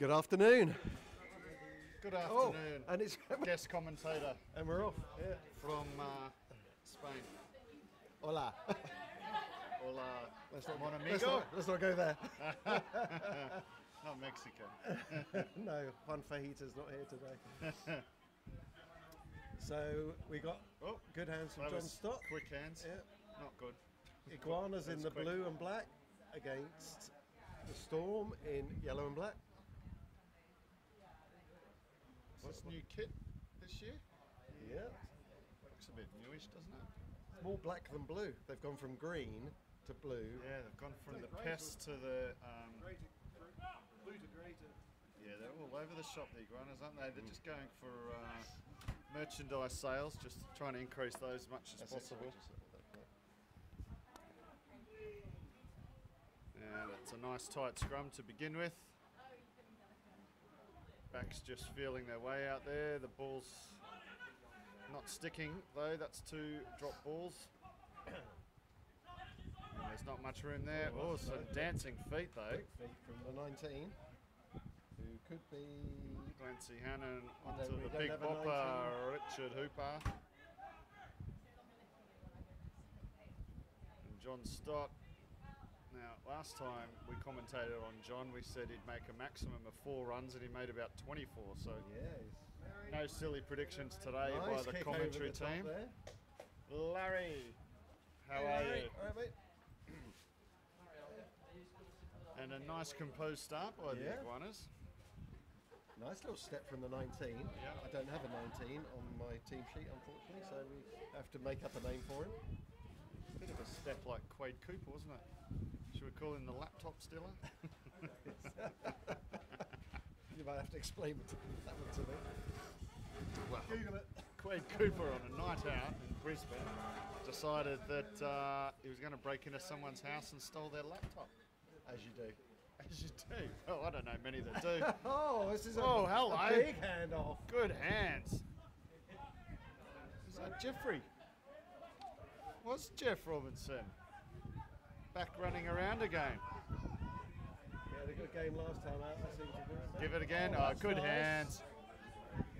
Good afternoon. Good Oh, afternoon. and it's Guest commentator and we're off. Yeah. from uh, Spain. Hola. Hola, Let's not, mon let's not, let's not go there. Not Mexican. no, Juan Fajita's not here today. so we got Oh, good hands from John Stott. Quick hands. Yeah. Not good. Iguanas in the quick. blue and black against the Storm in yellow and black. Is this new kit this year? Yeah. Looks a bit newish, doesn't it? It's more black than blue. They've gone from green to blue. Yeah, they've gone from the pest to the. Um, Blue to grey to yeah, they're all over the shop, the iguanas, aren't they? They're just going for uh, merchandise sales, just trying to increase those as much as That's it. possible. And it's a nice tight scrum to begin with. Backs just feeling their way out there. The ball's not sticking though. That's two drop balls. And there's not much room there. Oh, some dancing feet though. Feet from the 19, who could be Clancy Hannon onto the big bopper, Richard Hooper. And John Stott. Now, last time we commentated on John, we said he'd make a maximum of four runs, and he made about 24. So, he's no silly predictions today nice by the commentary the team. There. Larry, how Hey, are Larry. you? All right, mate. And a nice composed start by the Yeah. Iguanas. Nice little step from the 19. Yeah. I don't have a 19 on my team sheet, unfortunately, so we have to make up a name for him. Bit of a step like Quade Cooper, wasn't it? Should we call him the laptop stiller? You might have to explain to- that one to me. Well, Google it. Quade Cooper on a night out in Brisbane decided that uh, he was going to break into someone's house and stole their laptop. As you do. As you do. Well, I don't know many that do. Oh, this is a, Oh, hello. a big handoff. Good hands. Is that Jeffrey? Was Jeff Robinson back running around again? Yeah, had a good game last time out. I seem to do it. Give it again. Oh, Oh, good nice. hands.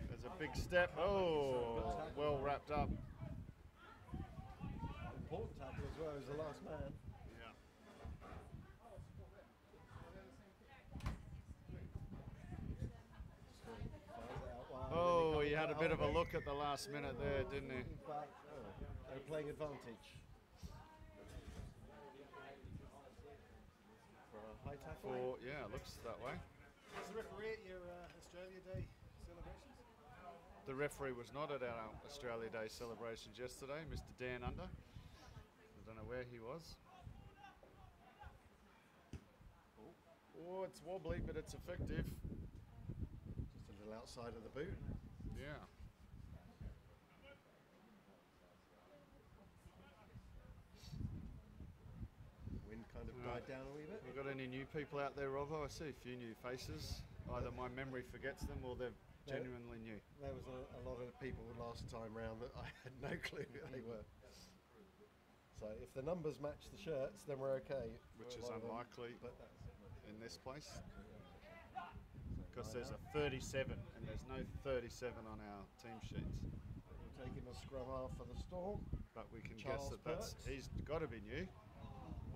There's a big step. Oh, well wrapped up. Important tackle as well as the last man. Yeah. Fires it out wide, Oh, he had a bit of a look at the last minute there, didn't he? Oh, they're playing advantage. For high tackle. For yeah, it looks that way. Was the referee at your uh, Australia Day celebrations? The referee was not at our Australia Day celebrations yesterday, Mr. Dan Under. I don't know where he was. Oh, it's wobbly, but it's effective. Just a little outside of the boot. Yeah. Wind kind of died down a wee bit. We got any new people out there, Robbo? I see a few new faces. Either my memory forgets them or they're genuinely new. There was a, a lot of people last time round that I had no clue who they were. So if the numbers match the shirts, then we're okay. Which is them, unlikely. But in this place because there's a 37 and there's no 37 on our team sheets. we're taking a scrum half for the storm. But we can Charles guess that that's he's got to be new.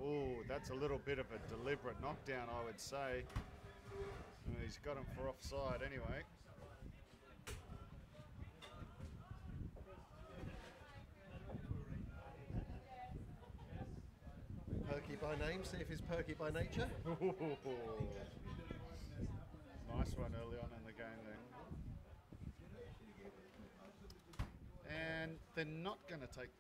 Oh, that's a little bit of a deliberate knockdown, I would say. He's got him for offside anyway. Perky by name, see if he's perky by nature. nice one early on in the game there. And they're not going to take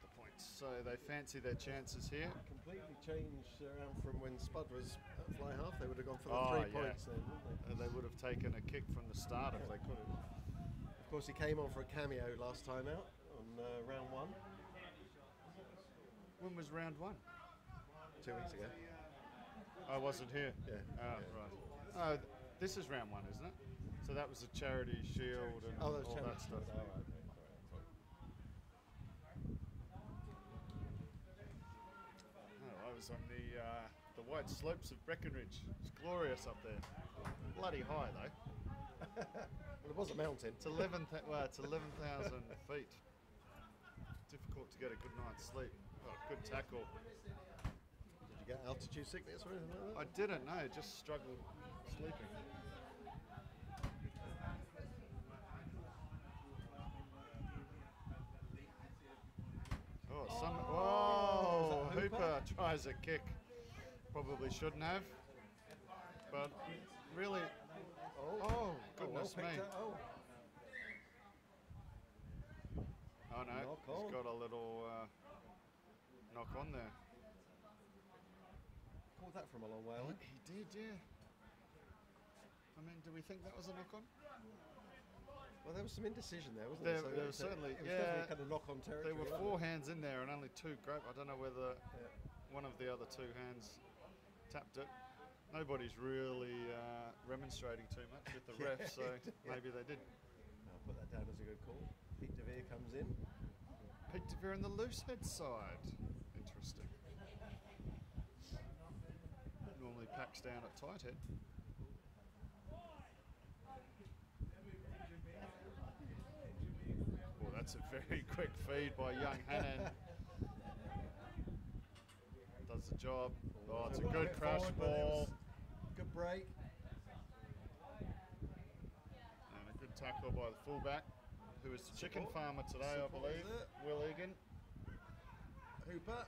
so they fancy their chances here. Completely changed around from when Spud was at fly half. They would have gone for the Oh, three yeah. points then, wouldn't they? Uh, They would have taken a kick from the start if they could have. Of course, he came on for a cameo last time out on uh, round one, When was round one? two weeks ago. I wasn't here. Yeah, Oh, yeah. right. Oh, th- this is round one, isn't it? So that was the charity shield and Oh, that all that Champions stuff. Shield. Okay, sorry. I was on the uh, the white slopes of Breckenridge. It's glorious up there. Bloody high though. well, it was a mountain. It's 11, th- well, it's 11,000 feet. Difficult to get a good night's sleep. Oh, good tackle. Did you get altitude sickness or anything like I didn't know, just struggled sleeping. Oh, some. Oh, Whoa! is that Hooper? Tries a kick. Probably shouldn't have. But really. Oh, well goodness me. picked up. Oh, Oh no, he's got a little uh, knock on there. called that from a long way away. He did, yeah. I mean, do we think that was a knock on? Well, there was some indecision there, wasn't There- there? there was certainly- It was yeah. kind of knock on territory. There were four hands in there and only two grape. I don't know whether Yeah. one of the other two hands tapped it. Nobody's really uh, remonstrating too much with the Yeah, ref, so yeah. maybe they did. I'll put that down as a good call. Pete DeVere comes in. Pete DeVere on the loose head side. Interesting. Normally packs down at tight head. That's a very quick feed by young Hannon. Does the job. Oh, it's a good crash forward, but it ball. Good break. And a good tackle by the fullback, who is the chicken farmer today, I believe. Will Egan. Hooper.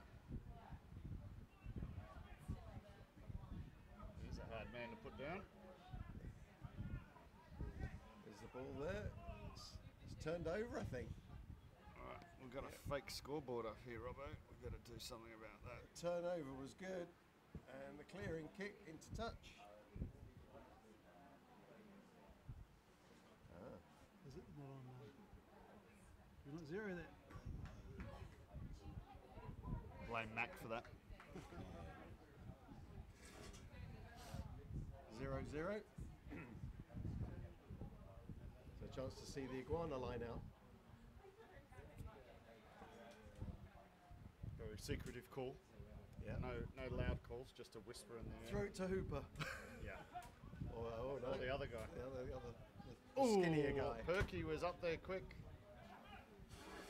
He's a hard man to put down. There's the ball there. It's, it's turned over, I think. Alright, we've got a fake scoreboard up here, Robbo. We've got to do something about that. Turnover was good. And the clearing kick into touch. Ah, Is it not on? You're not zero there. Blame Mac for that. zero zero. so a chance to see the iguana line out. Very secretive call. Yeah. No, no loud calls, just a whisper in there. Throw it to Hooper. Yeah. or, oh no. Or the other guy. The other, the other the, the skinnier guy. Perky was up there quick.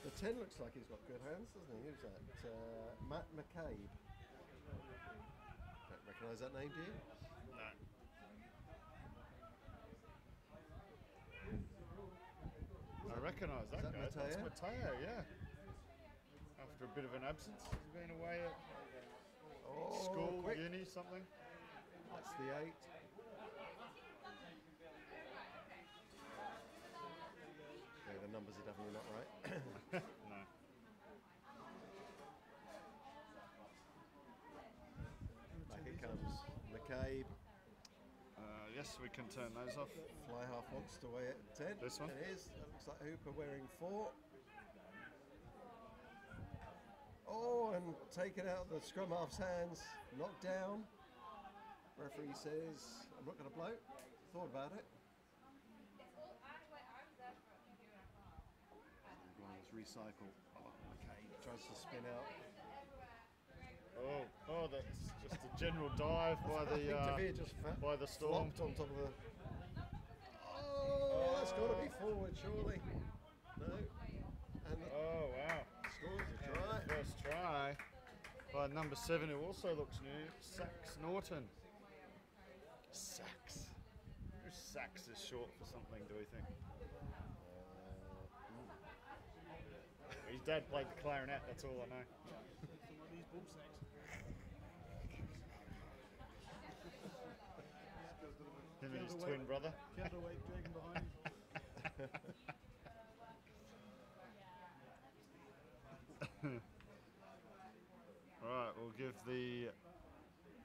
The 10 looks like he's got good hands, doesn't he? Who's that? Uh, Matt McCabe. Don't recognise that name, do you? No. I recognise that, that guy. That's Mateo? Mateo, yeah. After a bit of an absence, he's been away at Oh, school, quick. uni, something. That's the 8. Yeah, the numbers are definitely not right. no. Back it comes. McCabe. Uh, yes, we can turn those off. Fly half boxed away at 10. This one? It is. It looks like Hooper wearing 4. Oh, and taken out the scrum half's hands. Knocked down. Referee says, I'm not going to blow. Thought about it. Iguana's recycle. Oh, McCabe tries to spin out. Oh, oh, that's just a general dive by the uh, just by the storm. on top of the. Oh, that's got to be forward, surely. No. And the Oh wow! scores a And try. the First try by number seven, who also looks new, Sax Norton. Sax. Who Sax is short for something? Do we think? Uh, his dad played the clarinet. That's all I know. One of these ball sacks. Him and his Counterweight. twin brother. Counterweight dragging behind him. All right, we'll give the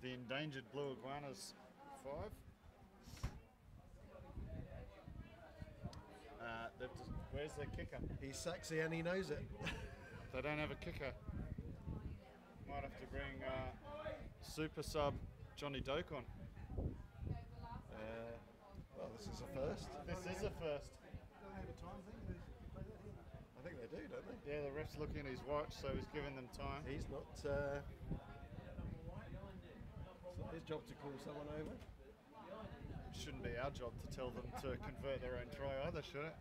the endangered blue iguanas five. Uh, just, where's their kicker? He's sexy and he knows it. They don't have a kicker. Might have to bring uh, super sub Johnny Doak on. Uh, well, this is a first. This is a first. Don't have a time thing. They play that here. I think they do, don't they? Yeah, the ref's looking at his watch, so he's giving them time. He's not. Uh, his job to call someone over. It shouldn't be our job to tell them to convert their own try either, should it?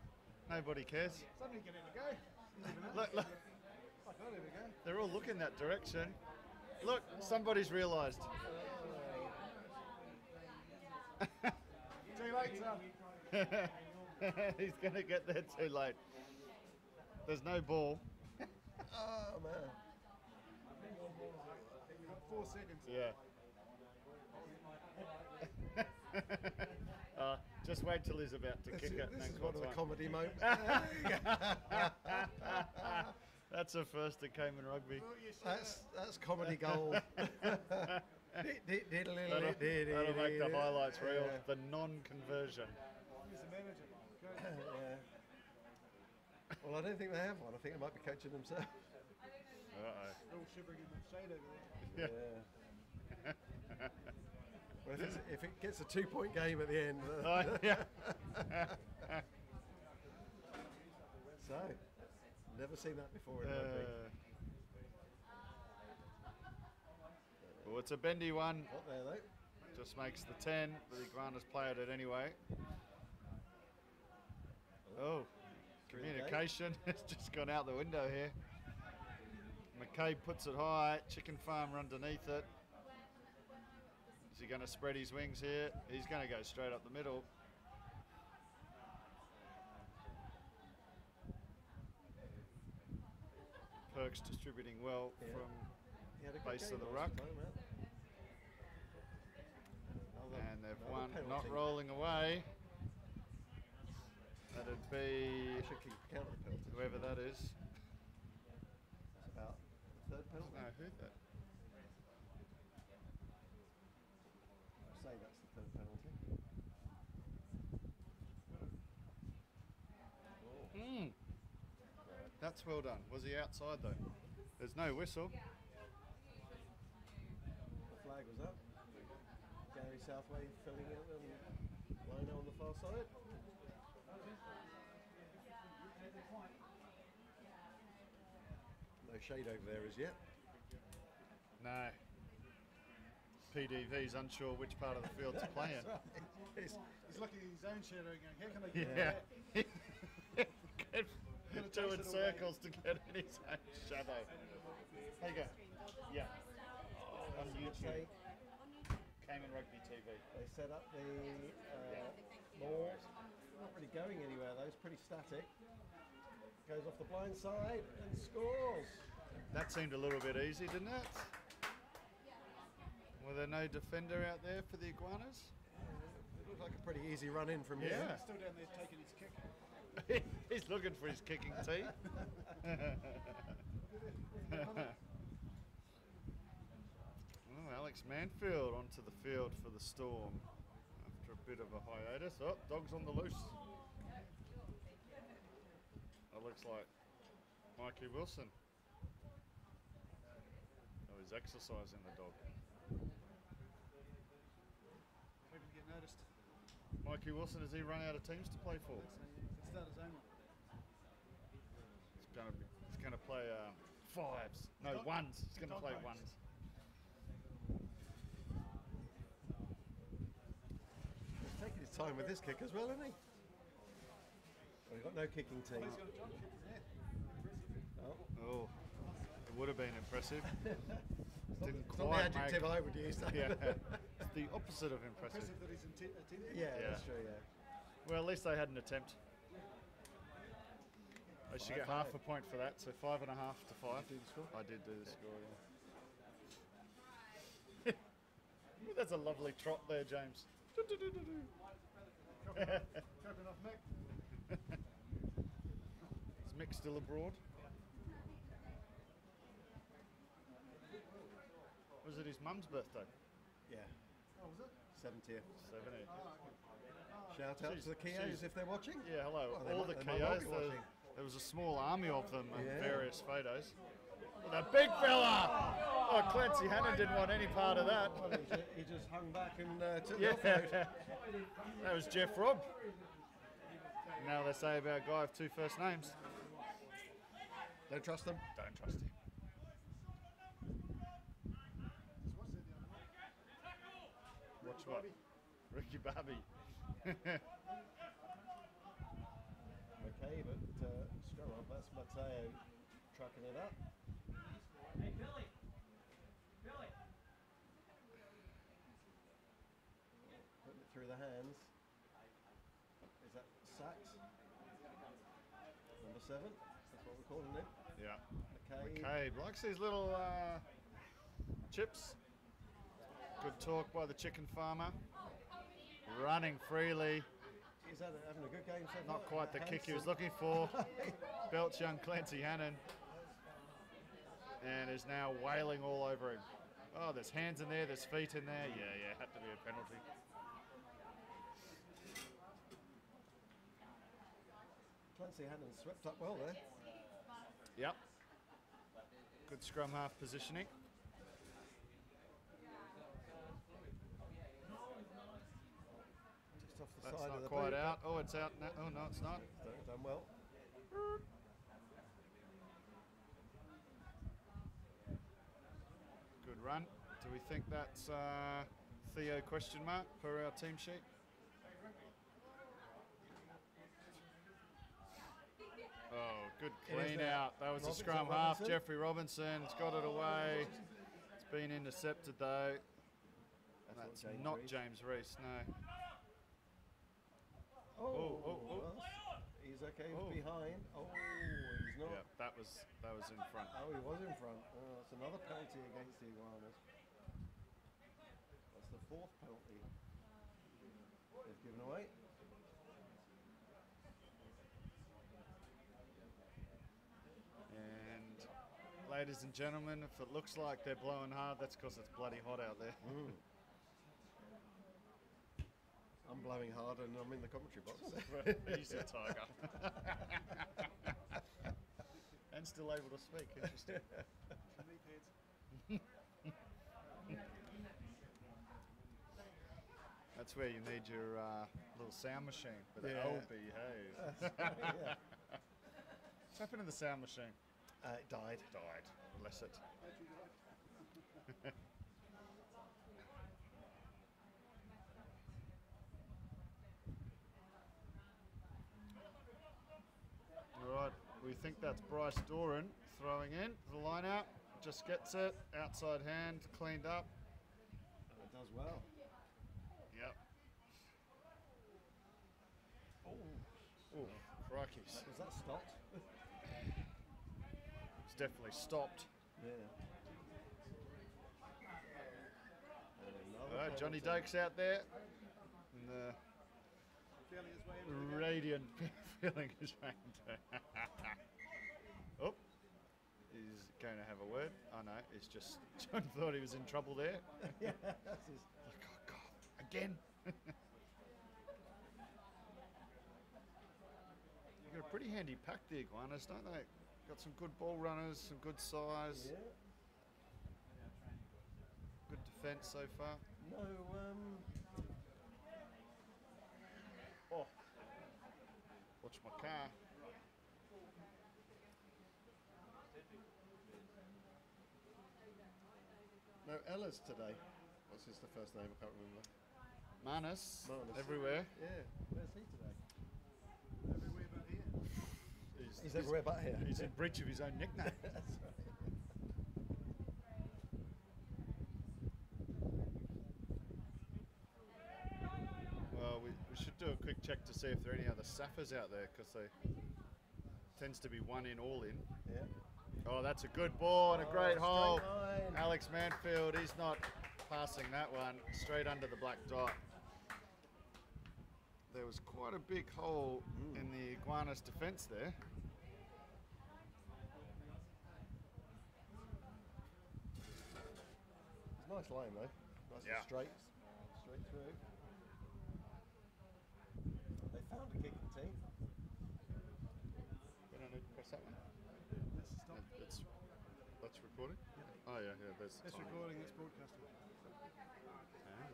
Nobody cares. Somebody get in to go. Look, look, Oh, God, here we go. they're all looking that direction. Look, somebody's realised. Too late, son. He's going to get there too late. There's no ball. Oh man. Four seconds. Yeah. uh, just wait till he's about to This, kick is, it. and this is one of the clock comedy moments. That's the first at Cayman Rugby. Oh, that's that's comedy gold. That'll, that'll make the highlights real. Yeah. The non-conversion. He's the manager. Well, I don't think they have one. I think they might be coaching themselves. Uh-oh. They're all shivering in the shade over there. Yeah. Well, if, if it gets a two-point game at the end, uh, Oh, yeah. so never seen that before in. Uh, well, it's a bendy one. Not there though. Just makes the 10, but the Iguanas played it anyway. Oh, Through the gate. Communication has just gone out the window here. McCabe puts it high, Chicken Farmer underneath it. Is he going to spread his wings here? He's going to go straight up the middle. Perks distributing well Yeah. from He had a good Base of the ruck. time out. Another- and they've won, not rolling away. That'd be counter penalty. whoever that is. That's about the third penalty. No, who that? I'd say that's the third penalty. Mm. That's well done. Was he outside though? There's no whistle. The flag was up. Gary Southway filling it and Lino on the far side. Shade over there as yet. No. PDV's unsure which part of the field to play in. Right. It's- looking at his own shadow going, how can I get Yeah. that? Doing circles to get in his own shadow. There you go. Yeah. On YouTube. Cayman Rugby TV. they set up the uh, ball. Not really going anywhere though. It's pretty static. Goes off the blind side and scores. That seemed a little bit easy, didn't it? Were there no defender out there for the iguanas? It looked like a pretty easy run in from here. Yeah. He's still down there taking his kick. He's looking for his kicking tee. oh, Alex Manfield onto the field for the Storm after a bit of a hiatus. Oh, dog's on the loose. That looks like Mikey Wilson. He's exercising the dog. Hoping to get noticed. Mikey Wilson, has he run out of teams to play for? So he can start his own one. He's gonna be, he's gonna play um, fives. No Dog- ones. He's gonna play bites. ones. He's taking his time with this kick as well, isn't he? Well, he's got no kicking team. He's got a jump kick, yeah. Oh, Oh, it would have been impressive. Didn't it's not the adjective make- I would use. yeah, it's the opposite of impressive. Impressive that he's intent- yeah, Yeah. that's true. Yeah. Well, at least they had an attempt. I should get half a point for that, so five and a half to five. do the score? I did do the score, yeah. That's a lovely trot there, James. Coping. Is Mick still abroad? Was it his mum's birthday? Yeah. Oh, was it? 70th. 70. Shout out She's- to the Kios if they're watching. Yeah, hello. They All might- the might KOs. be There, was a small army of them in Yeah. various photos. The big fella! Oh, Clancy Hannon didn't want any part of that. Well, he, just, hung back and uh, took Yeah, the that was Jeff Robb. Now they say about a guy with two first names. Don't trust them. Don't trust him. Just watched that the other night. What? Ricky Bobby. Okay, but uh, scrum off. That's Matteo trucking it up. Hey, Billy. Billy. Putting it through the hands. Is that Sachs? Number seven. That's what we're calling him. yeah. McCabe. McCabe likes these little uh, chips. Good talk by the chicken farmer. Running freely. Is that having a good game so? Not quite the kick he was looking for. Belts young Clancy Hannon. And is now wailing all over him. Oh, there's hands in there, there's feet in there. Yeah, yeah, had to be a penalty. Clancy Hannon swept up well there. Yep. Good scrum half positioning. Just off the That's side not quite boot. out. Oh, it's out now. Oh, no, it's not. Done, well. Good run. Do we think that's uh, Theo question mark per our team sheet? Oh, good clean out. That was a Robinson, scrum half. Robinson. Jeffrey Robinson's got it away. It's been intercepted though. That's That's not James Reese, no. Oh, oh, oh. oh, oh. oh. well, he's okay. Oh. behind. Oh, he's not. Yeah, that was that was in front. Oh, he was in front. Oh, that's another penalty against the Iguanas. That's the fourth penalty they've given away. And ladies and gentlemen, if it looks like they're blowing hard, that's because it's bloody hot out there. I'm blowing hard and I'm in the commentary box. Easy, Tiger. and still able to speak. Interesting. That's where you need your uh, little sound machine for the Yeah. old behave. yeah. What's happened to the sound machine? Uh, it died. Died. Bless it. All right, we think that's Bryce Doran throwing in the line out. Just gets it outside hand, cleaned up. It does well. Yep. Oh, Oh, crikey. was that stopped? It's definitely stopped. yeah. And another All right, Johnny. Dakes out there. And the Feeling his way into the game. radiant feeling his way into. oh, he's going to have a word. Oh no, it's just John thought he was in trouble there. yeah, that's his. Like, oh God, again. You've got a pretty handy pack, the iguanas, don't they? Got some good ball runners, some good size, Yeah. good defence so far. No, um, Oh, watch my car. no Ella's today. What's his the first name? I can't remember. Manus, Manus. everywhere. Yeah, where's he today? Everywhere but here. He's everywhere but here. He's in breach of his own nickname. That's right. well, we, we should do a quick check to see if there are any other Saffers out there because they tends to be one in, all in. Yeah. Oh, that's a good ball and a Oh, great hole. line. Alex Manfield, he's not passing that one straight under the black dot. There was quite a big hole hmm. in the Iguanas defence there. It's nice line though. Nice Yeah. and. Straight through. They found a kicking team. We don't need to press that one. That's the stop. It- It's, that's recording? Oh, yeah, yeah, there's the That's time. recording, that's broadcasting. Ah.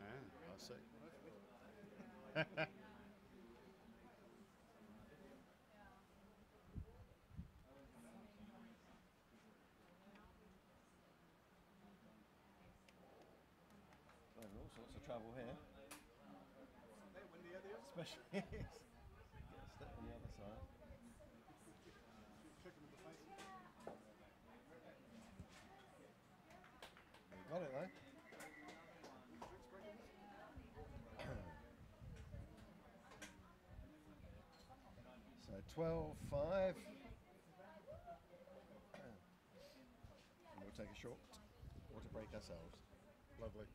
Ah, I see. All sorts of trouble here. Hey, windy out there. Especially get a step on the other side. Kick him in the face. Got it though. So 12 5. And we'll take a short water break ourselves. Lovely.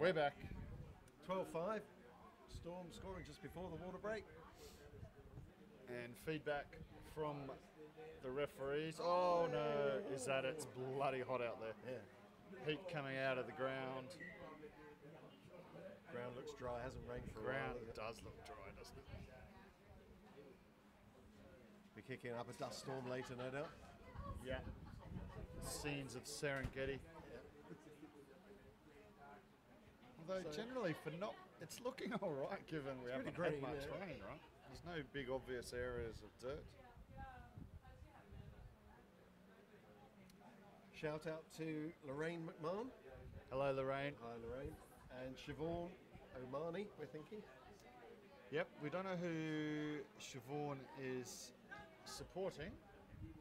We're back. 12 5. Storm scoring just before the water break. And feedback from the referees. Oh no, is that it's bloody hot out there. Yeah. Heat coming out of the ground. Ground looks dry, hasn't rained for a Ground while. does look dry, doesn't it? Be kicking up a dust storm later, no doubt. Yeah. Scenes of Serengeti. Although generally for not, it's looking all right given we haven't pretty had much yeah. rain, right? There's no big obvious areas of dirt. Shout out to Lorraine McMahon. Hello, Lorraine. Hi, Lorraine. And Siobhan Omani, we're thinking. Yep, we don't know who Siobhan is supporting.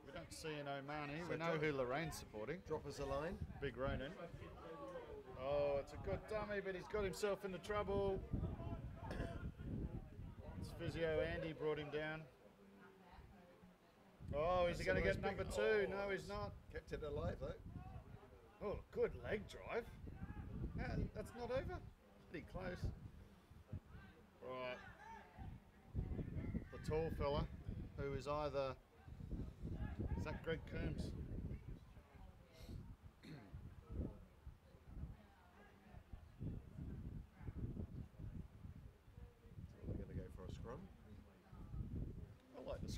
We don't see an Omani. So we know who Lorraine's supporting. Drop us a line. Big Ronan. Oh, it's a good dummy, but he's got himself into trouble. It's physio Andy brought him down. Oh, is he going to get number two? Oh, No, he's not. Kept it alive though. Oh, good leg drive. That's not over. Pretty close. Right. The tall fella, who is either. Is that Greg Coombs?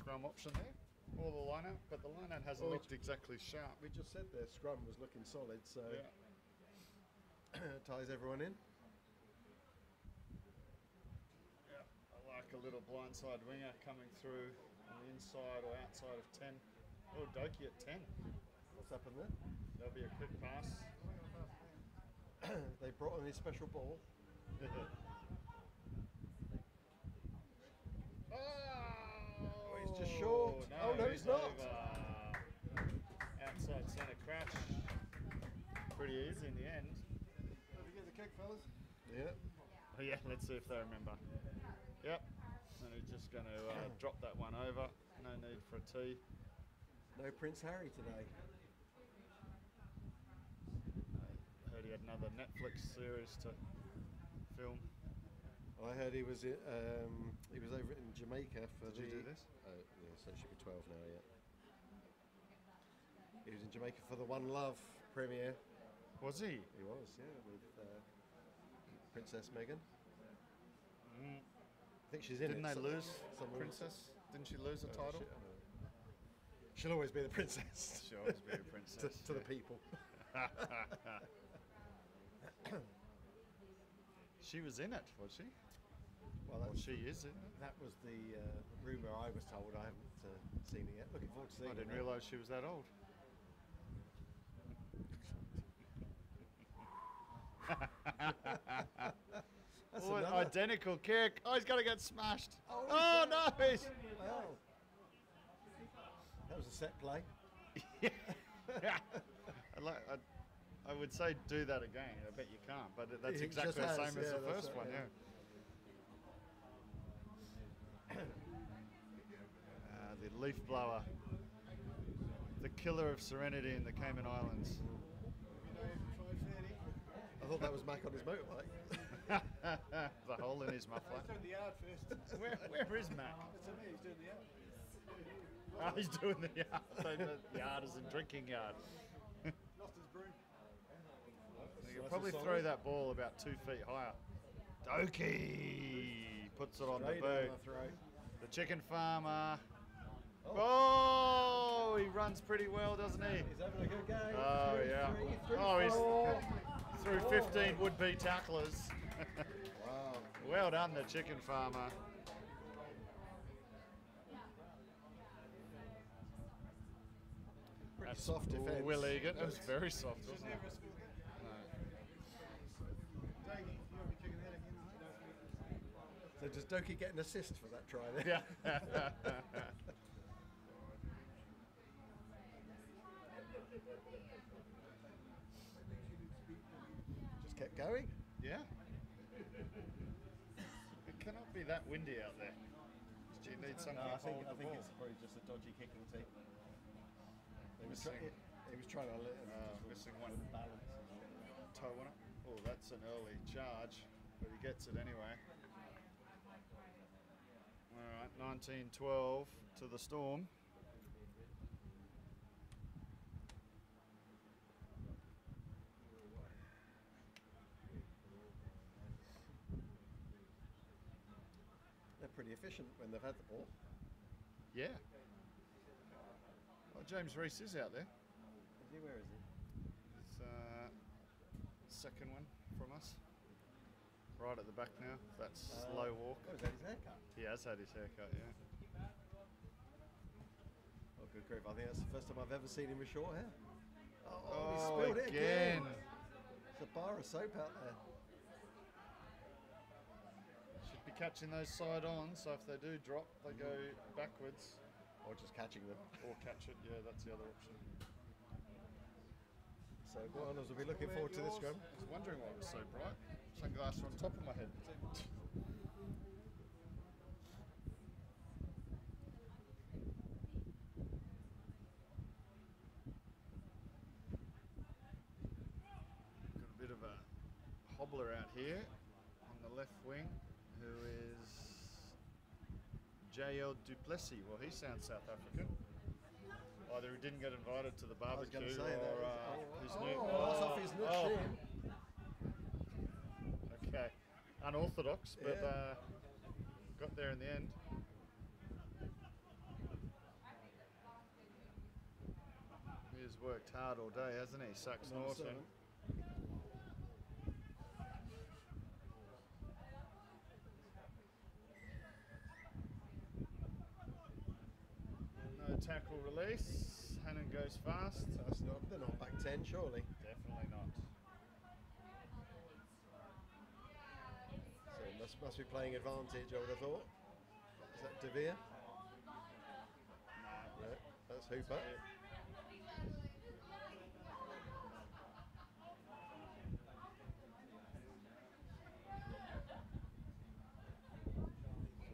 Scrum option there, or the line out, but the line out hasn't Well, looked exactly sharp. We just said their scrum was looking solid, so Yeah. ties everyone in. Yeah, I like a little blindside winger coming through on the inside or outside of 10. Oh, Doki at 10. What's happened there? There'll be a quick pass. they brought on his special ball. oh, he's just short. Oh, no, he's not. over. Outside centre crash. Pretty easy in the end. Don't forget the kick, fellas. Yeah. Oh, yeah, let's see if they remember. Yep. And he's just going to uh, drop that one over. No need for a tee. No Prince Harry today. I heard he had another Netflix series to film. I heard he was um, he was over in Jamaica for Did the. you do this? Oh, yeah, so it should be 12 now, yeah. He was in Jamaica for the One Love premiere. Was he? He was, yeah, with uh, Princess Meghan. Mm. I think she's in Didn't it. they lose someone- Princess? Didn't she lose a Oh, title? shit, I. She'll always be the princess. She'll always be to, princess. to the yeah. people. she was in it, was she? Well, that's, she is it. that was the uh, rumour I was told. I haven't uh, seen it yet. Looking forward to seeing I didn't realise she was that old. That's Oh, another- identical kick. Oh, he's going to get smashed. Oh, Oh, no. He's, Well, that was a set play. yeah. I'd like, I'd, I would say do that again. I bet you can't, but that's exactly the has, same as yeah, the first right, one, yeah. yeah. Uh, the leaf blower, the killer of serenity in the Cayman Islands. I thought that was Mac on his motorbike. the hole in his muffler. He's doing the yard first. Where, where is Mac? It's me, he's doing the yard. Oh, ah, he's doing the yard. So the yard is a drinking yard. Lost his broom. You could probably and throw that ball about two feet higher. Doki puts it on the Straight down boot. the. The chicken farmer. Oh. He runs pretty well, doesn't he? He's having a good game. Oh, Three, yeah. three, three, Oh, he's-. Through Oh, 15 would-be tacklers. Wow. well done, the chicken farmer. Pretty That's soft defence. Will Egan. It was very soft, wasn't it? No. Daggy, you'll be kicking that again. don't So does Doki get an assist for that try there? Yeah. going. yeah. It cannot be that windy out there. Do you need something No, I think, I think ball? it's probably just a dodgy kicking team. He was, try- he, he was trying to let him Uh, missing wouldn't one. balance. toe on it. Oh, that's an early charge, but he gets it anyway. All right, 19-12 to the Storm. They're pretty efficient when they've had the ball. Yeah. Well, James Reese is out there. Is he? Where is he? It's uh, second one from us. Right at the back now. That's Uh, slow walk. Oh, is that his haircut? He has had his haircut, yeah. Oh, good grief. I think that's the first time I've ever seen him with short hair. Oh, he Oh, spilled it again. again. There's a bar of soap out there. Should be catching those side on, so if they do drop, they go backwards. Or just catching them. Or catch it, yeah, that's the other option. So Guanos will be looking forward to this scrum. I was wondering why it was so bright. Sunglasses on top of my head. Got a bit of a hobbler out here on the left wing, J.L. Duplessis. Well, he sounds South African. Either he didn't get invited to the barbecue or uh, his oh, new. Oh, his oh. Okay, unorthodox, but yeah. uh, got there in the end. He's worked hard all day, hasn't he? Sax Norton. No tackle release. Hannon goes fast. That's not, they're not back 10, surely. Definitely not. So must, must be playing advantage, I would have thought. Is that De Vere? No, that's Hooper.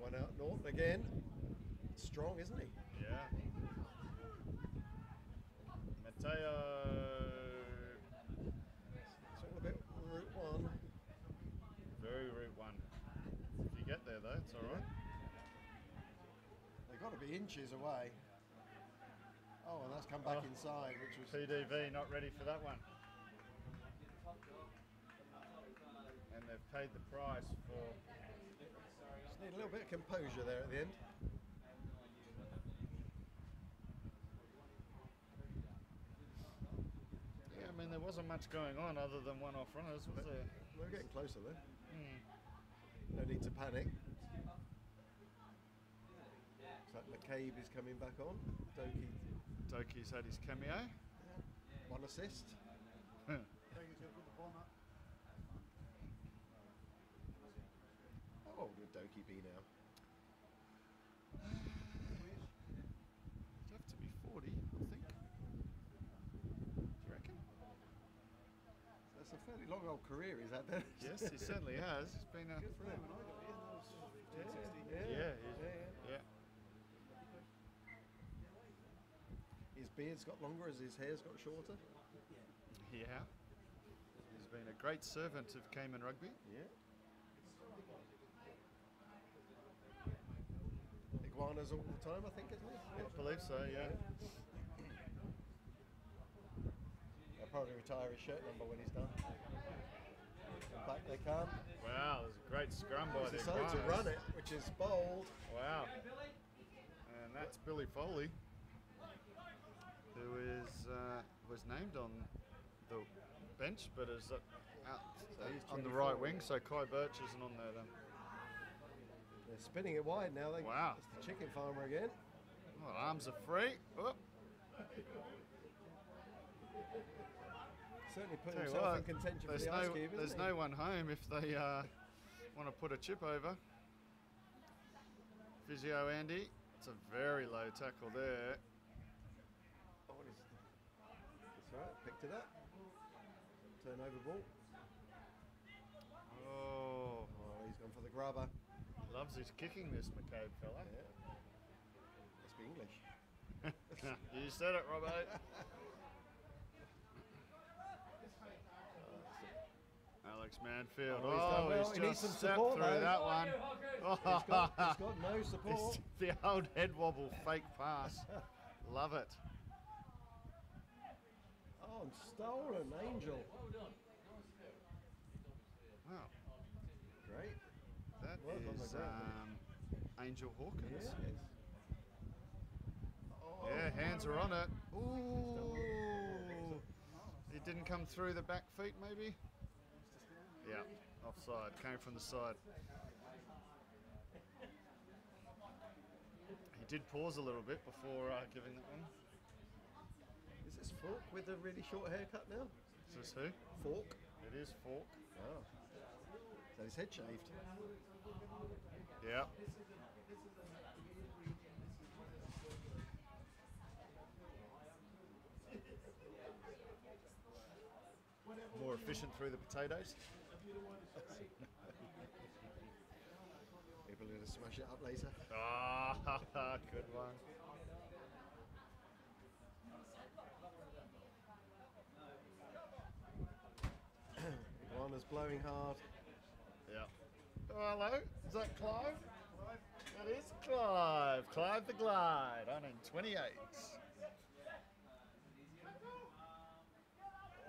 One out north again. Strong, isn't he? Yeah. Mateo. It's all a bit Route 1. Very route one. If you get there though, it's all right. They've got to be inches away. Oh, and that's come back Oh. inside, which was PDV not ready for that one. And they've paid the price for. Just need a little bit of composure there at the end. Yeah, I mean there wasn't much going on other than one-off runners, was there? We're getting closer though. Hmm. No need to panic. Looks like McCabe is coming back on. Doki, Doki's had his cameo. one assist. I think he's going to put the bomb up. How old would Doki be now? He'd have to be 40, I think. Do you reckon? That's a fairly long old career he's had there. Yes, he certainly has. He's been a. Good for him. When I got here, I was 15, Yeah, yeah, Yeah, yeah, he's- yeah. yeah. His beard's got longer as his hair's got shorter. Yeah. He's been a great servant of Cayman Rugby. Yeah. Iguanas all the time, I think, isn't he? I believe so, yeah. He'll probably retire his shirt number when he's done. Back they come. Wow, there's a great scrum by He's the decided to run it, which is bold. Wow. And that's Billy Foley, who is uh, was named on the bench, but is uh, out So on the right wing. So Kai Birch isn't on there then. They're spinning it wide now. They, Wow. It's the chicken farmer again. Well, arms are free. Oh, Certainly put tell himself in contention for the no ice cube, there's isn't no one home if they uh, want to put a chip over. Physio Andy, it's a very low tackle there. Oh, what is That's right, picked it up. Turnover ball. Oh, Oh, he's gone for the grubber. loves his kicking, this McCabe fella. Yeah. Must be English. you said it, Robbo. Eh? Alex Manfield. Oh, he's done Oh, well. he's He just some stepped support, through though. that one. He's got, he's got no support. It's the old head wobble fake pass. Love it. Stolen, Angel. Wow, Great. that is um, Angel Hawkins. Yes. Oh, Yeah, hands are on it. Ooh. He didn't come through the back feet, maybe? Yeah, offside. Came from the side. He did pause a little bit before uh, giving that one. Fork with a really short haircut now? Is this who? Fork. It is Fork. Oh. So his head shaved. Yeah. More efficient through the potatoes. People are going to smash it up later. Ah, good one. Iguana's blowing hard. Yeah. Oh, hello. Is that Clive? Clive? That is Clive. Clive the Glide I'm in 28.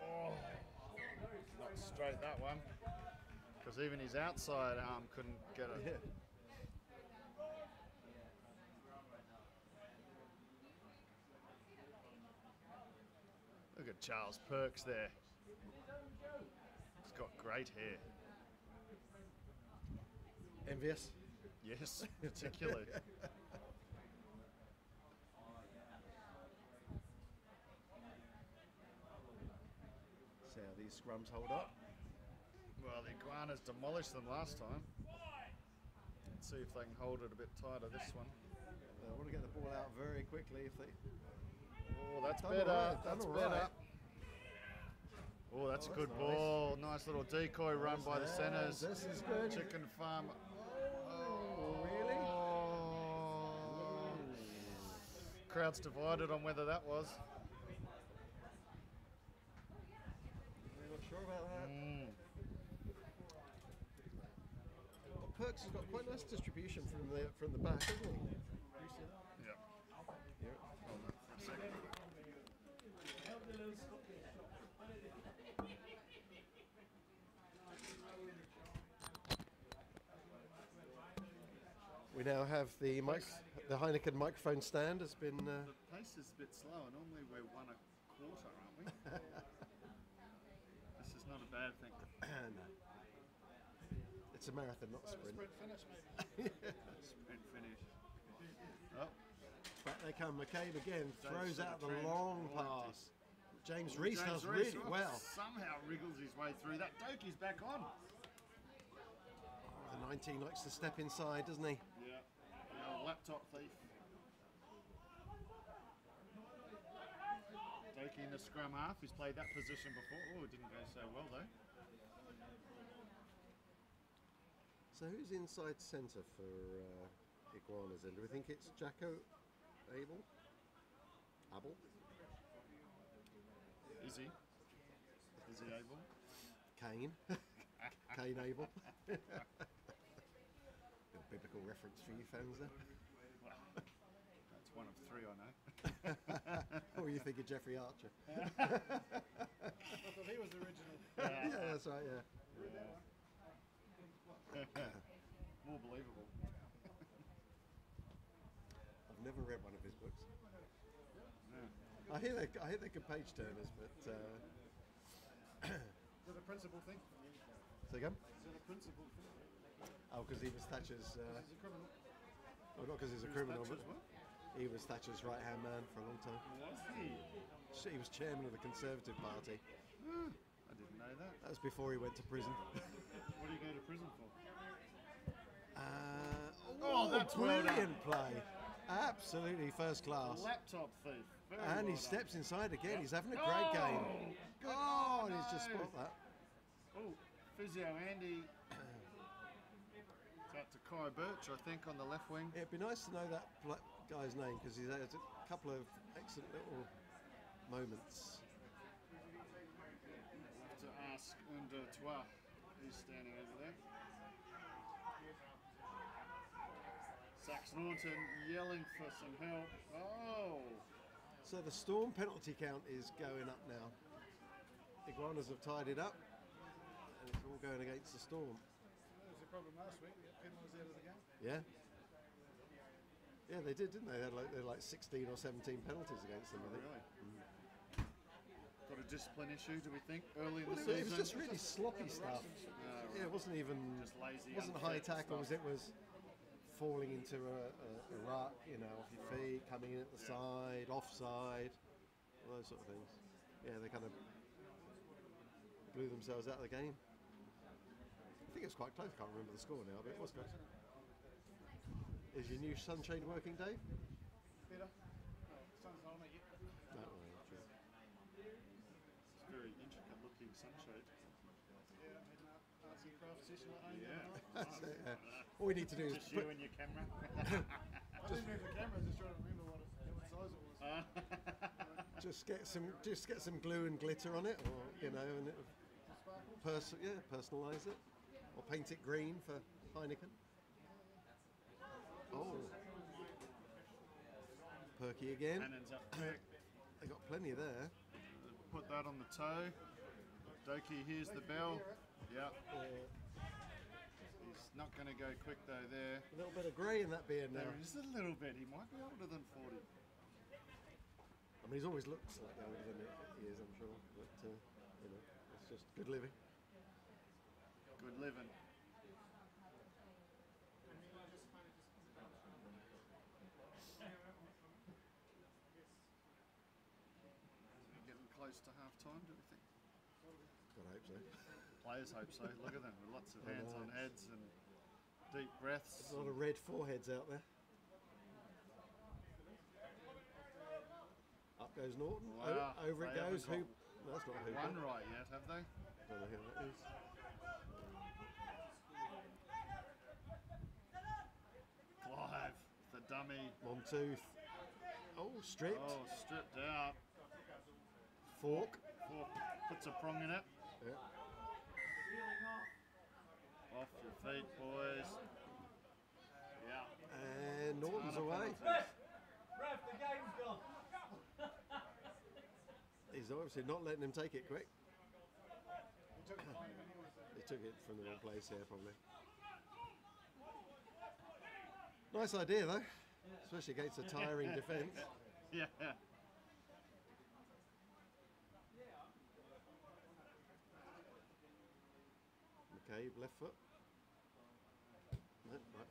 Oh, not straight that one. Because even his outside arm couldn't get it. Yeah. Look at Charles Perks there. Got great hair. Envious. Yes, particularly. See how these scrums hold up. well, the Iguanas demolished them last time. Let's see if they can hold it a bit tighter this one. They want to get the ball out very quickly if they. Oh, that's Done better. right, that's better. right. Oh, that's Oh, a good that's ball. Nice little decoy run by the centres. This is good. Chicken farm. Oh, really? Oh. Crowd's divided on whether that was. We're not sure about that. Mm. Well, Perks has got quite nice distribution from the from the back, hasn't he? Do you see that? Yep. Yeah. Hold on for a second. We now have the mic, the Heineken microphone stand has been. Uh, The pace is a bit slow. Normally we're one a quarter, aren't we? this is not a bad thing. no. It's a marathon, not a sprint. Sprint finish, maybe. Sprint finish. Oh, Back they come. McCabe again throws out the the long pass. James Reese does Reece, really oh, well. Somehow wriggles his way through that. Doki's back on. The 19 likes to step inside, doesn't he? Yeah. The old laptop thief. Taking the scrum half. He's played that position before. Oh, it didn't go so well though. So who's inside centre for uh, Iguanas then? Do we think it's Jacko Abel? Abel? Is he? Is he able? Kane? Kane Abel? Biblical reference for you fans there. Well, that's one of three I know. or you think of Jeffrey Archer? I thought he was the original. yeah, that's right, yeah. More believable. I've never read one of his books. Yeah. I hear they're, I hear they're good page turners, but uh, Is it a principal thing? say again? Is it a principal thing? Oh, because he was Thatcher's. Uh, He's a criminal. well, not because he's a criminal, but he was Thatcher's right hand man for a long time. Was he? He was chairman of the Conservative Party. I didn't know that. That was before he went to prison. What do you go to prison for? Uh, Oh, that's well done. brilliant play. Absolutely first class. Laptop thief. Very And he well done. steps inside again. He's having a great game. Good. Oh, and he's just no. spot that. Oh, physio Andy. It's to Kai Birch, I think, on the left wing. It'd be nice to know that guy's name because he's had a couple of excellent little moments. have to ask Under Toi, who's standing over there. Sax Norton yelling for some help. Oh, So the Storm penalty count is going up now. Iguanas have tied it up, and it's all going against the Storm. That was the problem last week. We had penalties out of the game. Yeah. Yeah, they did, didn't they? They had like, they had like 16 or 17 penalties against them, I think. really? Mm. Got a discipline issue, do we think, early in Well, the it, was- it was season? just really sloppy stuff. No, Yeah, it wasn't even Just lazy, wasn't high tackles. stuff. It was falling into a, a, a rut, you know, off your feet, coming in at the Yeah. side, offside, all those sort of things. Yeah, they kind of blew themselves out of the game. I think it was quite close. I Can't remember the score now, but it was close. Is your new sunshade working, Dave? Better. Oh, sun's not on it yet. No, well, true. It's a very intricate looking sunshade. Yeah, I'm heading arts and crafts session at home. Yeah. That's it, yeah. All we need to do is Just put, you and your camera. I didn't move the camera, just trying to remember what, it, what size it was. Uh. just get some just get some glue and glitter on it, or you know, and it, Sparkle. pers- yeah, personalise it, or paint it green for Heineken. Oh, Perky again. Cannons up quick. They got plenty there. Put that on the toe. Doki hears the bell. Yep. Uh, He's not going to go quick though there. a little bit of grey in that beard now. There is a little bit. He might be older than 40. I mean, he's always looked slightly older than he is, I'm sure. But uh, you know, it's just good living. Good living. Getting close to half time, do we think? God, I hope so. Players hope so. Look at them with lots of hands on heads and deep breaths. There's a lot of red foreheads out there. Up goes Norton. O- Wow, over it goes. Hoop. No, that's not Hooper. One right yet, have they? Don't know who that is. Clive, the dummy. Monteith. Oh, stripped. Oh, stripped out. Fork. Fork puts a prong in it. Yeah. Off your feet, boys. Yeah. And Norton's away. penalty. Ref, the game's gone. He's obviously not letting him take it quick. He took it. He took it from the wrong place here, probably. Nice idea, though, especially against a tiring defence. Yeah. McCabe, left foot.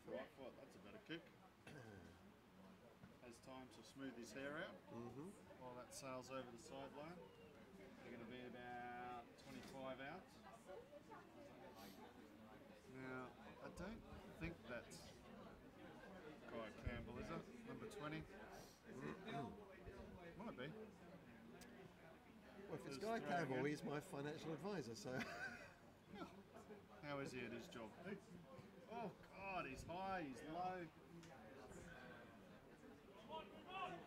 Right foot. That's a better kick. Has time to smooth his hair out Mm-hmm. while that sails over the sideline. They're going to be about 25 out. Now, I don't think that's Guy Campbell, is it? Number 20? Might be. Well, if it's Guy Campbell, it. he's my financial advisor, so How is he at his job? Oh He's high, he's low.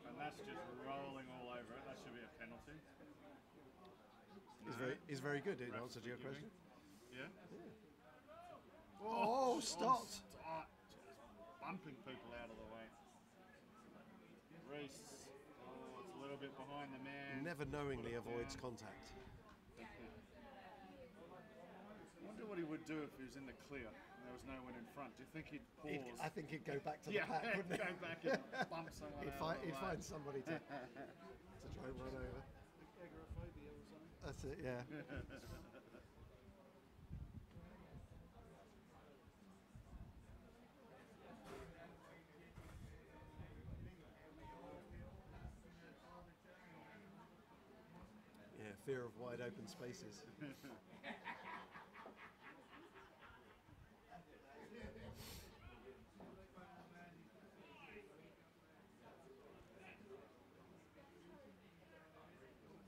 And that's just rolling all over it. That should be a penalty. he's very he's very good in answered your question. Yeah? Oh, oh stopped. Oh, stop. Just bumping people out of the way. Reese. Oh, it's a little bit behind the man. Never knowingly avoids down. contact. wonder what he would do if he was in the clear there was no one in front. Do you think he'd He'd, pause? I think he'd go back to the yeah, pack, wouldn't he? go back and bump someone He'd, out find, he'd find somebody to, to try and run over. Agoraphobia or something. That's it, yeah. Yeah, fear of wide open spaces.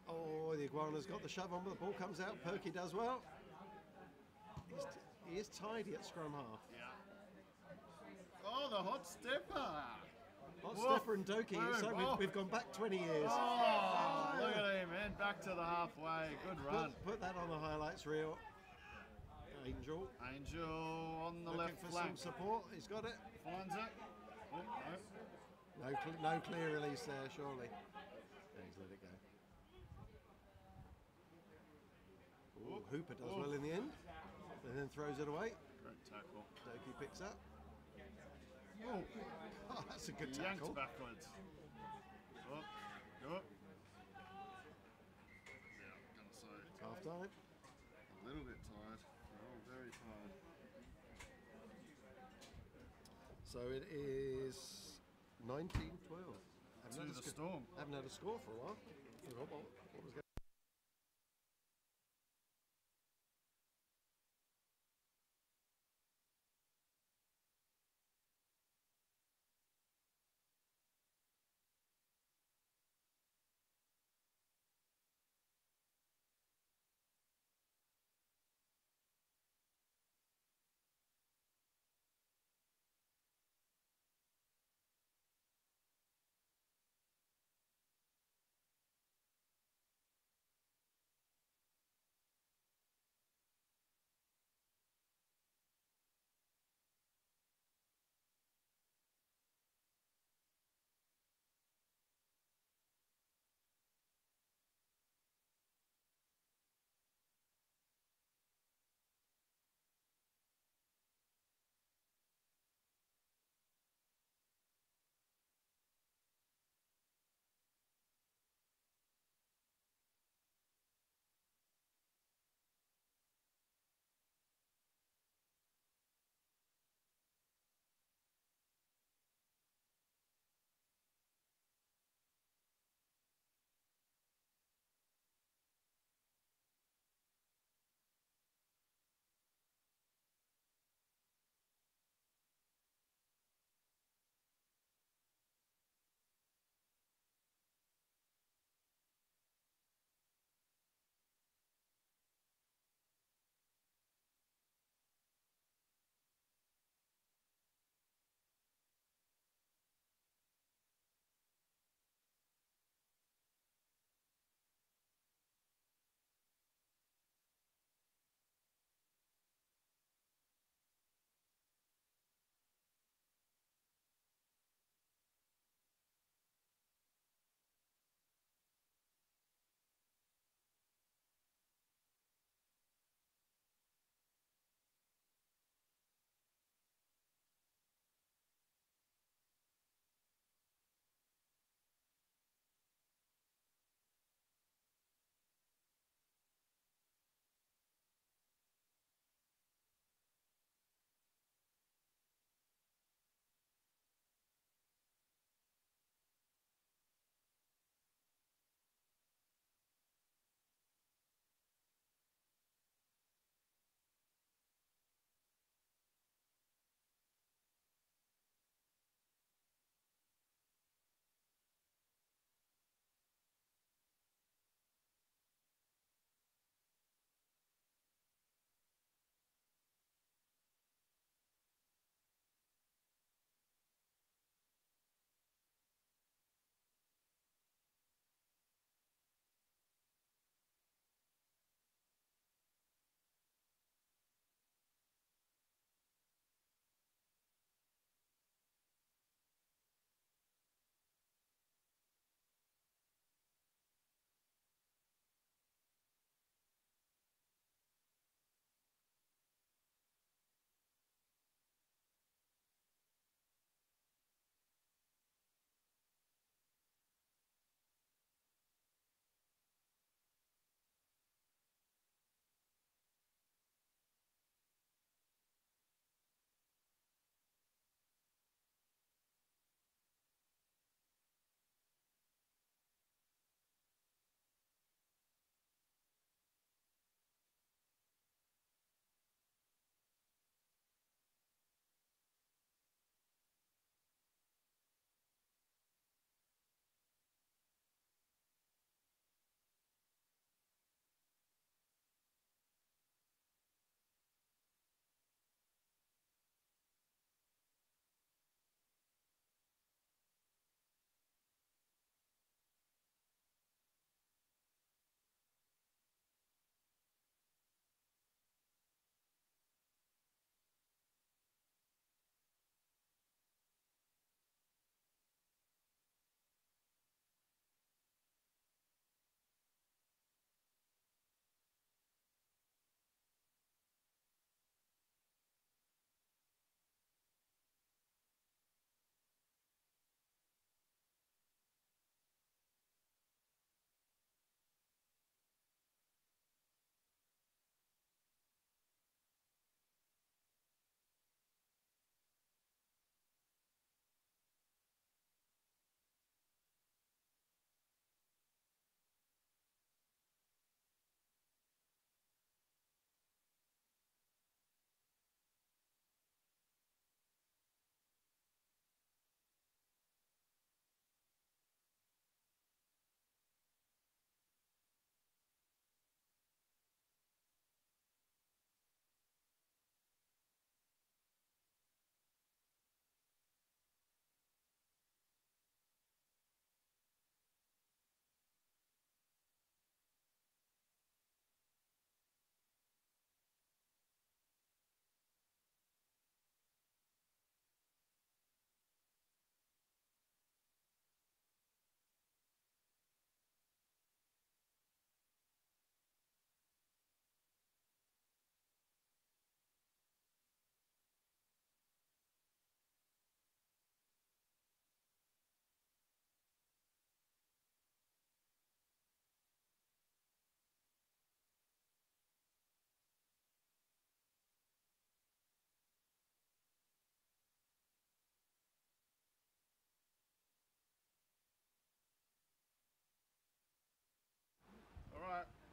Oh, the iguana's got the shove on, but the ball comes out. Perky does well. He's he is tidy at scrum half. Yeah. Oh, the hot stepper. Hot Whoa. Stepper and Doki. Boom. So Oh. we've, we've gone back 20 years. Oh, look at him, man. Back to the halfway. Good run. Put, put that on the highlights reel. Angel Angel on the looking left for flank. some support. He's got it. Finds it. Oh, no. No, cl- no clear release there, surely. Yeah, he's let it go. Ooh, Hooper does Oh. well in the end, and then throws it away. Great tackle. Doki picks up. Oh, Oh, that's a good yanked tackle. backwards. Up, up. Yeah, gonna say half time. a little bit tired. They're all very tired. So it is 19 12. To the storm. Haven't had a score for a while.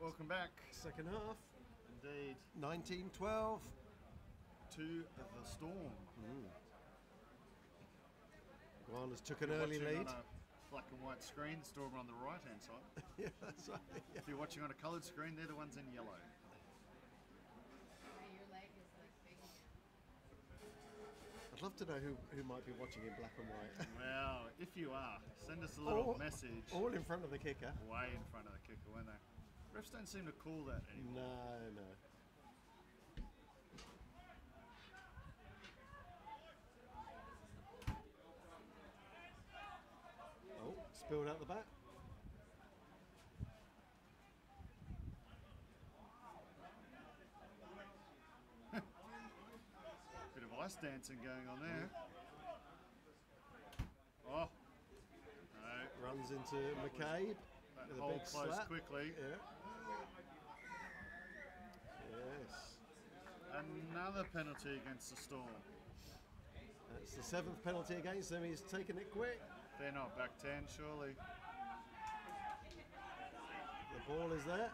Welcome back. Second half, Indeed. 19 12. To the Storm. Mm. Guanas took an You're early watching lead. On a black and white screen, Storm on the right hand side. yeah, that's right. Yeah. if you're watching on a coloured screen, they're the ones in yellow. Your leg is like big. I'd love to know who, who might be watching in black and white. Well, if you are, send us a little All- message All in front of the kicker. way in front of the kicker, won't they? Refs don't seem to call that anymore. No, no. Oh, spilled out the back. Bit of ice dancing going on there. Oh, no, Runs into McCabe. that With a hole closed slap. quickly. Yeah. Yes. Another penalty against the Storm. That's the seventh penalty against them. He's taken it quick. They're not back 10, surely. The ball is there.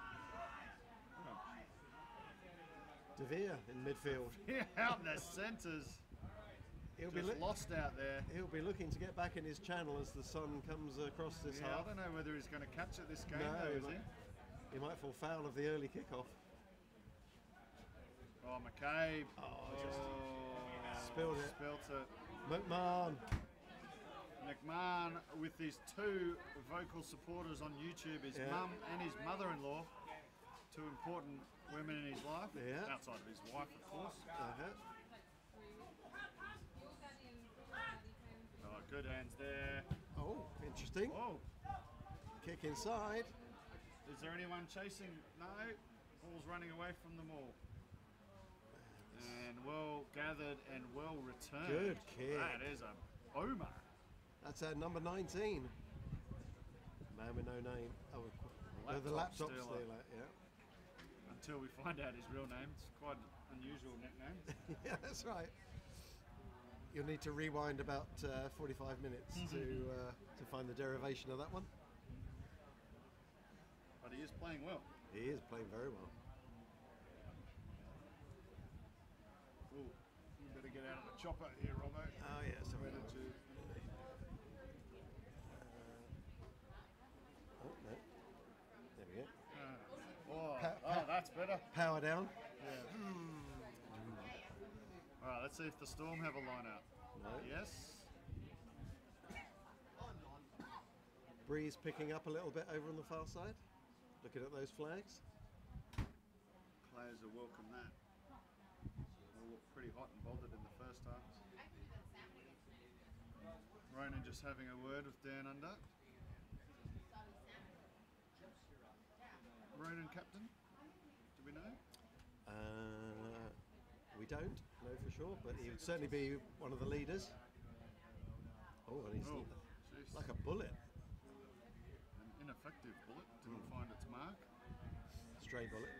De Vere in midfield. Yeah, out in the centres. He'll be, Just loo- lost out there. he'll be looking to get back in his channel as the sun comes across this Yeah, I don't know whether he's going to catch it this game, No, though, he is might- he? He might fall foul of the early kickoff. Oh, McCabe. Oh, just Oh, spilled it. Spilt it. McMahon. McMahon with his two vocal supporters on YouTube, his Yeah. mum and his mother-in-law, two important women in his life, Yeah. outside of his wife, of course. Uh-huh. Oh, good hands there. Oh, interesting. Oh, Kick inside. is there anyone chasing? No. Ball's running away from them all. And well gathered and well returned. Good kick. That is a boomer. That's our number 19. Man with no name. Oh, no, the Laptop stealer. stealer. Yeah. Until we find out his real name. It's quite an unusual nickname. yeah, that's right. You'll need to rewind about uh, 45 minutes to uh, to find the derivation of that one. but he is playing well. He is playing very well. Ooh, you better get out of the chopper here, Robbo. Oh yes, I Better will. to Oh no, there we go. Uh, oh, Pa- oh, that's better. Power down. Yeah. All right, let's see if the Storm have a line out. No. Yes. Breeze picking up a little bit over on the far side. Looking at those flags. Players will welcome that. Look pretty hot and bothered in the first half. Ronan just having a word with Dan Under. Ronan captain? Do we know? Uh, we don't know for sure, but he would certainly be one of the leaders. Oh, and he's Oh, like a bullet. An ineffective bullet. Didn't find its mark. Stray bullet.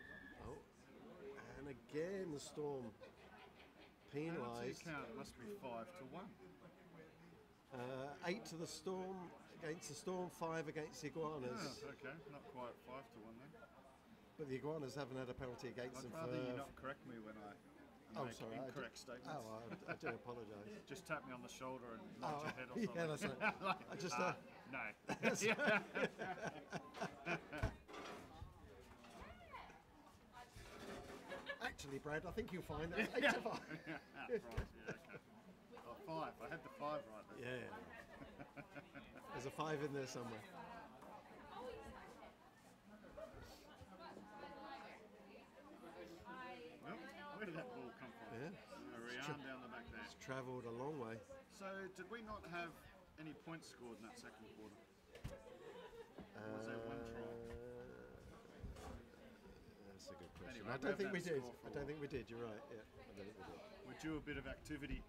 Oh, and again the storm Penalty penalised. count must be five to one. Uh, eight to the storm against the storm, five against the iguanas. Oh, okay, not quite five to one then. But the iguanas haven't had a penalty against I'd them rather you not correct me when I oh, make sorry. I incorrect statements. Oh, I, I do apologise. Just tap me on the shoulder and nod Oh, your head or yeah, that's right. I just, uh, Ah, no. That's Actually, Brad, I think you'll find eight to five. Right, yeah, okay. Oh, five. I had the five right there. Yeah. There's a five in there somewhere. Well, where did that ball come from? Yeah. Down the back there. It's travelled a long way. So, did we not have any points scored in that second quarter? was there one try? Uh, That's a good question. Anyway, I don't think we did. I don't think we did. You're right. Yeah, I don't think we did. We're due a bit of activity.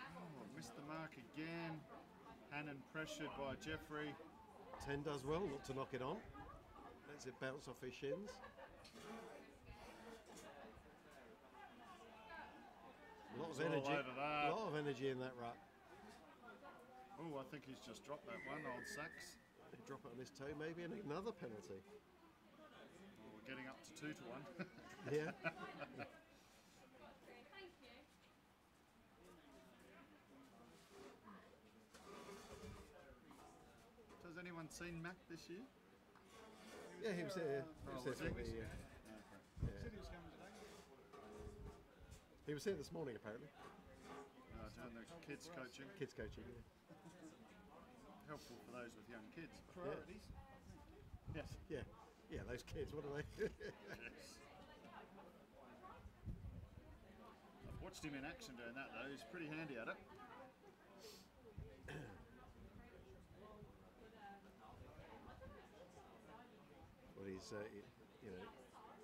Oh, missed the mark again. Hannon pressured by Jeffrey. Ten does well not to knock it on. Lets it bounce off his shins. A lot of energy. A lot of energy in that ruck. Oh, I think he's just dropped that one, old Sax. Drop it on his toe, maybe, and another penalty. Getting up to two to one. Yeah. Has anyone seen Mac this year? Yeah, he was here. He Oh, was here was for he? the, Said he was coming today. He was here this morning apparently. Uh, doing the kids coaching. Kids coaching. Yeah. Helpful for those with young kids. Priorities. Yes. Yeah. Yeah, those kids. What are they? I've watched him in action doing that though. He's pretty handy at it. well, he's uh, he- you know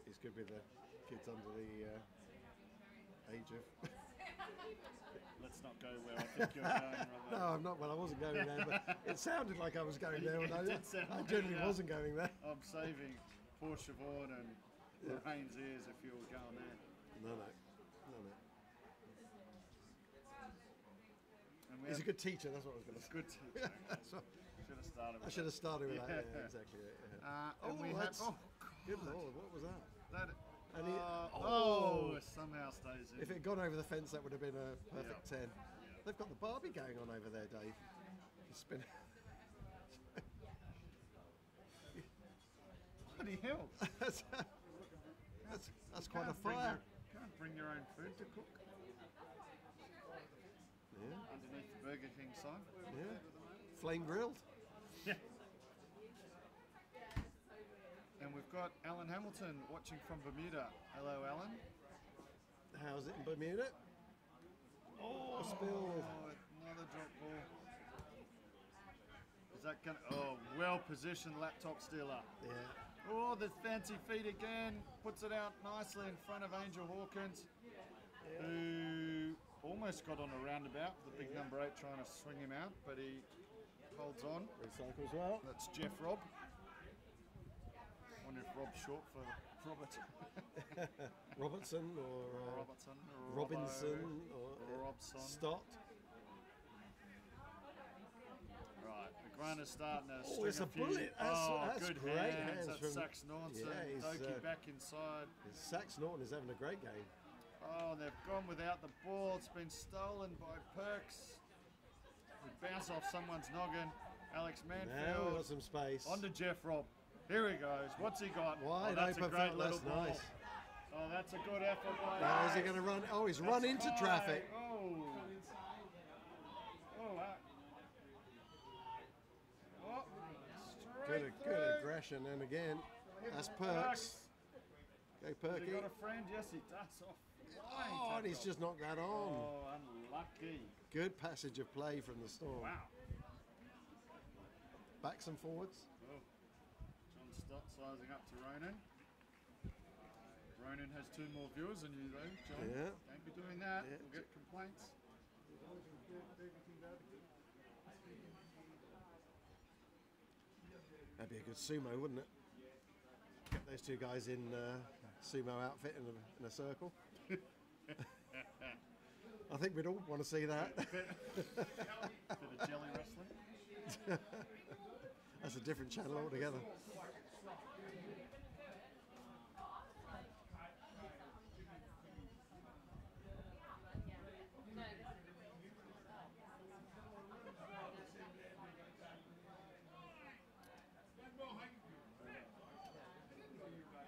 he's good with the kids under the uh, age of. Let's not go where I think you're going, no, I'm not. Well, I wasn't going there, but it sounded like I was going there, and I, It did sound I generally that. wasn't going there. I'm saving poor Siobhan and Lorraine's ears if you're going there. No, no, no, no. And He's a good teacher. That's what I was going to say. good teacher. Should have started I should have started with that. Yeah. Yeah, exactly. Yeah. Uh, Oh, we have. Oh, Good lord, what was that? That, And he- uh, oh. oh, somehow stays in. If it had gone over the fence, that would have been a perfect ten. They've got the Barbie going on over there, Dave. The spin. Bloody hell. that's, that's, that's quite a fire. Your, can't bring your own food to cook Yeah, underneath the Burger King sign. yeah. Flame grilled. Yeah. And we've got Alan Hamilton watching from Bermuda. Hello, Alan. How's it in Bermuda? Oh, spilled. Oh, another drop ball. Is that going to. Oh, well positioned laptop stealer. Yeah. Oh, the fancy feet again. Puts it out nicely in front of Angel Hawkins, who almost got on a roundabout. The big number eight trying to swing him out, but he holds on. Recycle as well. That's Jeff Robb. Wonder if Rob's short for Robert Robertson or uh, Robertson or Robinson Robbo, or uh, Robson. Stott. Right, McGraner's starting to Oh, it's a a few. bullet. That's- oh, that's good great hands. hands That's from- Sax Norton. Yeah, Doki uh, back inside. Sax Norton is having a great game. Oh, they've gone without the ball. It's been stolen by Perks. It bounced off someone's noggin. Alex Manfield. Now we've got some space. On to Jeff Robb. Here he goes. What's he got? Wide oh, that's open a great little that's ball. nice. Oh, that's a good effort by Now is he going to run? Oh, he's That's run into high. traffic. Oh. Oh, that. Oh, Good, good aggression, and again, that's Perks. Go Has Perky. he got a friend? Yes, he does. Oh, Oh, and he's just knocked that on. Oh, unlucky. Good passage of play from the storm. Wow. Backs and forwards. Stott sizing up to Ronan. Ronan has two more viewers than you, though, John. Yeah. Don't be doing that. Yeah. We'll get complaints. That'd be a good sumo, wouldn't it? Get those two guys in uh, sumo outfit in a, in a circle. I think we'd all want to see that. Bit of jelly wrestling. That's a different channel altogether.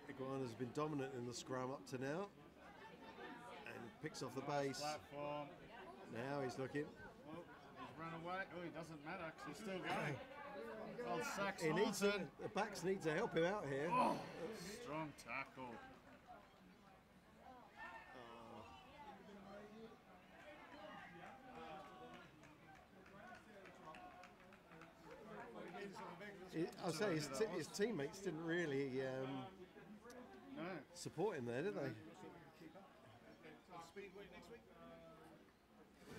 Iguana's been dominant in the scrum up to now and picks off the base. Platform. Now he's looking. Oh, he's run away. Oh, he doesn't matter because he's still going. Old Sax He needs to, the backs need to help him out here. Oh, strong tackle. I'll say his, his teammates didn't really um, No. support him there, did they? Speedway next week.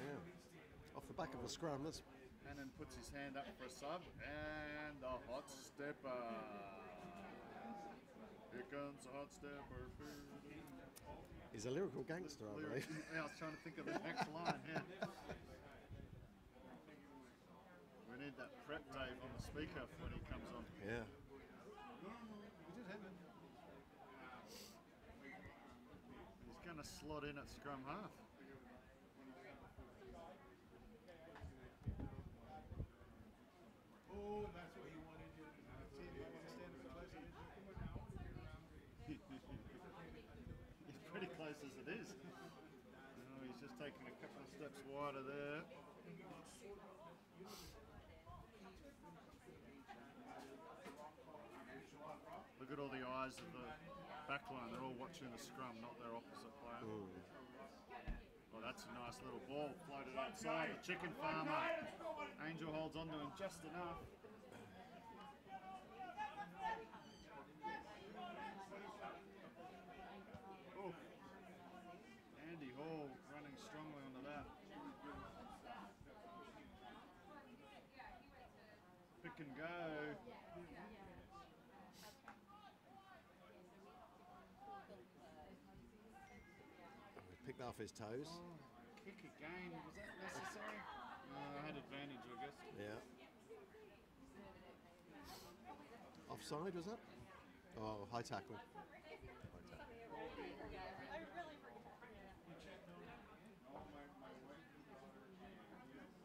Yeah. Off the back of a scrum, that's Hannon puts his hand up for a sub and the hot stepper. Here comes the hot stepper. he's a lyrical gangster, I believe. Yeah, I was trying to think of the next line. Yeah. We need that prep Dave on the speaker when he comes on. Yeah. We did have it. Slot in at scrum half. Oh, that's what wanted. You team might want to stand a bit closer. didn't you? He's pretty close as it is. Oh, he's just taking a couple of steps wider there. Look at all the eyes of the backline. They're all watching the scrum, not their opposite player. Oh, that's a nice little ball floated outside. The chicken farmer. Angel holds on to him just enough. Oh, Andy Hall running strongly onto that. Pick and go. Picked off his toes. Oh, kick again. Was that necessary? No, I had advantage, I guess. Yeah. Offside was that? Oh, high tackle.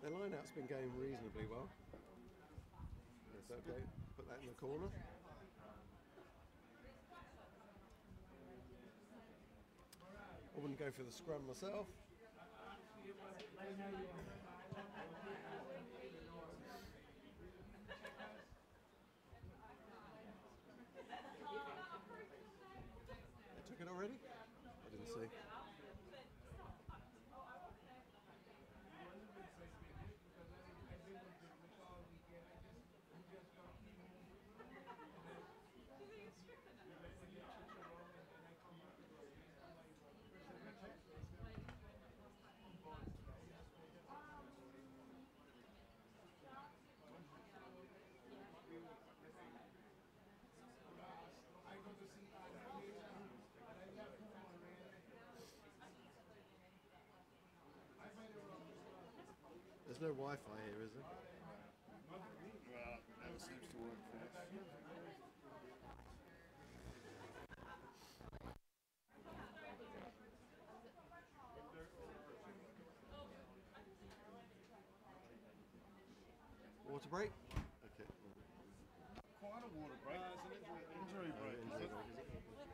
Their line out's been going reasonably well. Let's okay. Put that in the corner. I wouldn't go for the scrum myself. Wi-Fi here, is there? Well, never seems to work for us. Water break? Okay. Quite a water break. injury, break. is Injury it? break, is it?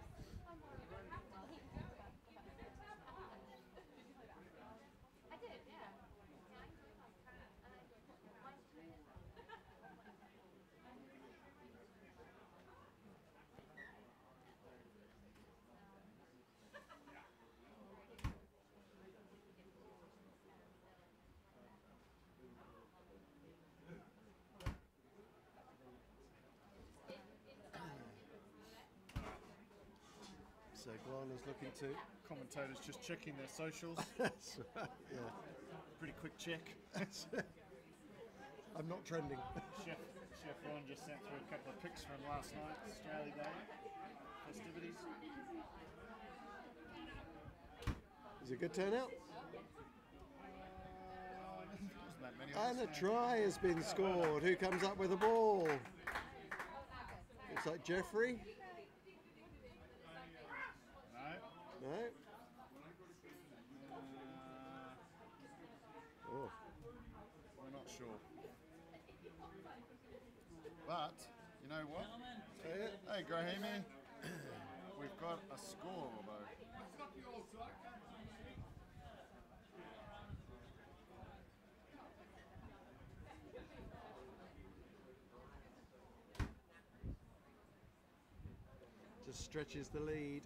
I did, yeah. Glarner's looking to. Commentators just checking their socials. That's right. Yeah. Pretty quick check. I'm not trending. Chef Chef Ron just sent through a couple of pics from last night, Australia Day festivities. Is it a good turnout? Wasn't that many And a try has been scored. Who comes up with the ball? Looks like Jeffrey. No. No. Uh, Oh. we're not sure. But you know what? Yeah. Hey Grahamy, we've got a score though. Just stretches the lead.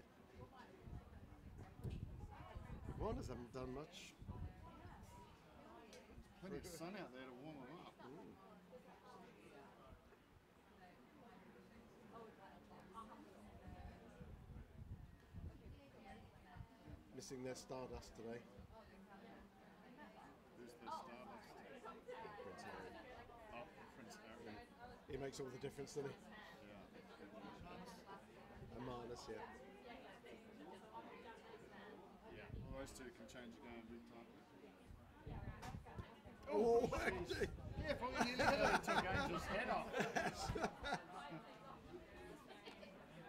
Warners haven't done much. Plenty of sun out there to warm them up. Missing their Stardust today. Who's the Stardust? Prince Harry. Oh, Prince Harry. He makes all the difference, doesn't he? Yeah. A minus, yeah. Yeah. Well, those two can change the game big time. Oh, Yeah, probably nearly nearly took Angel's head off.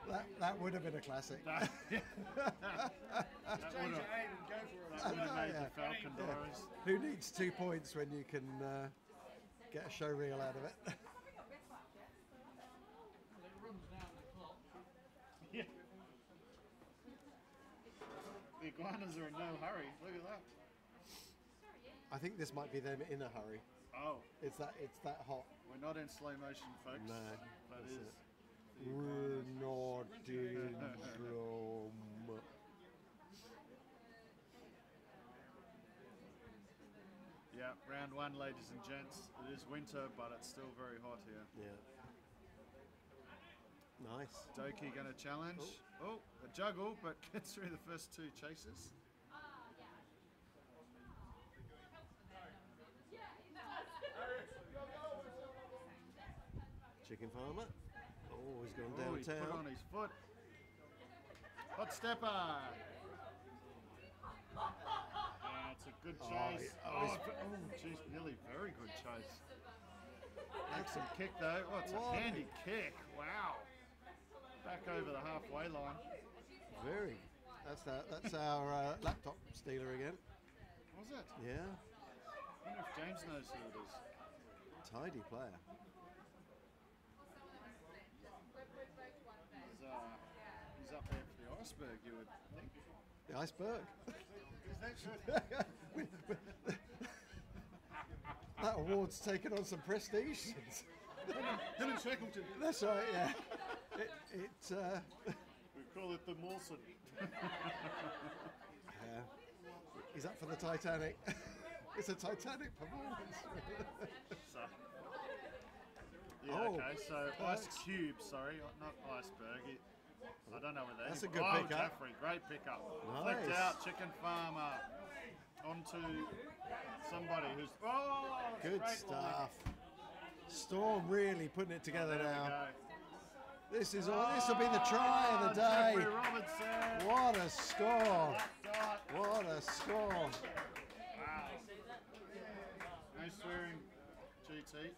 that, that would have been a classic. that would Change your aim and go for it. that would have made Yeah. the Falcon Diaries. Who needs two points when you can uh, get a show reel out of it? The iguanas are in no hurry. Look at that. I think this might be them in a hurry. Oh, It's that it's that hot. we're not in slow motion, folks. No, that's it. We're not in Rome. Yeah, round one, ladies and gents. It is winter, but it's still very hot here. Yeah. Nice. Doki going to challenge. Oh. oh, a juggle, but gets through the first two chases. Chicken farmer. Oh, he's gone Oh, he's put downtown. on his foot. Hot stepper. That's a good Oh, chase. he- oh, Oh, he's- v- oh, geez, nearly very good chase. Excellent kick though. Oh, it's a handy kick. Wow. Back over the halfway line. Very. That's our, that's our uh, laptop stealer again. Was it? Yeah. I wonder if James knows who it is. Tidy player. He's, uh, he's up there for the iceberg, you would think. The iceberg. Is that that award's taken on some prestige. since- Him and Shackleton. That's right, yeah. It, it uh, We call it the Mawson. yeah. He's up for the Titanic. it's a Titanic performance. So. Yeah, Oh, okay, so that's- Ice Cube, sorry, not iceberg. It, I don't know where that That's is. a good oh, pickup. Jeffrey, great pickup. Flicked Nice. out, chicken farmer. Onto somebody who's. Oh, Good stuff. line. Storm really putting it together oh, There now. This is all. This will be the try of the Oh, day. What a score! What a score! Wow. No swearing, GT.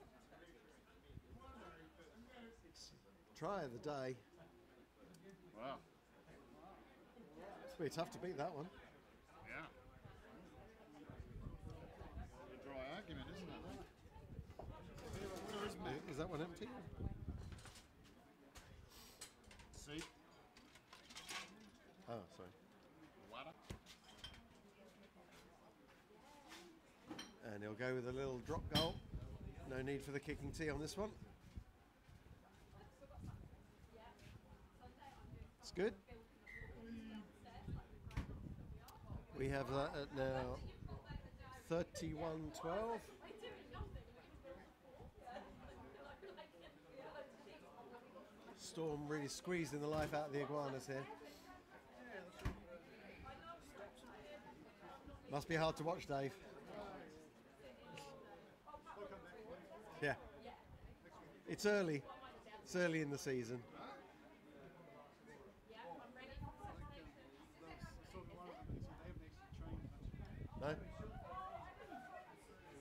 Try of the day. Wow. It's gonna be tough to beat that one. Yeah. A dry argument, isn't it? Where is Matt? Is that one empty? See? Oh, sorry. Water. And he'll go with a little drop goal. No need for the kicking tee on this one. It's good. We have that at now 31 12. Storm really squeezing the life out of the iguanas here. Must be hard to watch, Dave. Yeah. It's early. It's early in the season. No?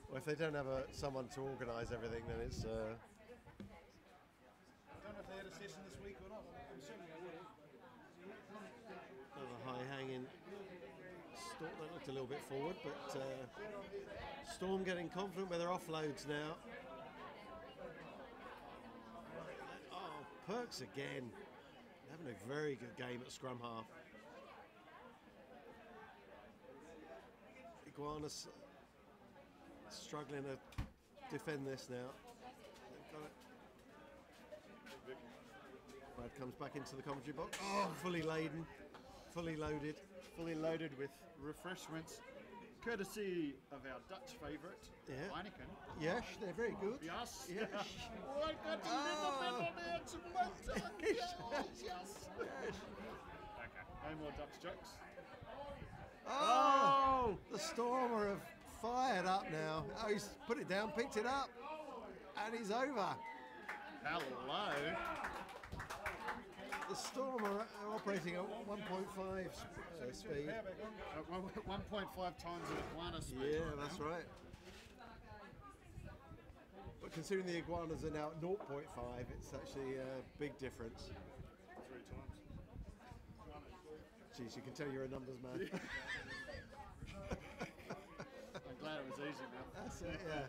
Well, if they don't have a, someone to organise everything, then it's. Uh, session this week or not. I'm assuming they would have. Another high hanging Storm that looked a little bit forward, but uh, Storm getting confident with their offloads now. Oh, Perks again. Having a very good game at scrum half. Iguanas struggling to defend this now. They've got it. Brad comes back into the commentary box. Oh, fully laden, fully loaded. Fully loaded with refreshments, courtesy of our Dutch favourite, Yeah. Heineken. Yes, they're very good. Yes. Yes. oh, I got a little bit there to my. Yes. Yes. yes. Okay, no more Dutch jokes. Oh, oh. the Stormer have fired up now. Oh, he's put it down, picked it up, and he's over. Hello. The Storm are operating at 1.5 uh, speed. At 1.5 times the iguana speed. Yeah, right that's now. right. But considering the iguanas are now at 0.5, it's actually a big difference. Three times. Jeez, you can tell you're a numbers man. I'm glad it was easy now. That's it, yeah.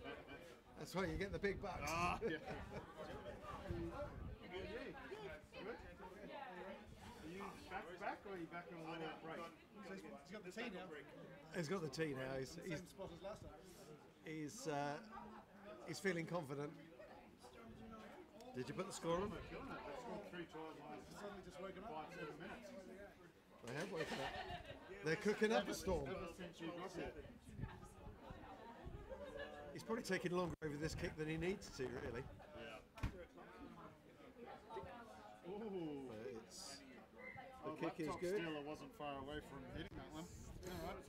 That's why you get the big bucks. Ah, yeah. Are you back back or are you back on a little break? So he's, he's got the tee now. He's got the tee now. He's, he's, Same spot as last time. he's, uh, he's feeling confident. Did you put the score on? Three tries. Suddenly just woken up. Five, seven minutes. They have woken up. They're cooking up a storm. Ever since you got here. He's probably taking longer over this kick than he needs to, really. Ooh. The Oh, kick is good. Steeler wasn't far away from hitting that one. All right.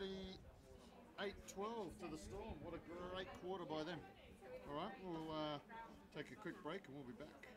38 12 to the Storm. What a great quarter by them. All right, we'll uh, take a quick break and we'll be back.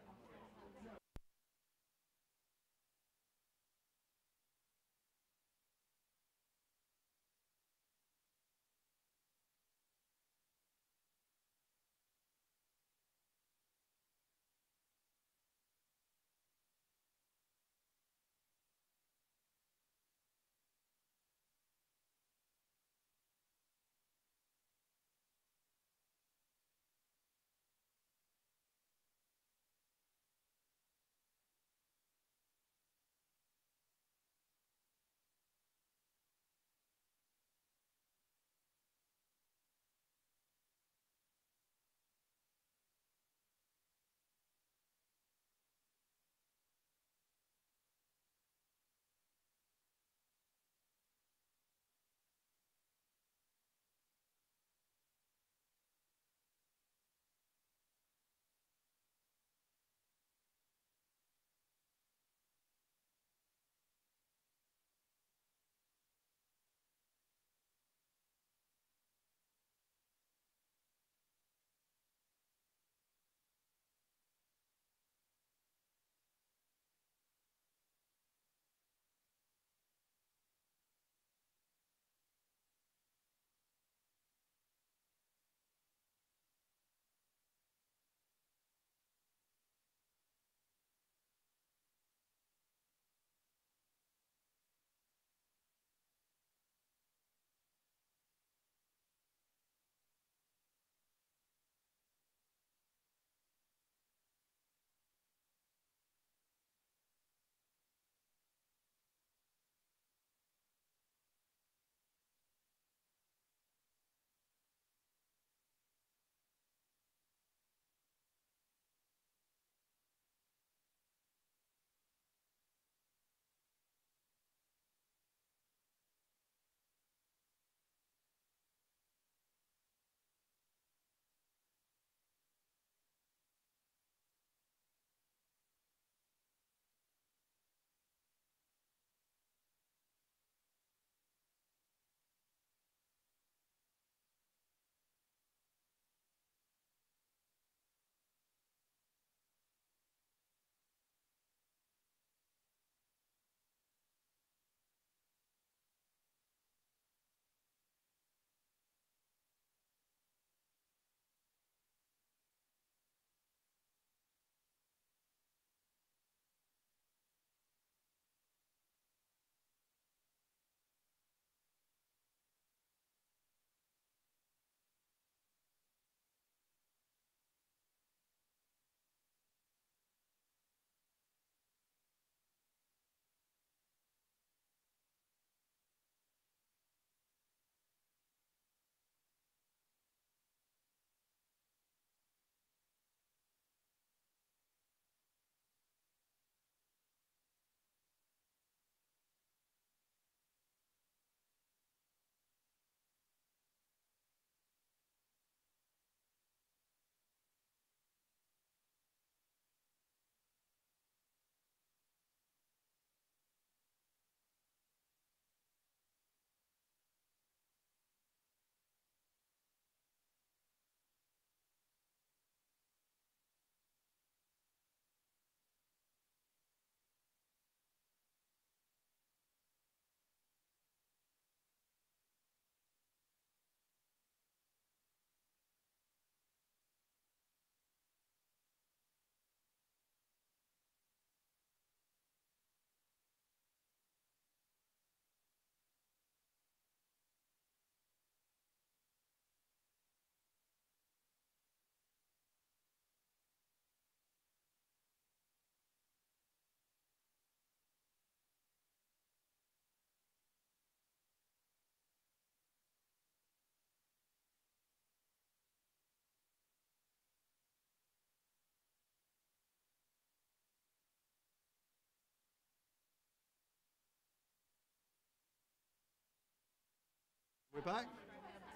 We're back.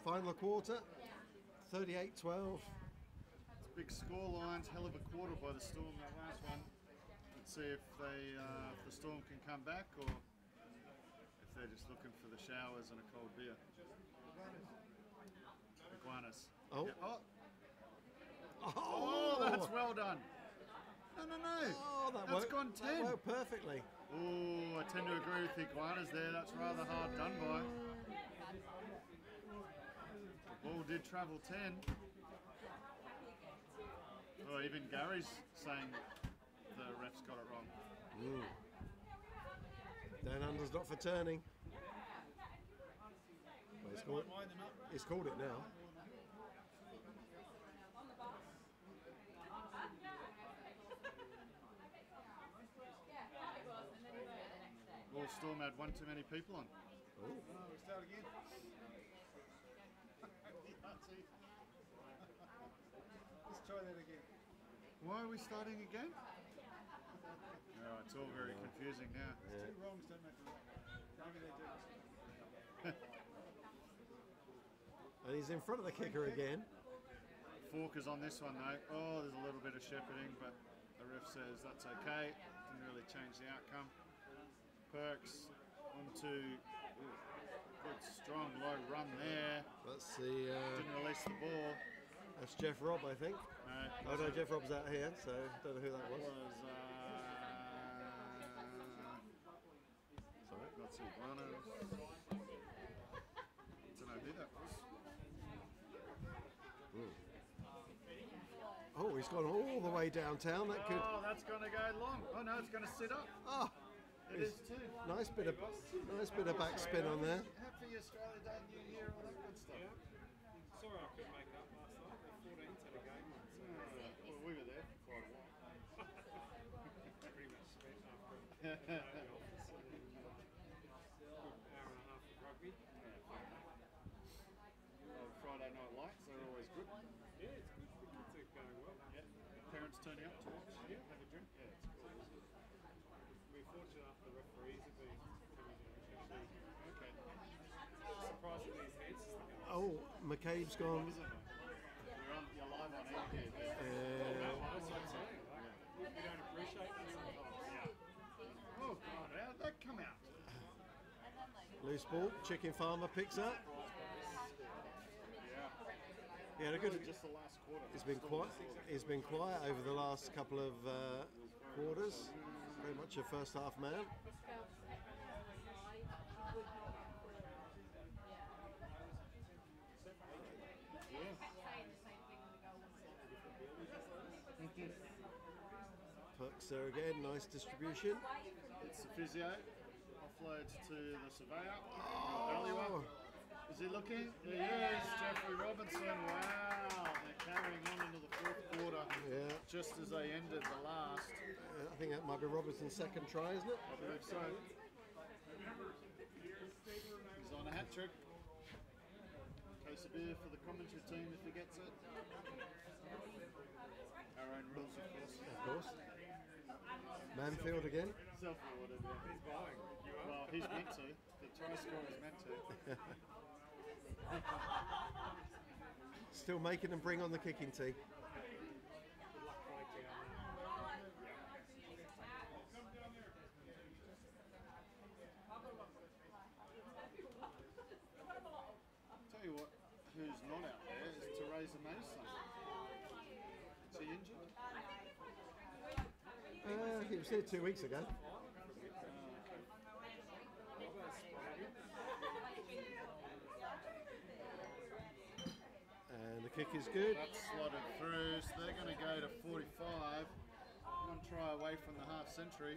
Final quarter. 38-12. Big score lines, hell of a quarter by the Storm that last one. Let's see if they uh, if the Storm can come back or if they're just looking for the showers and a cold beer. Iguanas. Oh. Yeah, Oh, Oh, oh, that's well done. No, no, no. Oh, that That's worked, gone that 10. worked perfectly. Oh, I tend to agree with the Iguanas there. That's rather hard done by. The ball did travel 10. Oh, even Gary's saying the ref's got it wrong. Hmm. Dan Under's not for turning. Well, he's, called, Winding he's called it now. Well, Storm had one too many people on. Oh, we start again. Let's try that again. Why are we starting again? Oh, it's all very confusing now. yeah. Two wrongs don't make a right. Maybe they do. And he's in front of the kicker again. Fork is on this one though. Oh, there's a little bit of shepherding, but the ref says that's okay. Didn't really change the outcome. Perks onto ooh, good strong low run there. That's the. Uh, Didn't release the ball. that's Jeff Robb, I think. No, Oh no, Jeff Robb's out here, so don't know who that was. was uh, Sorry. not. Don't know who that was. Oh, he's gone all the way downtown. That could. Oh, that's gonna go long. Oh no, it's gonna sit up. Oh, It It's- too. nice bit of nice bit of backspin on there. Happy Australia Day, New Year, all that good stuff. Sorry I couldn't make it up last night. The 14th had a game on, so Well, we were there for quite a while. pretty much spent after the office and then good hour and a half of rugby. Friday night lights, they're always good. Yeah, it's good. The kids are going well. Yeah. Parents turning up to watch, Yeah. have a drink. Yeah, it's cool. isn't it? We're fortunate enough the referees have been coming in, especially Okay. surprisingly as handsome as the guys. Oh, McCabe's gone. Isn't it? You're, on, you're live on air here. but- Uh, That's what I'm saying. Like, you don't appreciate it sometimes. Oh, God, how'd that come out? loose ball. Chicken farmer picks up. Yeah. A good. He's been quiet. He's been quiet over the last couple of uh, quarters. Very much a first half man. There again. Nice distribution. It's the physio. Offloads to the surveyor. Oh, Is he looking? He is, Jeffrey Robinson. Wow, they're carrying on into the fourth quarter. yeah. Just as they ended the last. I think that might be Robinson's second try, isn't it? I believe so. He's on a hat trick. Case of beer for the commentary team if he gets it. Our own rules, of course. Of course. Manfield again. Self-rewarded, yeah. He's bowling. Well, he's meant to. The try scorer is meant to. Still making them bring on the kicking tee. Tell you what, who's not out there is Teresa Mason. Is he injured? Uh, he was here two weeks ago. And the kick is good. That's slotted through, so they're going to go to 45. One try away from the half century.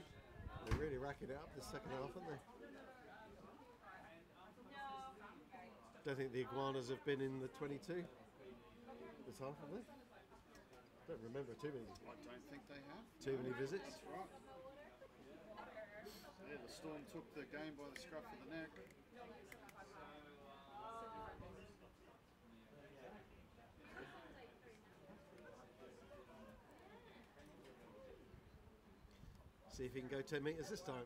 They're really racking it up this second half, aren't they? Don't think the iguanas have been in the 22 this half, have they? Don't remember too many I don't think they have. too many visits. That's right. Yeah, the Storm took the game by the scruff of the neck. See if he can go 10 metres this time.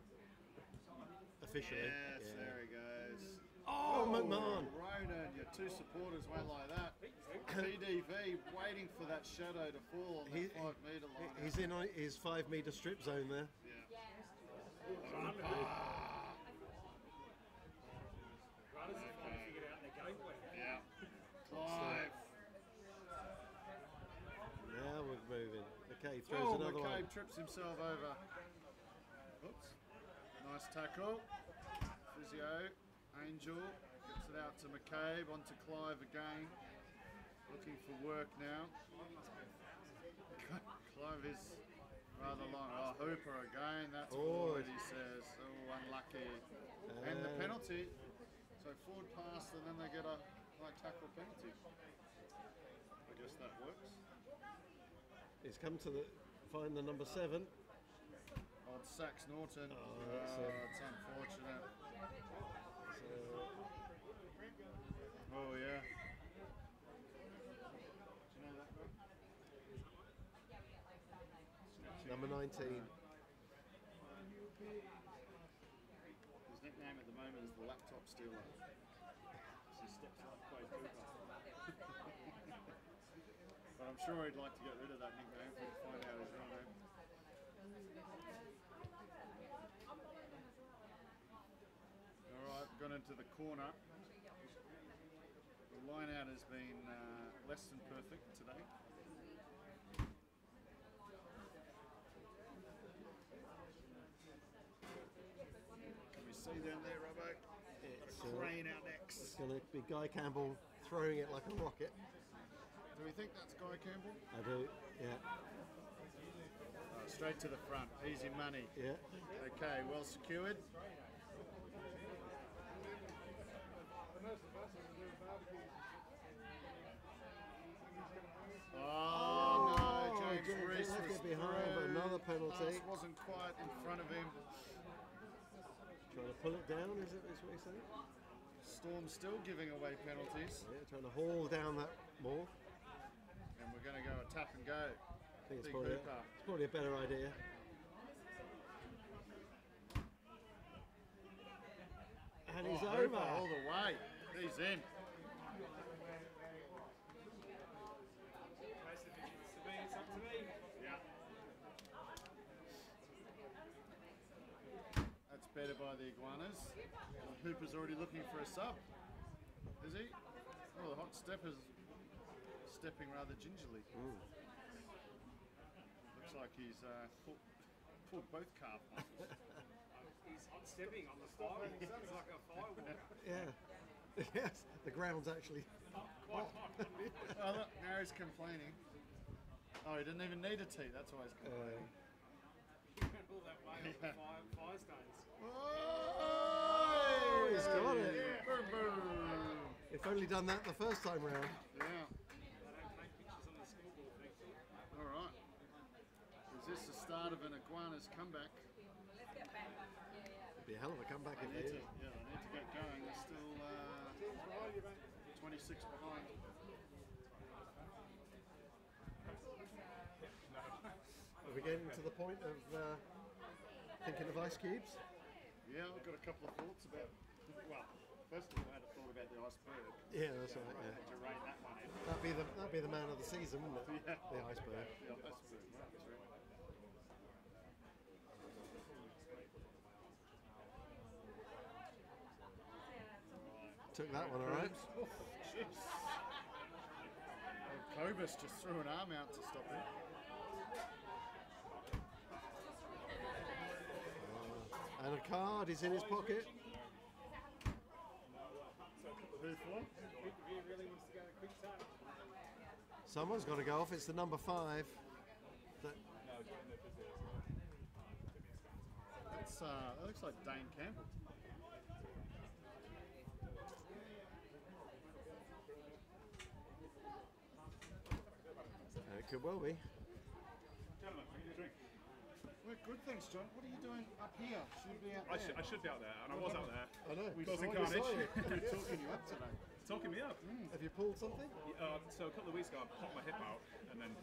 Officially. Yes, Yeah. there he goes. Oh, McMahon. Right Conan, your two supporters went like that. PDV waiting for that shadow to fall on He- five metre line. He's in his five metre strip zone there. Runners have finally figured out their game plan. Yeah. Clive. Now we're moving. McKay throws Oh, another McCabe one. trips himself over. Oops. Nice tackle. Physio. Angel gets it out to McCabe. On to Clive again. Looking for work now. Clive is rather long. Oh, Hooper again. That's Oh. forward, he says. Oh, unlucky. and the penalty. So forward pass, and then they get a high tackle penalty. I guess that works. He's come to the find the number seven. Oh, it's Sax Norton. Oh, Oh, that's unfortunate. So, Oh, yeah. Do you know that guy? number 19. His nickname at the moment is the laptop stealer. He steps up, plays Cooper. But I'm sure he'd like to get rid of that nickname we can find out his name. All right, gone into the corner. The line out has been uh, less than perfect today. See down there, Robbo? It's, uh, Crane our necks. it's going to be Guy Campbell throwing it like a rocket. Do we think that's Guy Campbell? I do. Yeah. Uh, straight to the front. Easy money. Yeah. Okay, well secured. Oh, no, James Reese was behind, but through. another penalty. Pass wasn't quite in front of him. Trying to pull it down, is it? Is what you're saying? Storm still giving away penalties, Yeah, trying to haul down that more. and we're going to go a tap and go. I think it's probably, a, it's probably a better idea. And he's Oh, over. all the way. He's in. Most of it is to me, it's up to me. Yeah. That's better by the iguanas. And Hooper's already looking for a sub. Is he? Oh, the hot stepper's stepping rather gingerly. Looks like he's uh, pulled, pulled both calf muscles. He's hot stepping on the fire. He's like a firewalker. Yeah. yes, the ground's actually. Quite hot. oh, look, now he's complaining. Oh, he didn't even need a tee. That's why he's Uh, all that way on the fire, fire stones. Oh, he's got it. Boom, boom. if only done that the first time round. Yeah. They don't take pictures on the scoreboard, thankfully. All right. Is this the start of an iguana's comeback? It'd be a hell of a comeback if They they need to, yeah, they need to get going. They're still uh, 26 behind. Are we getting to the point of uh, thinking of ice cubes? Yeah, I've got a couple of thoughts about. Well, first of all, I had a thought about the iceberg. Yeah, that's right. Yeah. To rate that one out. That'd be the that'd be the man of the season, wouldn't it? Yeah. The iceberg. The iceberg, right, that's right. Took that one all right. Oh. Oh, just threw an arm out to stop him. And a card is in his pocket. Who for? Interview really wants to go a quick time. Someone's got to go off. It's the number five. That, That's, uh, that looks like Dane Campbell. uh, it could well be. Gentlemen, can you drink? Well, good thanks, John. What are you doing up here? Should be out I, sh- I should be out there, and I was out there. I know. We Causing saw you, carnage. saw you. We're talking you up today. Talking me up. Have you pulled something? Uh, so a couple of weeks ago, I popped my hip out, and then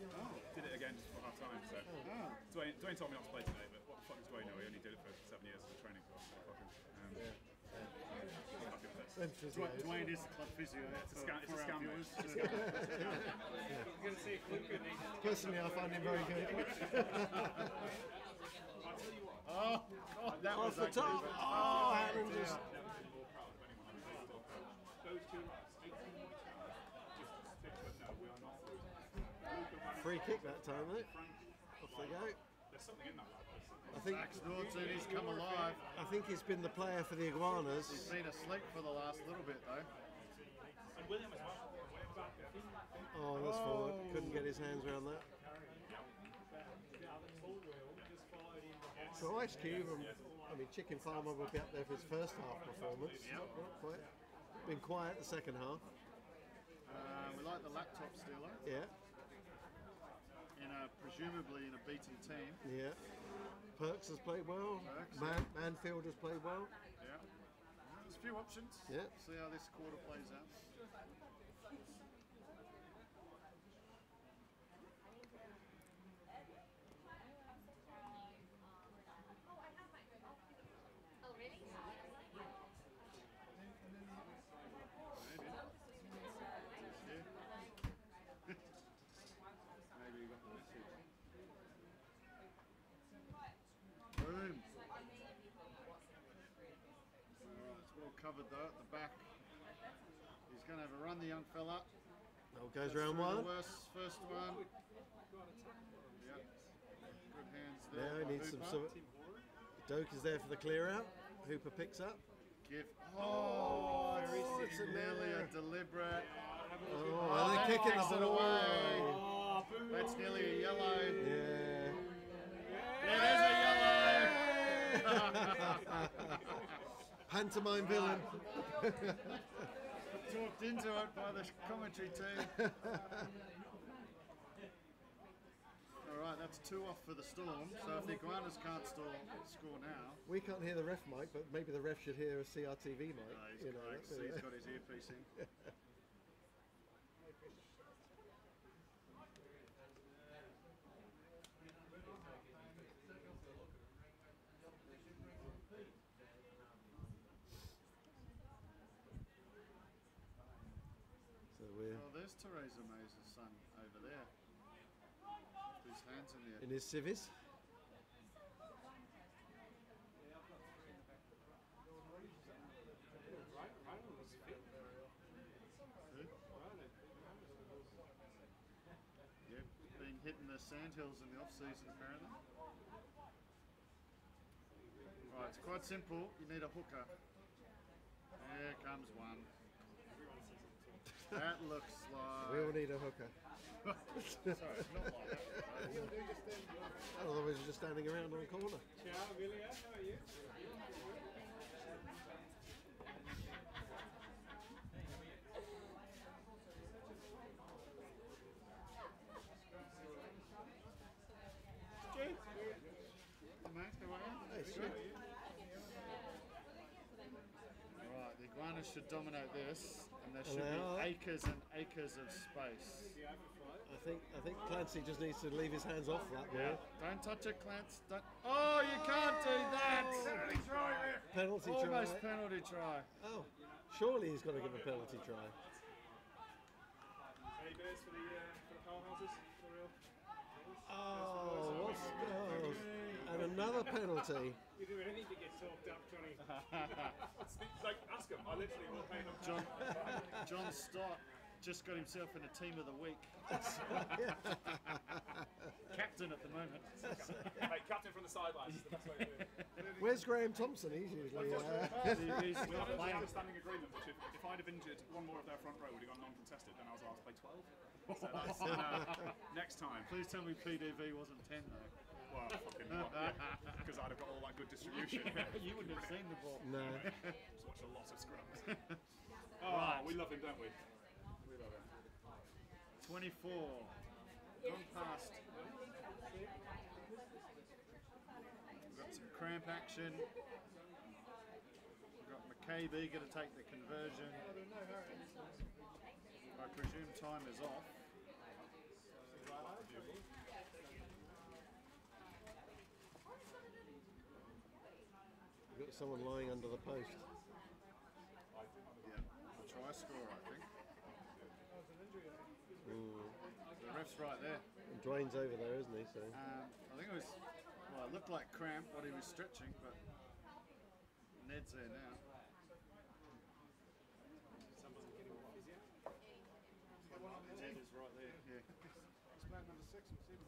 did it again just for half time. So Ah, Dwayne, Dwayne told me not to play today, but what the fuck does Dwayne know? He only did it for seven years as a training course. So fucking, um, I'm happy with this. Them Dwayne. Dwayne is the club physio It's a scam- it's a scam, viewers. mate. It's a scam. I'm going to see if Personally, I find him very good. Oh, God, that Off was the actually top. fantastic. Oh, Hannon just. Those two, 18 points. Just stick with no, we are not through. Luca managed Free kick that time, though. Frank, Off they go. There's something in that. lad. I think Max Nordson, he's come alive. I think he's been the player for the Iguanas. He's been asleep for the last little bit though. And William as well. William's back there. Oh, that's forward. Couldn't get his hands around that. So Ice Cube, um, I mean, Chicken Farmer will be up there for his first half performance. Not, not quite. Been quiet the second half. Uh, we like the laptop stealer Yeah, in a presumably in a beaten team. yeah. Perks has played well. Perks, Man, Manfield has played well. Yeah. There's a few options. Yeah. See how this quarter plays out. Oh, really? Maybe you got the message. Boom. Alright, it's well covered though at the back. He's going to have a run, the young fella. Oh, goes round Through one. Worst, first one. Yep. Good hands there. Now he needs some Hooper. sort. Doke is there for the clear out. Hooper picks up. Give. Oh, Oh, it's it's nearly a deliberate. Oh, Oh, and they're kicking takes it away. Oh! That's nearly a yellow. Yeah. Yeah, there's a yellow. Pantomime villain. Talked into it by the commentary team. All right, that's two off for the Storm. So if the Iguanas can't store, score now, We can't hear the ref mic, but maybe the ref should hear a CRTV mic. uh, he's, you know, correct. He's got his earpiece in. so we're Well, there's Theresa May's son over there. With his hands in the air. in his civvies. Yep, been hitting the sandhills in the off season apparently. Right, it's quite simple. You need a hooker. There comes one. That looks like. We all need a hooker. Sorry, not like that. Otherwise, you're just standing around on a corner. Ciao, Amelia. How are you? Mate, how are you? Hey. Right, the iguanas should dominate this, and there should they be acres and acres of space. I think I think Clancy just needs to leave his hands off that ball. Don't touch it, Clancy. Don't. Oh, you can't do that! Oh. Penalty try. Almost try. penalty try. Oh, surely he's got to give a penalty try. Any beers for the, uh, another penalty. You do anything to get talked up, Johnny. It's like, ask them. I literally will pay them. John, John Stott just got himself in a team of the week. Captain at the moment. Hey, captain from the sidelines is the best way to do it. Where's Graham Thompson? He's usually. Uh, He's We not had an playing. understanding agreement which if, if I'd have injured one more of their front row, would have gone non-contested, then I was asked to play 12. So uh, next time. Please tell me PDV wasn't 10 though. Well, fucking not, because I'd have got all that good distribution. you wouldn't have seen the ball. no. Just watched a lot of scrums. Oh, we love him, don't we? We love him. 24. Gone past. We've got some cramp action. We've got McCabe eager to take the conversion. I presume time is off. We've got someone lying under the post. Yeah. high score, I think. Mm. The ref's right there. And Dwayne's over there, isn't he? So Um, I think it was, well, it looked like cramp, what he was stretching, but Ned's there now. Someone getting a physio. Ned is right there, yeah. It's plant number six or seven.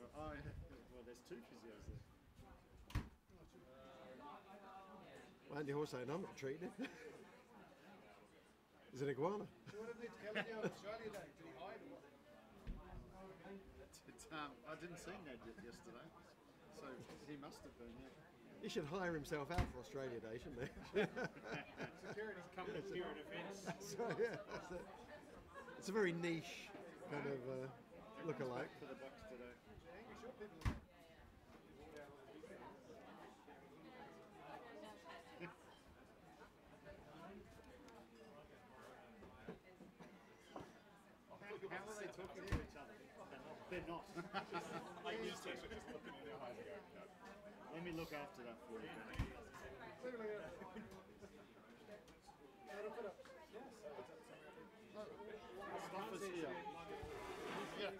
But, oh, yeah. Well, there's two physios there. Well, Andy Horse saying I'm not treating him. He's an iguana. So what did they tell you on Australia Day? Did he hide or what? Um, I didn't see Ned yesterday, so he must have been, yeah. He should hire himself out for Australia Day, shouldn't he? Security. Company gear and events. so yeah, that's it. It's a very niche kind of uh, look-alike. For the Bucks today. Angry short people. How are they talking to each other? They're not. Like newspaper, just looking in their eyes and going, no. Let me look after that for you. Ben. Look at that. Let him put up. Stuff is here. Yeah.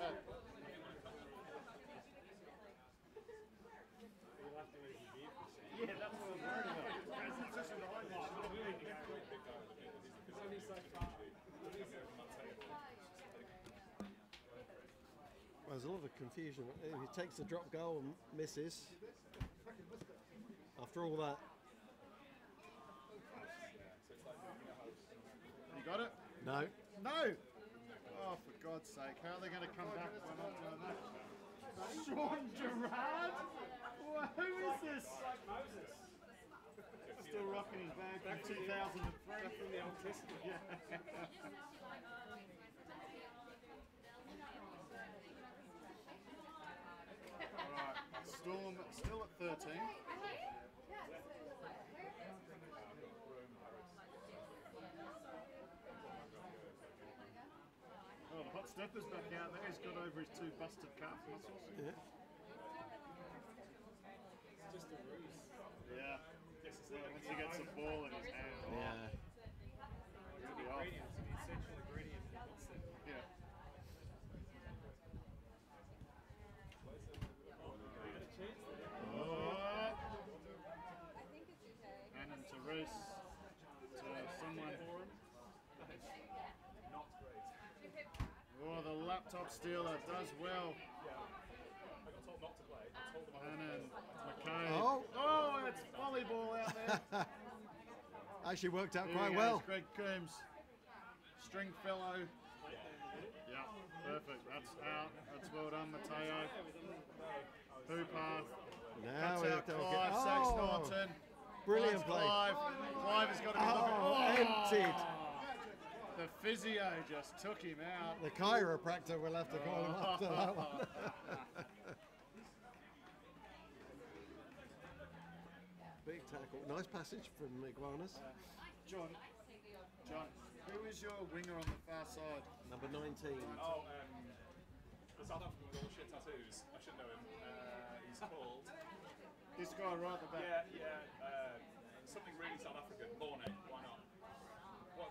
We'll have to make a beer for some. Yeah, that's what I was worried about. Position behind us. It's only so far. Well, there's a lot of confusion. He takes the drop goal and misses. After all that, You got it? no. No! Oh, for God's sake, how are they going to come back by not doing that? Sean Gerard? Who is this? Still rocking his bag from 2003. Back from the Old Testament. Yeah. Alright, Storm still at 13. Oh, the hot stepper's back out there. He's got over his two busted calf muscles. Yeah. Just a ruse. Yeah. Once he gets the ball in his hand, oh, Yeah. he'll be off. Ingredients, the essential ingredient. What's that? Yeah. Oh. Hannon to Reese. To someone. Oh, the laptop stealer does well. I got told not to play. I told them I Hannon, McKay. Oh. oh, it's volleyball out there. Actually worked out There quite well. Greg Coombs. Stringfellow. Yeah, perfect. That's out. That's well done, Mateo. Hooper. Now Cuts we out have to Clive, get. Sax Oh, Norton. brilliant Finds play. Clive. Clive has got to be Oh, looking. emptied. Oh. The physio just took him out. The chiropractor will have to call him after that one. Big tackle. Nice passage from Iguanas. John, John, who is your winger on the far side? Number 19. Oh, um, the South African with all the shit tattoos. I should know him. Uh, he's called. This guy right at the back. Yeah, yeah. Uh, something really South African. Mornay. Why not?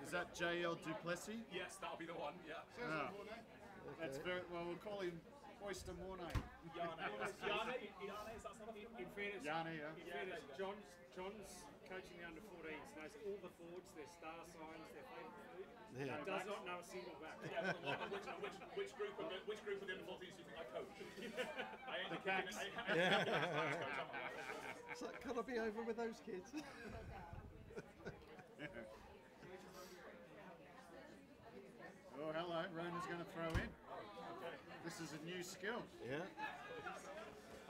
What Is that JL Duplessis? Yes, that'll be the one. Yeah. Ah, that's very well. We'll call him Oyster Mornay. Yane. Yane. Yane. Is that South In, in fairness, Yanni, yeah. in fairness, John's, John's coaching the under 14s, knows all the forwards, their star signs, their favourite food. Yeah. Does not know a single back. Yeah, but which, which, which group of the, which group of the under 14s do you think I coach? I ain't The thinking- Cacks. I- I- Yeah. It's like, can I be over with those kids? Oh, hello. Rona's going to throw in. This is a new skill. yeah.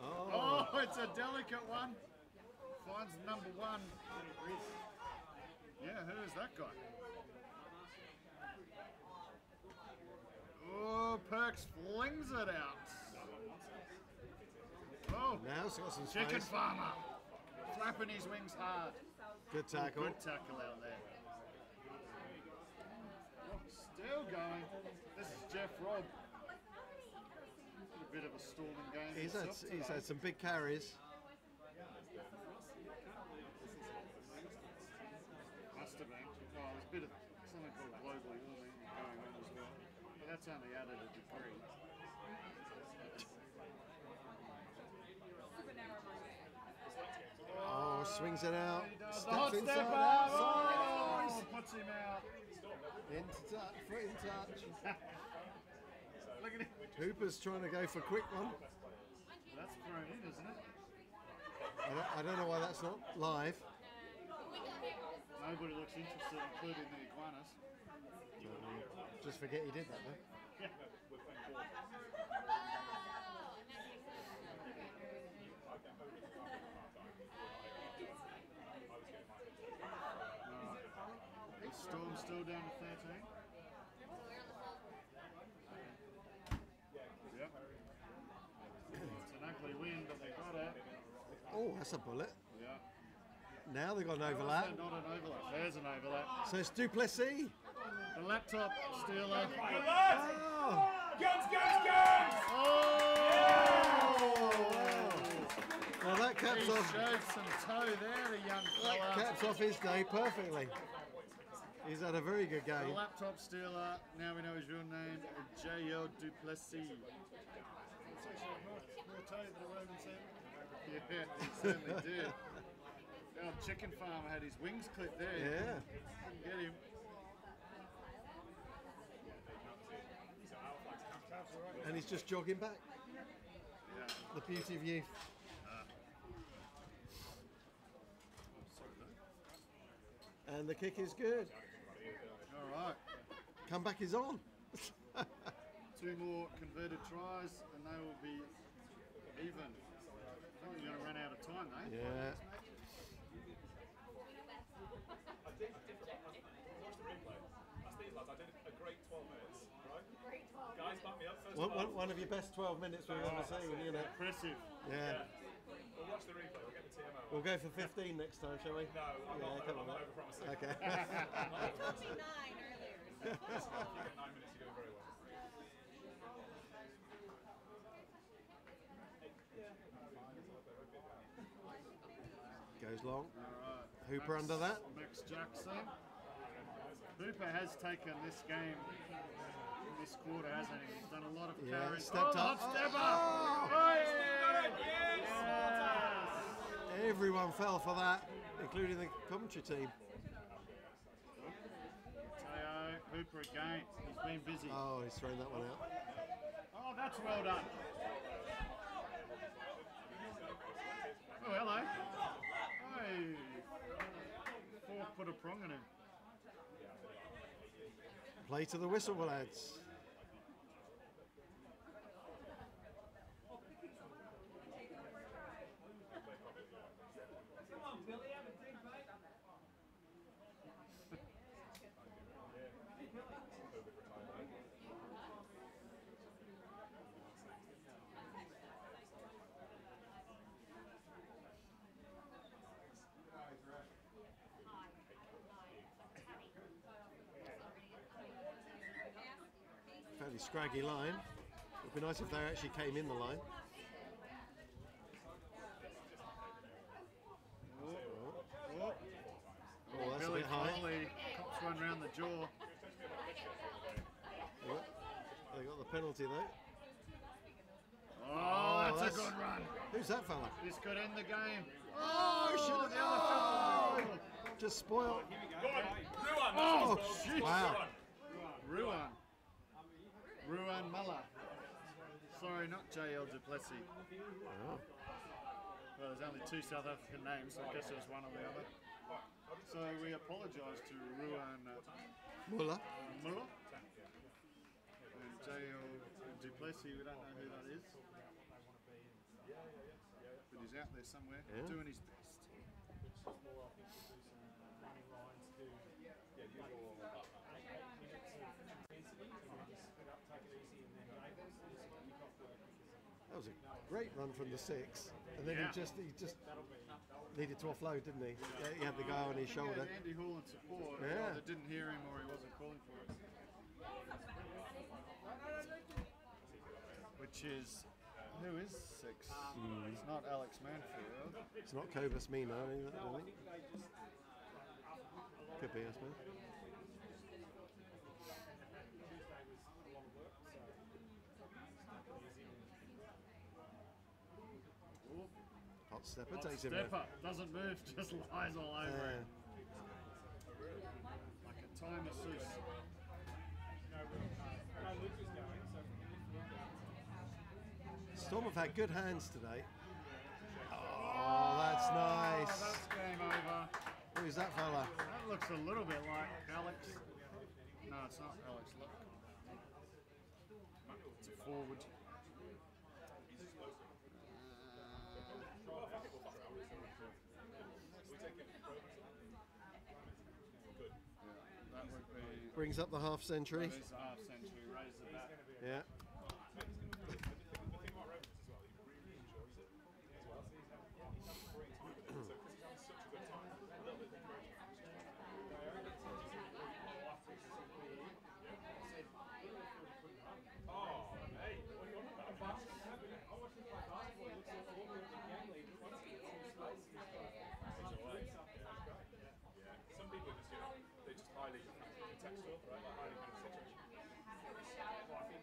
Oh. Oh, it's a delicate one. Finds number one. Yeah, who is that guy? Oh, Perks flings it out. Oh, Now it's got some chicken space. farmer. Flapping his wings hard. Good tackle. Good tackle out there. Oh, Still going. This is Jeff Robb. A bit of a storming game. He's had, he's had some big carries. Must have been. Oh, bit of something called global warming going on as well. But that's only added a degree. Oh, swings it out. Steps not inside. outside. Oh, puts him out. Into touch, foot in touch. Look at him. Hooper's trying to go for a quick one. That's thrown in, isn't it? I don't, I don't know why that's not live. Nobody looks interested, including the iguanas. Just forget he did that though. Storm still down to 13. Yep. It's an ugly win, but they got it. Oh, that's a bullet. Yeah. Now they've got an overlap. there Not an overlap. There's an overlap. So it's Duplessis. The laptop stealer. Oh, Guns, guns, guns! oh wow. Well, that He caps off, showed some toe there, the young that caps off his day perfectly. He's had a very good The game. laptop stealer. Now we know his real name, J.O. Duplessis. It's actually more, more toe than a Roman said. Yeah, he certainly did. The chicken farmer had his wings clipped there. Yeah. Couldn't get him. And he's just jogging back. Yeah. The beauty of youth. Uh, oh, and the kick is good. All right. Comeback is on. Two more converted tries, and they will be even. I think we're going to run out of time, though. Yeah. I did. I the replay. That's these lads. Did a great 12 minutes, right? Great talk. Guys, back me up. First One, half. one, one of your best 12 minutes we've ever seen, you know. Impressive. Yeah. We'll watch the replay. We'll get the TMO. We'll go for 15 next time, shall we? No, I'm Yeah, not, come I'm on. not overpromising. Okay. Told me nine earlier. You get nine minutes, you're doing very well. Goes long. All right. Hooper under that. Max Jackson. Hooper has taken this game in this quarter, hasn't he? He's done a lot of Yeah, carries. stepped oh, up. hot step Oh! up. Oh, yeah. Yes. Everyone fell for that, including the commentary team. Teo, Hooper again. He's been busy. Oh, he's thrown that one out. Oh, that's well done. Oh, hello. Hey. Four put a prong in him. Play to the whistle, lads. Scraggy line. It'd be nice if they actually came in the line. Oh, oh. Oh, that's a Billy bit high. Foley cops one round the jaw. Oh, they got the penalty though. Oh, that's, that's- a good run. Who's that fella? This could end the game. Oh, should have oh, the other fella. Just spoiled. Go on, Ruan. Oh, oh That's shit. Wow. Ruan. Ruan Muller. Sorry, not JL Duplessis. Oh. Well, there's only two South African names, so I guess it was one or the other. So we apologise to Ruan uh, Muller. Muller and JL Duplessis. We don't know who that is. But he's out there somewhere Yeah. doing his best. That was a great run from the six, and then Yeah. he just he just needed to offload, didn't he? Yeah, He had the guy on his shoulder. Andy Hall in support. Yeah. Either didn't hear him or he wasn't calling for it. Which is who is six? Hmm. It's not Alex Manfield. It's not Cobus Mina. Could be, I suppose. Stepper takes him. Stepper doesn't move, just lies all over Yeah. it. Like a time masseuse. Storm have had good hands today. Oh, that's oh, nice. Oh, that's game over. Who's that fella? That looks a little bit like Alex. No, it's not Alex. Look. It's a forward. Yeah, that would be. Brings up the half century. That is a half century. Raise the bat. Yeah. Some people are just, you know, they're just highly contextual, right? Like highly kind of situational. But I think,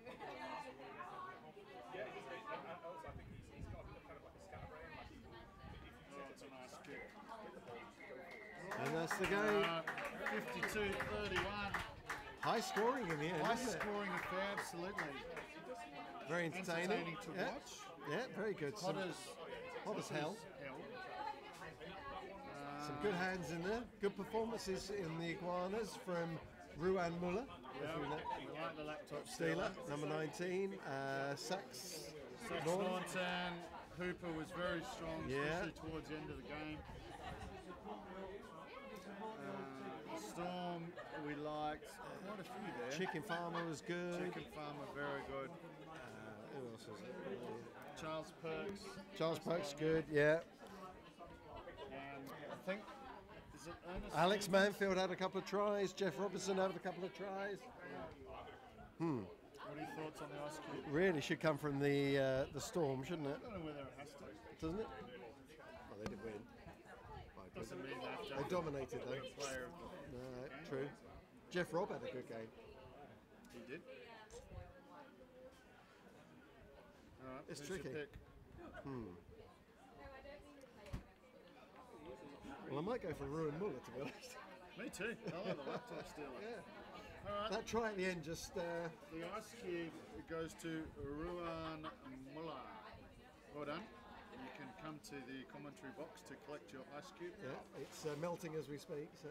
yeah, he's, and and also I think he's, he's got a bit of kind of like a scatterbrain. Like he, if you Oh, take it's a a nice kick. And that's the game. Uh, 52-31. High scoring in the end. High scoring affair, absolutely. Very entertaining. Entertaining to yeah. watch. Yeah, very good. Hot Some, as, hot as hell. hell. Some good hands in there. Good performances in the Iguanas from Ruan Muller. Yeah, we like the laptop stealer, number 19. Uh, Sax. Norton. Norton. Hooper was very strong, Yeah. especially towards the end of the game. Uh, Storm, we liked quite a few there. Chicken Farmer was good. Chicken Farmer, very good. Uh, who else was it? Charles Perks, Charles Perks, good, yeah. and I think is it? Alex Stevens? Manfield had a couple of tries. Jeff Robinson had a couple of tries. Hmm. What are your thoughts on the ice cube? Really should come from the uh, the Storm, shouldn't it? I don't know whether it has to. Doesn't it? Well, they did win. By a good- Doesn't mean. They dominated though. Player of the No, true. Jeff Robb had a good game. He did. Right, It's tricky. pick? Well, I might go for Ruan Muller to be honest. Me too. I like the laptop stealer. yeah. All right. That try at the end just. Uh, The ice cube goes to Ruan Muller. Well done. You can come to the commentary box to collect your ice cube. yeah, it's uh, melting as we speak. So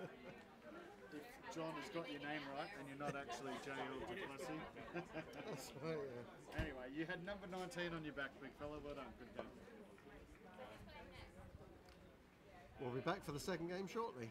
If John has got your name right and you're not actually J.L. Duplessis. that's right. Yeah. anyway, you had number 19 on your back, big fella. Well done. Good game. We'll be back for the second game shortly.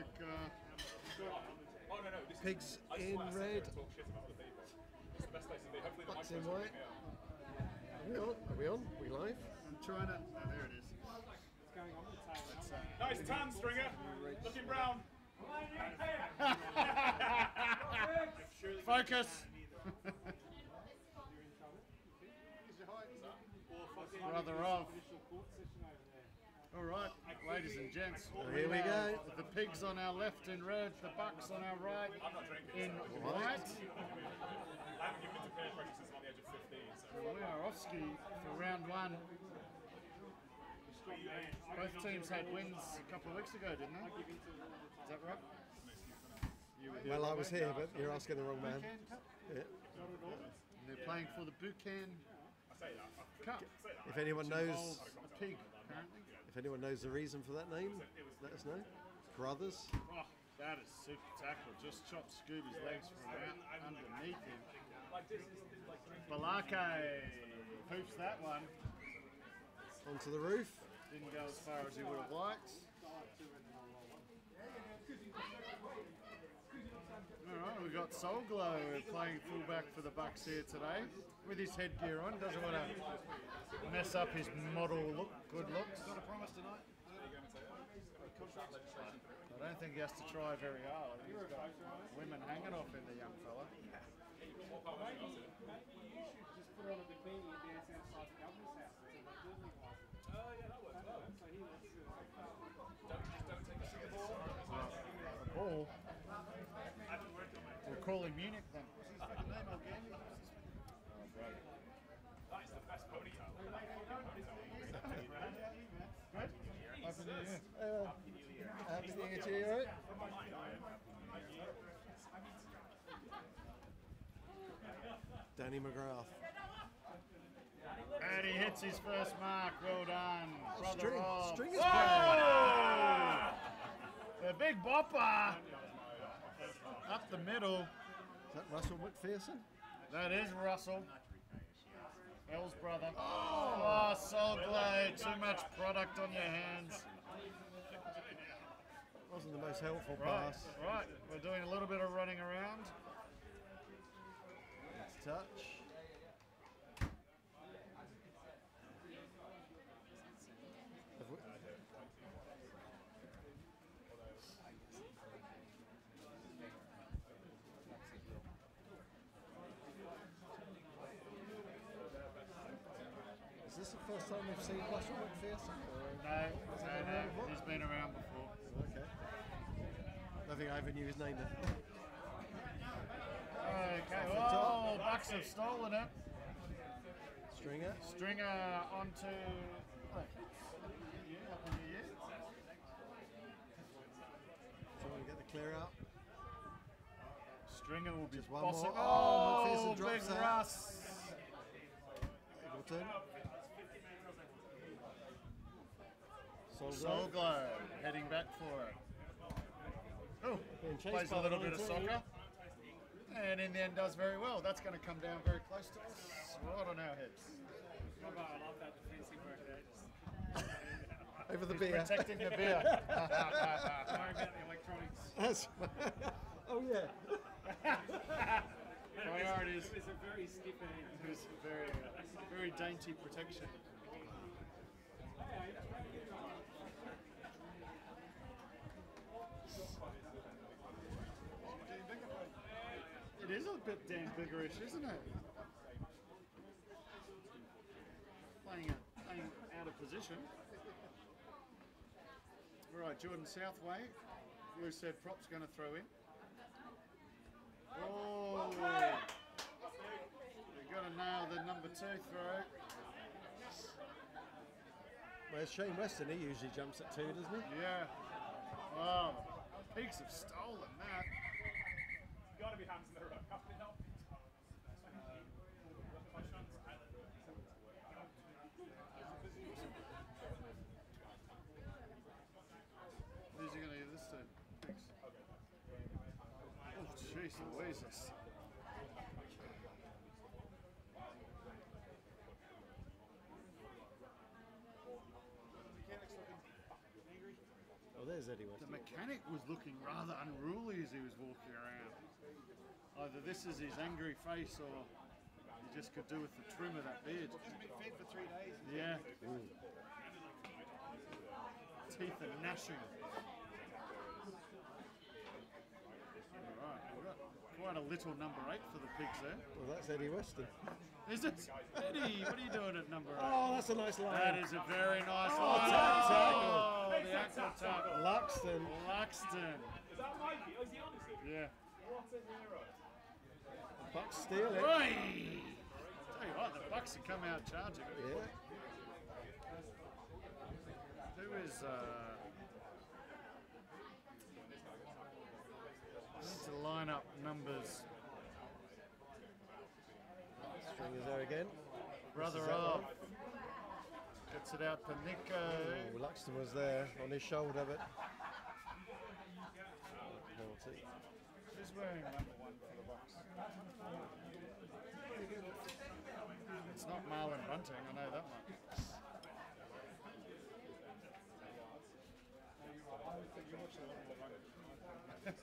Like uh, Oh no no, this Pigs I in swear I sit red. here and talk shit about other people. It's the best place to be. Hopefully the Bucks in white. picking me up. Are we on? Are we on? Are we live? I'm trying to. Oh, there it is. What's going on with the tail? Uh, Nice tan, Stringer. Looking brown. Focus. Brother of. Initial court session over there. All right, ladies and gents. here we go. The pigs on our left in red, the bucks on our right I'm not drinking. in white. I haven't given into pressure since I'm the age of 15. So We are off ski for round one. Both teams had wins a couple of weeks ago, didn't they? Is that right? Well, I was here, but you're asking the wrong man. Yeah. And they're playing for the Buchan Cup. If anyone knows, a pig, apparently. If anyone knows the reason for that name, let us know. Brothers. Oh, that is super tackle. Just chopped Scooby's legs from out underneath him. Balake poops that one. Onto the roof. Didn't go as far as he would have liked. Alright, we've got Soul Glow playing fullback for the Bucks here today. With his headgear on, doesn't want to mess up his model look, good looks. Got a promise tonight? I don't think he has to try very hard. He's got women hanging off in the young fella. Maybe, maybe you should just put on a bikini and dance outside the governor's house until that building license. Oh yeah, that works well. So he wants to. A ball. We'll call him Munich then. That is the best ponytail. Happy New Year. Happy New Year to you, right? Danny McGrath. And he hits his first mark. Well done. Oh, Brother String, of. string is Oh! The big bopper. Up the middle. Is that Russell McPherson? That is Russell. Bell's brother. Oh, oh Soul Glow. Too much product on your hands. Wasn't the most helpful Right, pass. right. We're doing a little bit of running around. It's touch. Have we- Is this the first time we've seen Russell McPherson? Or- No, no, no. He's been around before. Okay. I think I even knew his name then. Okay. Oh. Bucks have stolen it. Stringer. Stringer onto. Oh, Happy New Year, Happy New Year. Trying to get the clear out. Stringer will be Just one bossing. more. Oh, Oh, McPherson drops big. Russ. Ableton. Soul Soul Glow. Glow heading back for it. Oh, Being plays a little bit of soccer. And in the end does very well. That's going to come down very close to us. Right on our heads. Oh, I love that defensive work there. Over the beer. Protecting the beer. Sorry about the electronics. That's, oh yeah. Priorities. It was a very stiff hand. It was very, uh, very dainty protection. It is a bit Dan Biggarish, isn't it? Playing, it, playing out of position. All right, Jordan Southway. Lou said prop's going to throw in. Oh! We've got to nail the number two throw. Whereas Shane Weston, he usually jumps at two, doesn't he? Yeah. Oh, Peaks have stolen that. Gotta hands in the row. Have to. Who's he going to give this to? Peaks. Oh, jeez Louises. Oh, there's There's Eddie West. The mechanic was looking rather unruly as he was walking around. Either this is his angry face or he just could do with the trim of that beard. He's been fed for three days. Yeah. Teeth are gnashing. Alright, we've got quite a little number eight for the pigs there. Well, that's Eddie Weston. Is it? Eddie, what are you doing at number eight? Oh, that's a nice line. That is a very nice Oh, line. tackle. Oh, the ankle tackle. Luxton. Luxton. Is that Mikey? Oh, is he honest? Yeah. What a hero. Bucks steal it. Oi! Tell you what, the Bucks have come out charging. Yeah. Who is uh need to line up numbers. Stringers there again. Brother This of gets it out for Nico. Oh, Luxton was there on his shoulder, but penalty. Who's wearing number one for the Bucks? It's not Marlon Bunting, I know that much.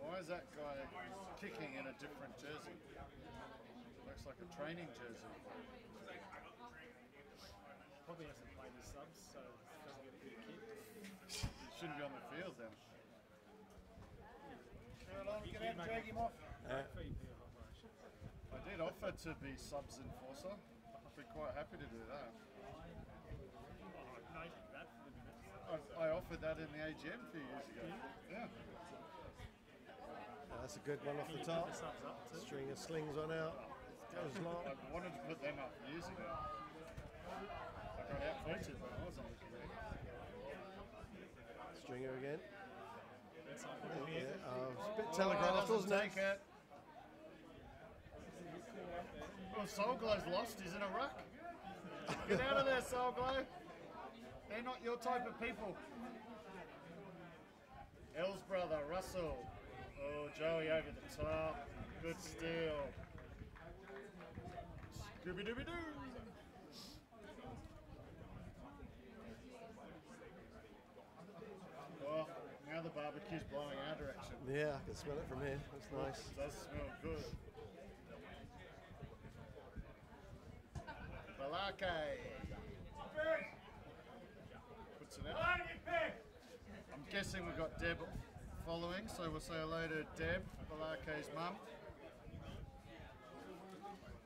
Why is that guy kicking in a different jersey? Looks like a training jersey. Probably hasn't played his subs, so doesn't get a bit of kick. He shouldn't be on the field then. Get out and drag him off. Uh, VP of operation. I did offer to be subs enforcer. I'd be quite happy to do that. I'd noted that for the minute. I, I offered that in the AGM a few years ago. Yeah. that's a good one off the top. The subs up too. String of slings on out. Goes long. I wanted to put them up years ago. I got outvoted when I was on the committee. Stringer again. Yeah, uh, it's a bit telegraphed, wasn't it? it. Well, Soul Glow's lost. He's in a ruck. Get out of there, Soul Glow. They're not your type of people. El's brother, Russell. Oh, Joey over the top. Good steal. Scooby Dooby Doo. Well, oh, now the barbecue's blowing our direction. Yeah, I can smell it from here. That's nice. It does smell good. Balake. Puts it out. I'm guessing we've got Deb following, so we'll say hello to Deb, Balake's mum.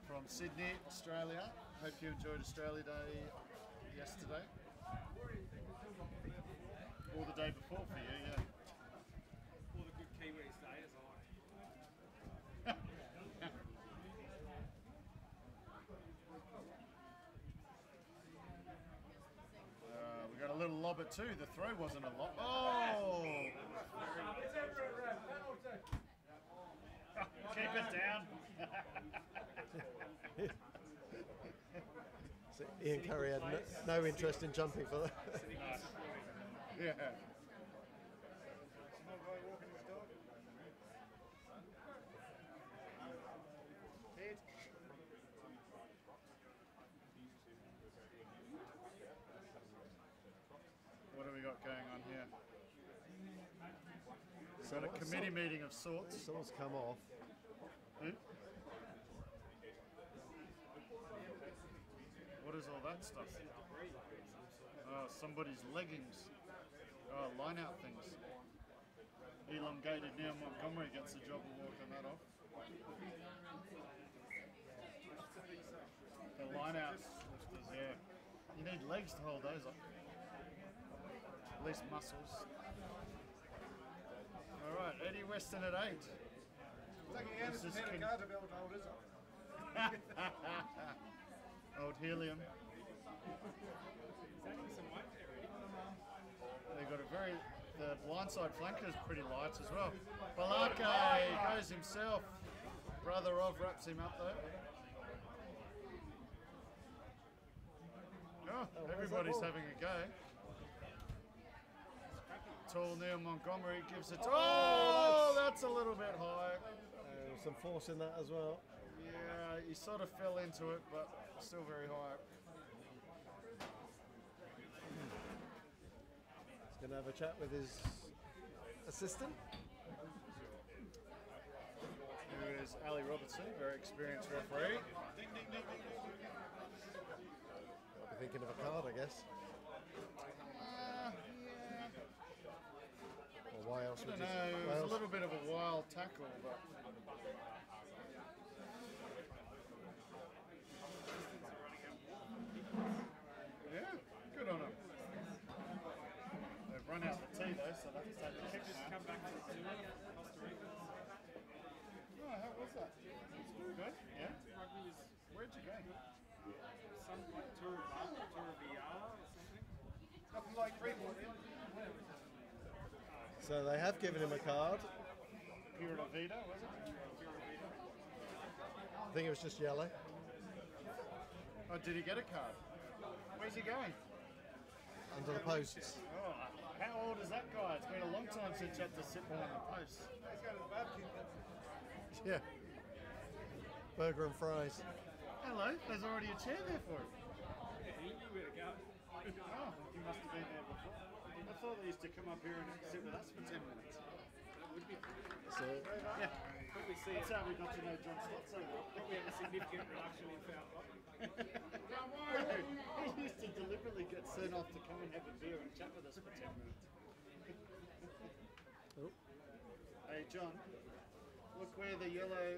From Sydney, Australia. Hope you enjoyed Australia Day yesterday. Or the day before for you, yeah. All the good Kiwis day as I. Uh, we got a little lob at two. The throw wasn't a lot. Oh! oh! Keep it down. So Ian Curry had no, no interest in jumping for that. yeah. Small guy walking his dog. Head. What have we got going on here? We've got a committee meeting of sorts. Someone's come off. Who? What is all that stuff? Oh, somebody's leggings. Oh, line out things. Elongated now Montgomery gets the job of walking that off. The line outs, yeah. You need legs to hold those up. At least muscles. Alright, Eddie Weston at eight. Taking Anderson had a car to be able to hold his. Old helium. They've got a very the blindside flanker is pretty light as well. Balake goes himself. Brother of wraps him up though. Oh, everybody's having a go. Tall Neil Montgomery gives it. Oh, that's a little bit high. Uh, some force in that as well. Yeah, he sort of fell into it, but still very high. He's going to have a chat with his assistant. Who is Ali Robertson, very experienced referee. I'll be thinking of a card, I guess. Uh, yeah. Or why else I would don't you? know. It was a little bit of a wild tackle, but. Yeah, good on them. They've run out the tee though, so that's take the kick Just now. come back to the two, Costa Rica. Oh, how was that? Good. Yeah. Where'd you go? some like Turubala, Turubiala or something. Nothing like Freeport. So they have given him a card. Pura Vida, was it? I think it was just yellow. Oh, did he get a card? Where's he going? Under the posts. Oh, how old is that guy? It's been a long time since you had to sit behind the post. He's got his barbecue. Yeah. Burger and fries. Hello, there's already a chair there for him. He knew where to go. Oh, he must have been there before. I thought they used to come up here and sit with us for 10 minutes. That would be So Yeah, probably see that's it. how we got to know John Stott so well. Probably have a significant reduction in foul blocking. he used to deliberately get sent off to come and have a beer and chat with us for 10 minutes. Oh. Hey, John, look where the yellow,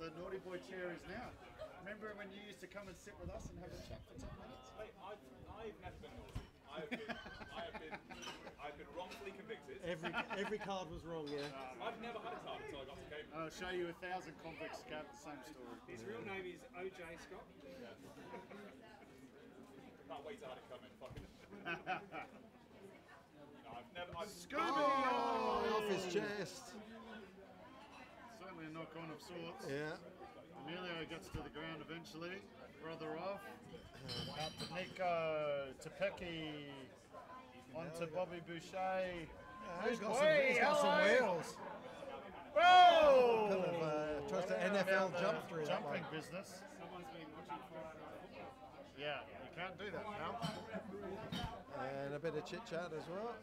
the naughty boy chair is now. Remember when you used to come and sit with us and have a chat for 10 minutes? Mate, I've, I've never been naughty. I've been, I have been, I've been wrongfully convicted. every every card was wrong, yeah. Um, I've never had a card until I got to Cambridge. I'll show you a thousand convicts who the same story. His real name is OJ Scott. Can't wait to have it come in. Fucking. no, I've never. I've, Scooby! Oh, off his chest. Certainly a knock on of sorts. Yeah. Emilio gets to the ground eventually. Brother off. Out to Nico. To Pecky. On to Bobby Boucher. he's got some, he's got some hello. wheels. Whoa! Kind of uh, tries to NFL jump through that Jumping one. business. Someone's been watching Friday Yeah, you can't do that, now. And a bit of chit chat as well.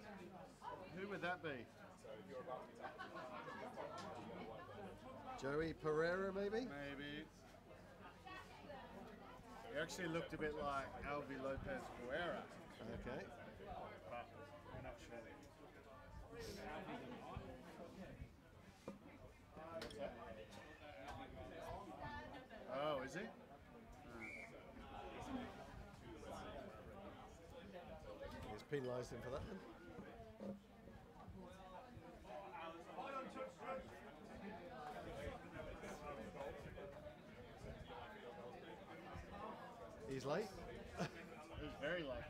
Who would that be? Joey Pereira, maybe? Maybe. He actually looked a bit like Albi Lopez Guerra, Okay. but we're not sure. Oh, is he? He's penalised him for that one. Late. Who's very late?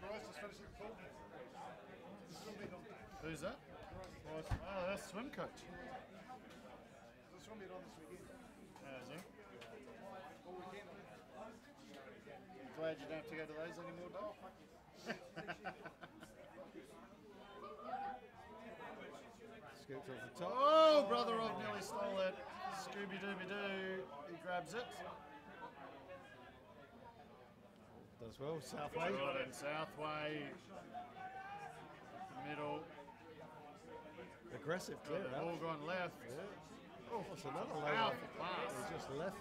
Who's that? Oh, that's swim coach. I'm glad you don't have to go to those anymore. Scoops off the top. Oh, brother of nearly stole it. Scooby Dooby Doo. He grabs it. Does well. Southway. Got in Southway. The middle. Aggressive clear They've all gone left. Oh, what's another low pass. He just left.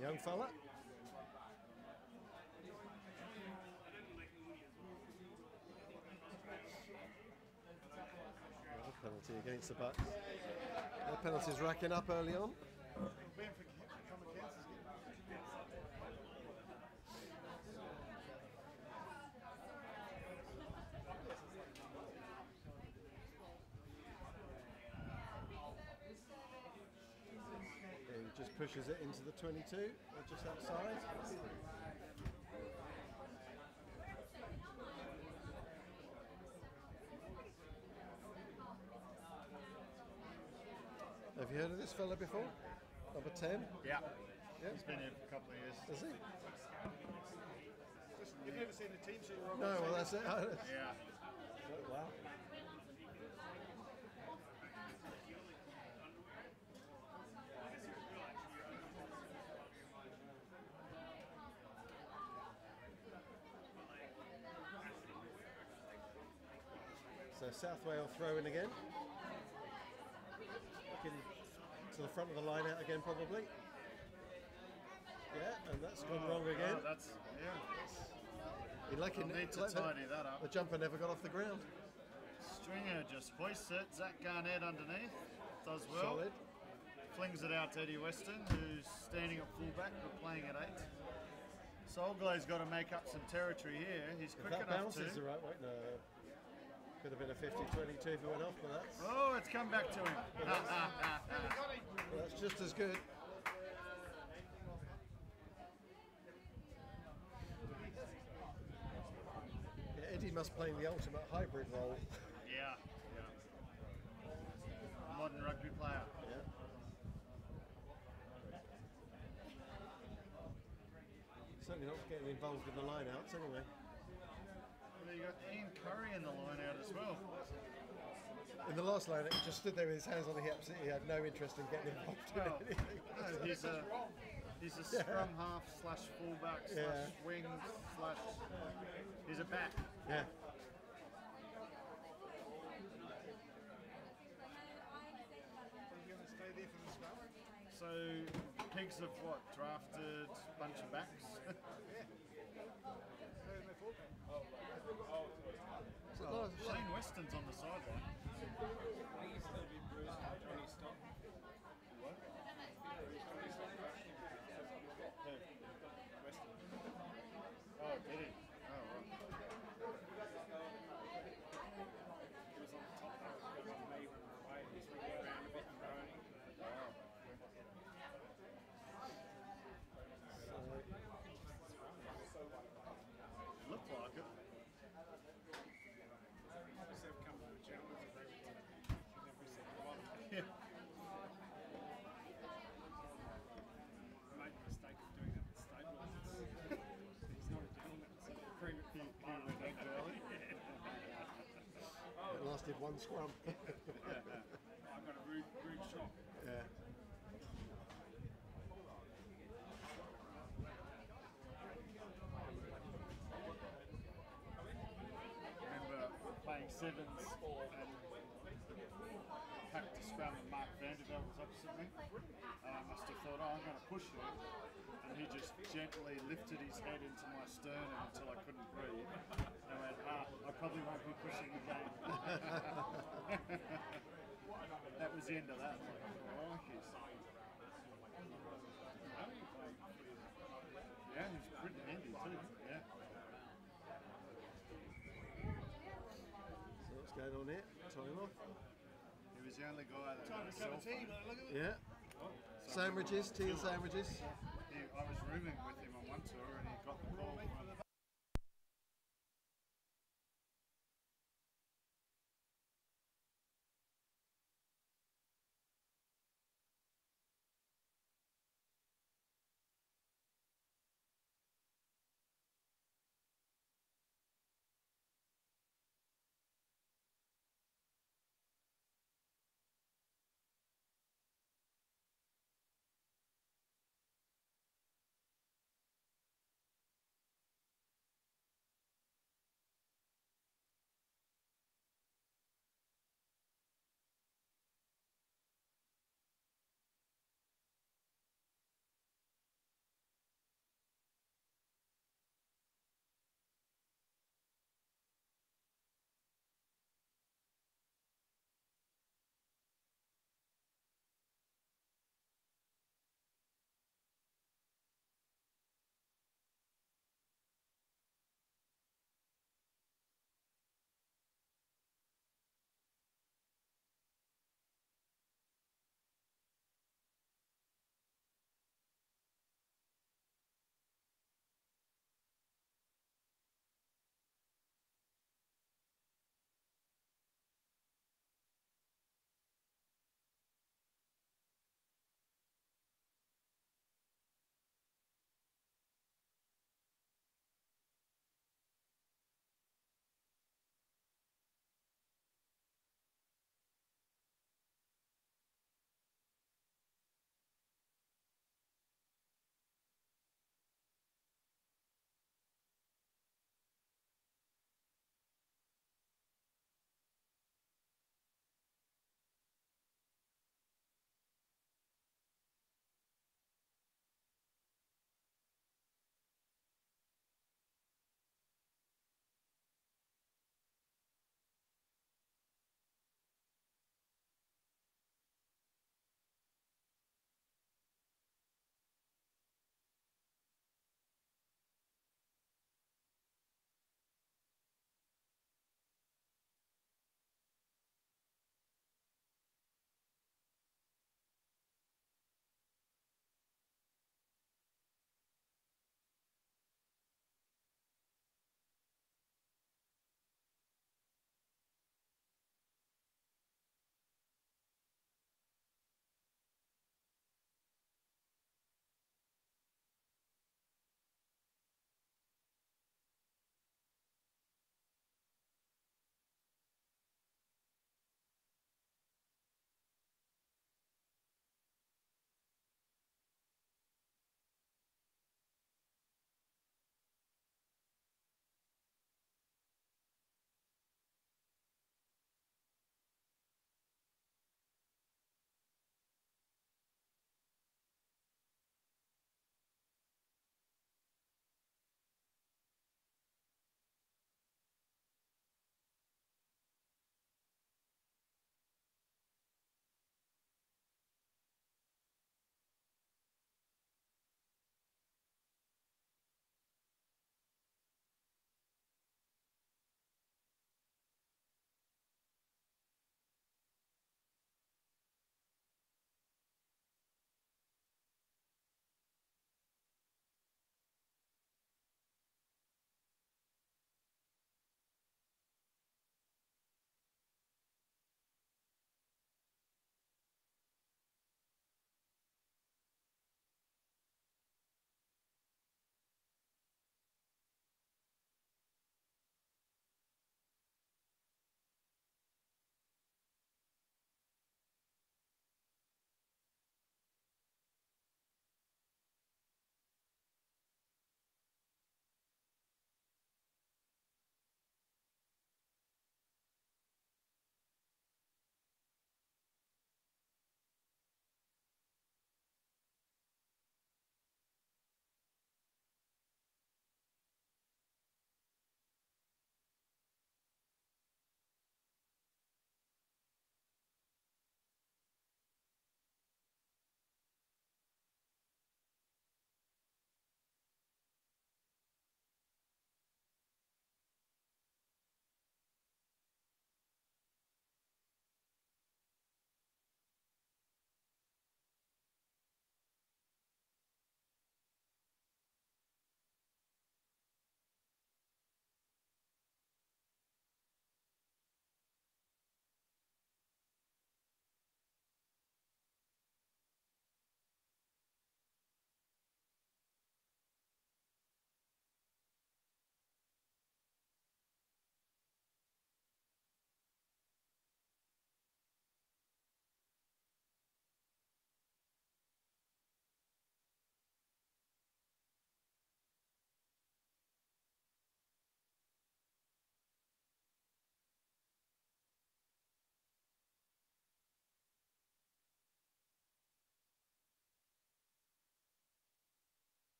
Young fella. Another penalty against the Bucks. Their penalties racking up early on. Being for becoming cancers again. He just pushes it into the 22, or just outside. Have you heard of this fella before? Number 10? Yeah. Yeah. He's been here for a couple of years. Is he? You've never seen a team sheet or No, well, that's it. Yeah. Oh, wow. Southway's throw-in again. Looking to the front of the line out again, probably. Yeah, and that's gone oh, wrong again. Oh, that's yeah. He like I'll need to tidy that up. The jumper never got off the ground. Stringer just hoists it. Zach Garnett underneath. Does well. Solid. Flings it out to Eddie Weston, who's standing at fullback but playing at eight. Solglay's got to make up some territory here. He's If quick that enough bounces to. the right way, no. Could have been a 50-22 if it went off, but that's, Oh, it's come back to him. that's just as good. Yeah, Eddie must play the ultimate hybrid role. yeah, yeah. Modern rugby player. Yeah. Certainly not getting involved in the lineouts anyway. You got Ian Curry in the line out as well. In the last line, he just stood there with his hands on the hips. He had no interest in getting involved Well, in anything. no, he's a he's a scrum half slash fullback slash Yeah. wing slash. He's a back. Yeah. Are you going to stay there for the spell? So pigs have what drafted a bunch of backs. Stay in their fullback. Oh, Shane Weston's on the sideline. Oh, did he? Oh, right. Looked like it. Obviously, they've come from the Germans and they were in every single one. Yeah. Made the mistake of doing that at Staples. It's- He's not a gentleman, so cream it from the bottom. Lasted one scrum. I got a rude, rude yeah. remember playing sevens and packed a scrum and Mark Vanderbilt was opposite me. I must have thought, oh, I'm going to push you. And he gently lifted his head into my sternum until I couldn't breathe. And I went, ah, I probably won't be pushing again. that was the end of that. Like, oh. Yeah, he was pretty handy too. Yeah. So what's going on here? Time off. He was the only guy that Time got for a cup of tea, but look at it. Yeah. Sandwiches, tea and sandwiches. I was rooming with him on one tour and he got the call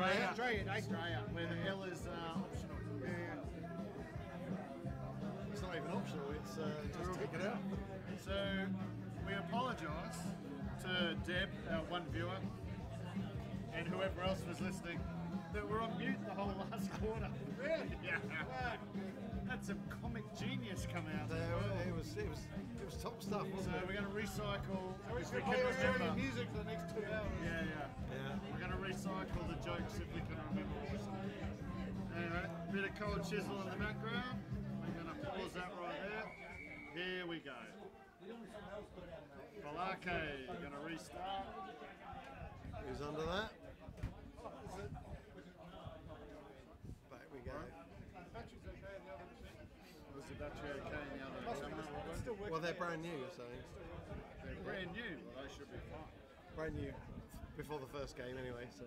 eh? Australia. Australia, eh? Australia, where the L is uh, optional. Yeah. It's not even optional. It's uh, just take it out. So we apologise to Deb, our one viewer, and whoever else was listening, that we're on mute the whole last quarter. Really? yeah. That's some comic genius come out There, there. it was it was it was top stuff, So wasn't it? we're going to recycle. Should we can Australian remember. music for the next two hours. Yeah, yeah. Yeah. We're going to recycle the jokes if we can remember. Anyway, bit of cold chisel in the background. We're going to pause that right there. Here we go. Balake, you're going to restart. Who's under that? Back we go. Battery's okay in the other machine. Was the battery okay in the other Must be. camera? It's still working. Well, they're brand new, you're saying. They're brand new. Well, they should be fine. Brand new before the first game, anyway. So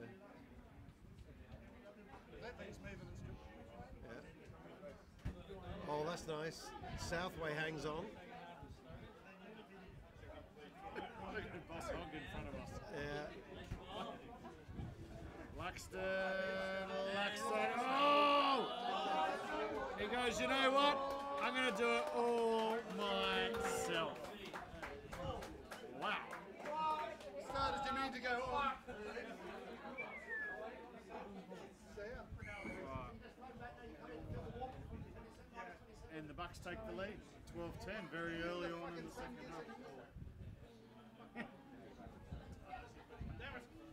That thing's moving. It's good. yeah. Oh, that's nice. Southway hangs on. Look at the boss hog in front of us. Yeah. Luxton, Luxton. Oh! oh! He goes, you know what? I'm going to do it all myself. Wow. Started, you mean to go on? Right. And the Bucks take the lead, 12-10, very early on in the second half.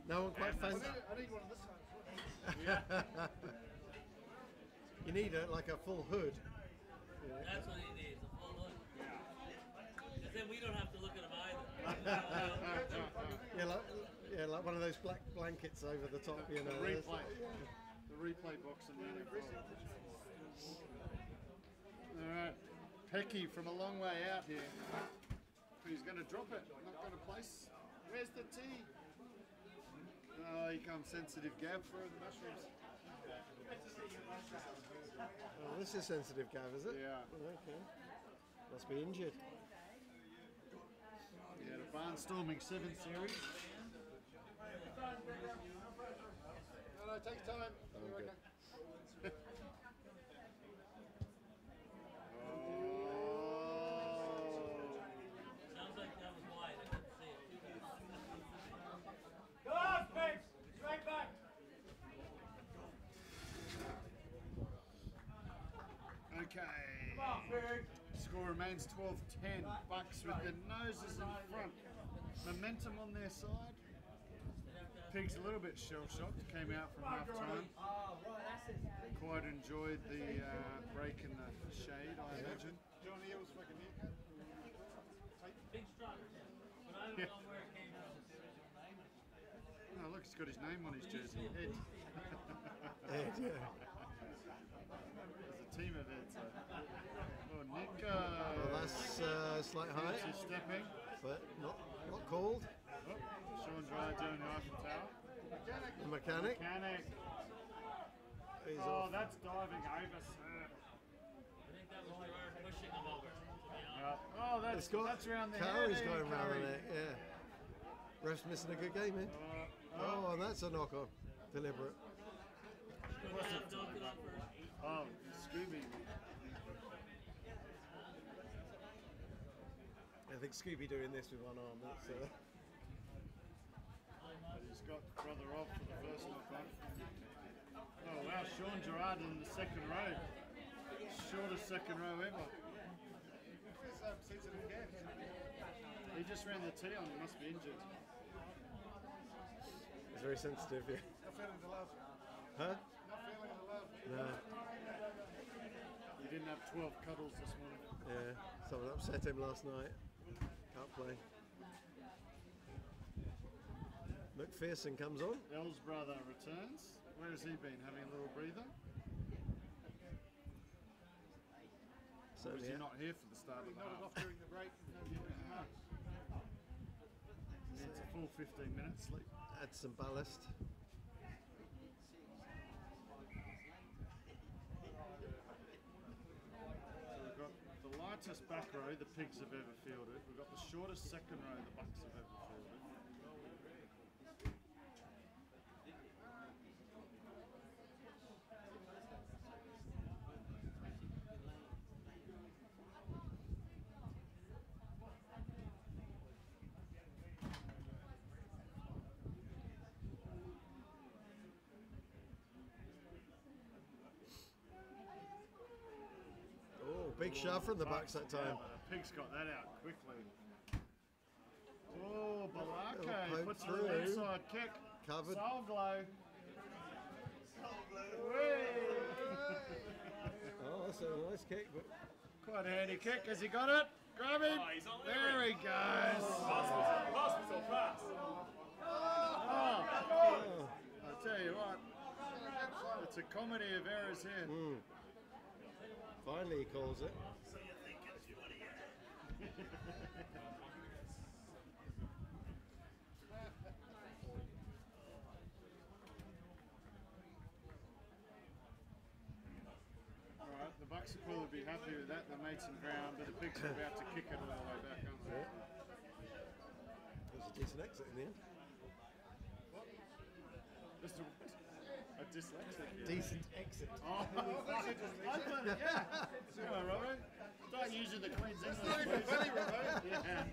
No one quite I fancy. I need one of this side. you need a, like a full hood. That's what he needs, a full hood. Because then we don't have to look at him either. Yeah, like yeah, like one of those black blankets over the top. You know. The there's- replay. The replay box in the NFL. Alright. Pecky from a long way out here. He's going to drop it. Not going to place. Where's the tee? Oh, here comes sensitive Gav for the mushrooms. Oh, this is sensitive, Gav, is it? Yeah. Oh, okay. Must be injured. Yeah, the Barnstorming 7 series. No, no, take your time. Oh, You're okay. Oh. Sounds like that was wide, I couldn't see it. Go on, Spence! Straight back! Okay. Come on, Big! Score remains 12-10. Bucks with their noses in front. Momentum on their side. Pigs a little bit shell shocked. Came out from half time. Oh, right, that's it. Quite enjoyed the uh, break in the shade, I imagine. John Eels fucking haircut. Big strong, but I don't Yeah. know where it came from. His original name. Oh, look, he's got his name on his jersey. Ed. Ed, yeah. There's a team of Eds. though. Oh, Nico. Well, uh, slight height, He's stepping. but not not called. Oh, Sean Dry doing the Eiffel Tower. The mechanic. Mechanic. He's Oh, off. that's diving over, sir. I think that was pushing him over, to be honest. Yeah. Oh, that's, got that's around the Curry's head. eh, going round the neck. Yeah. Ref's missing a good game, eh? Uh, Oh, and that's a knock on. Deliberate. Should have knocked it up first. oh, Scooby. Think Scooby doing this with one arm. That's, uh, He's got brother off for the first knock on. Oh, wow, Sean Gerard in the second row. Shortest second row ever. Where's sensitive Gav? He just ran the tee on, he must be injured. He's very sensitive. Yeah. Not feeling the love. Huh? Not feeling the love. No. He didn't have 12 cuddles this morning. Yeah. Someone upset him last night. Outplay. McPherson comes on. Bell's brother returns. Where has he been? Having a little breather? So Or is he not here for the start of We the nodded half? off during the break. It's a full 15 minutes sleep. add some ballast. So we've got the back row the pigs have ever fielded. We've got the shortest second row the bucks have ever fielded. Big shove from the Bucks that time. Yeah, but the Pigs got that out quickly. Oh, Little Balake puts through. the inside kick. Covered. Soul glow. Oh, that's a nice kick, but Quite a handy kick. Has he got it? Grab him. Oh, he's on There he goes. Hospital class. Oh, oh, I tell you what, it's a comedy of errors here. mm. Finally he calls it. All right, the Bucks will probably be happy with that. They made some ground, but the Pigs are about to kick it all the way back, aren't they? It was a decent exit in the end. Just a, a dyslexic. yeah. Decent. Oh, I thought, yeah. Come on, Robbo. Start using the Queen's English. not even funny, Robbo. Yeah.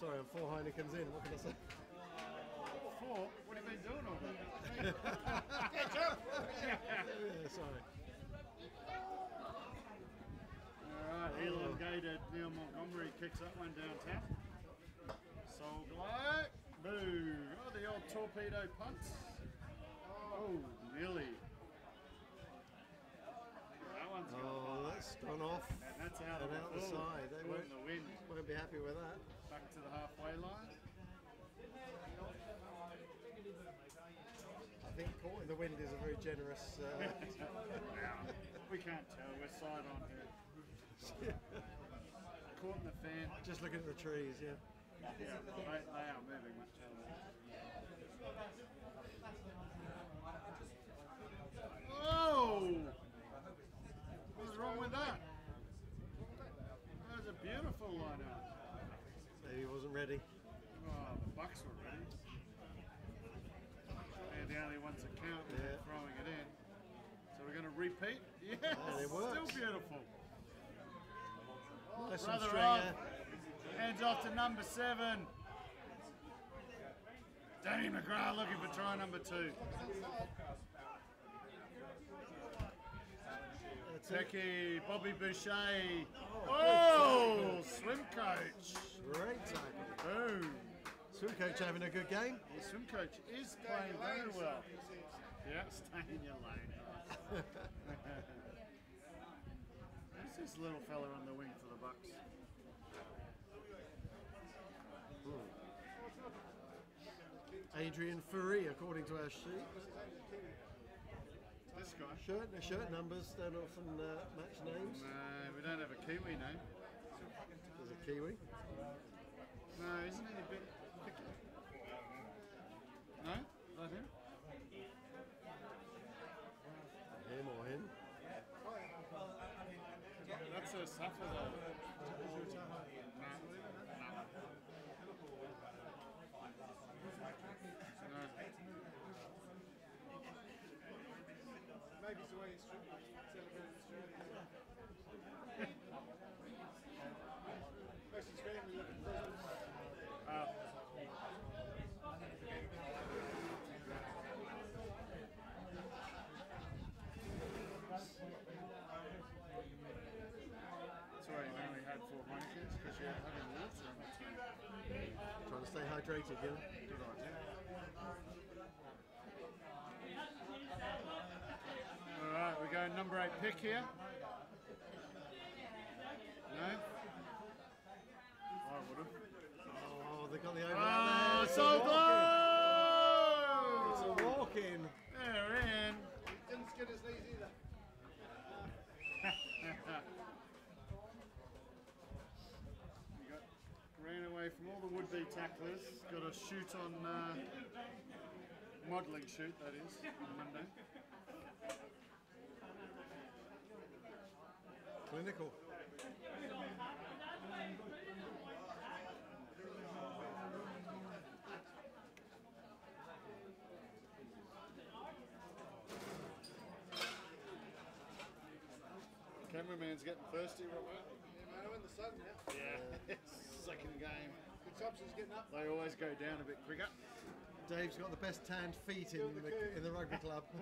Sorry, I'm four Heinekens in. What can I say? Four? What have you been doing all day? yeah, sorry. All right, elongated Neil Montgomery kicks that one down tap. Soul glow. Boo. Oh, the old torpedo punt. Oh, nearly. That one's gone Oh, that's gone off. And that's out out the, the side. They won't- the wind. Won't be happy with that. Back to the halfway line. I think caught in the wind is a very generous. Uh, we can't tell. We're side on here. Caught in the fan. just looking at the trees, yeah. Yeah, they, they are moving much Oh! What's wrong with that? That was a beautiful lineup. Maybe he wasn't ready. Oh, the Bucks were ready. They're the only ones that count they're Yeah. throwing it in. So we're going to repeat. Yes, works. still beautiful. Nice and Brother stringer. off. Hands off to number seven. Danny McGrath looking for try number two. Becky, Bobby Boucher. Oh, swim coach. Great tackle. Boom. Swim coach having a good game. The swim coach is playing very well. Yeah, stay in your lane. Who's this little fella on the wing for the Bucks? Adrian Furry, according to our sheet. This guy. Shirt, the shirt numbers don't often uh, match names. No, we don't have a Kiwi name. There's a Kiwi. No, isn't he a bit? No? Not? Him or him. That's a Safa though. No. No. No. Maybe it's the way it's celebrated in Australia. Most Australian we look at presents. Uh, Sorry, you only had four Heinekens because you're having water in between. Trying to stay hydrated, yeah. Good. All right, we go number eight pick here. No? I would have. Oh, they got the overlap Ah, there. It's a so walk-in. It's close! a walk in. Didn't They're in. skid his knees either. You got ran away from all the would-be tacklers. Got a shoot on uh, modelling shoot that is on Monday. Clinical. Cameraman's getting thirsty, Robert. The sun now. Yeah. Second game. Good Thompson's getting up. They always go down a bit quicker. Dave's got the best tanned feet in the, in the rugby club.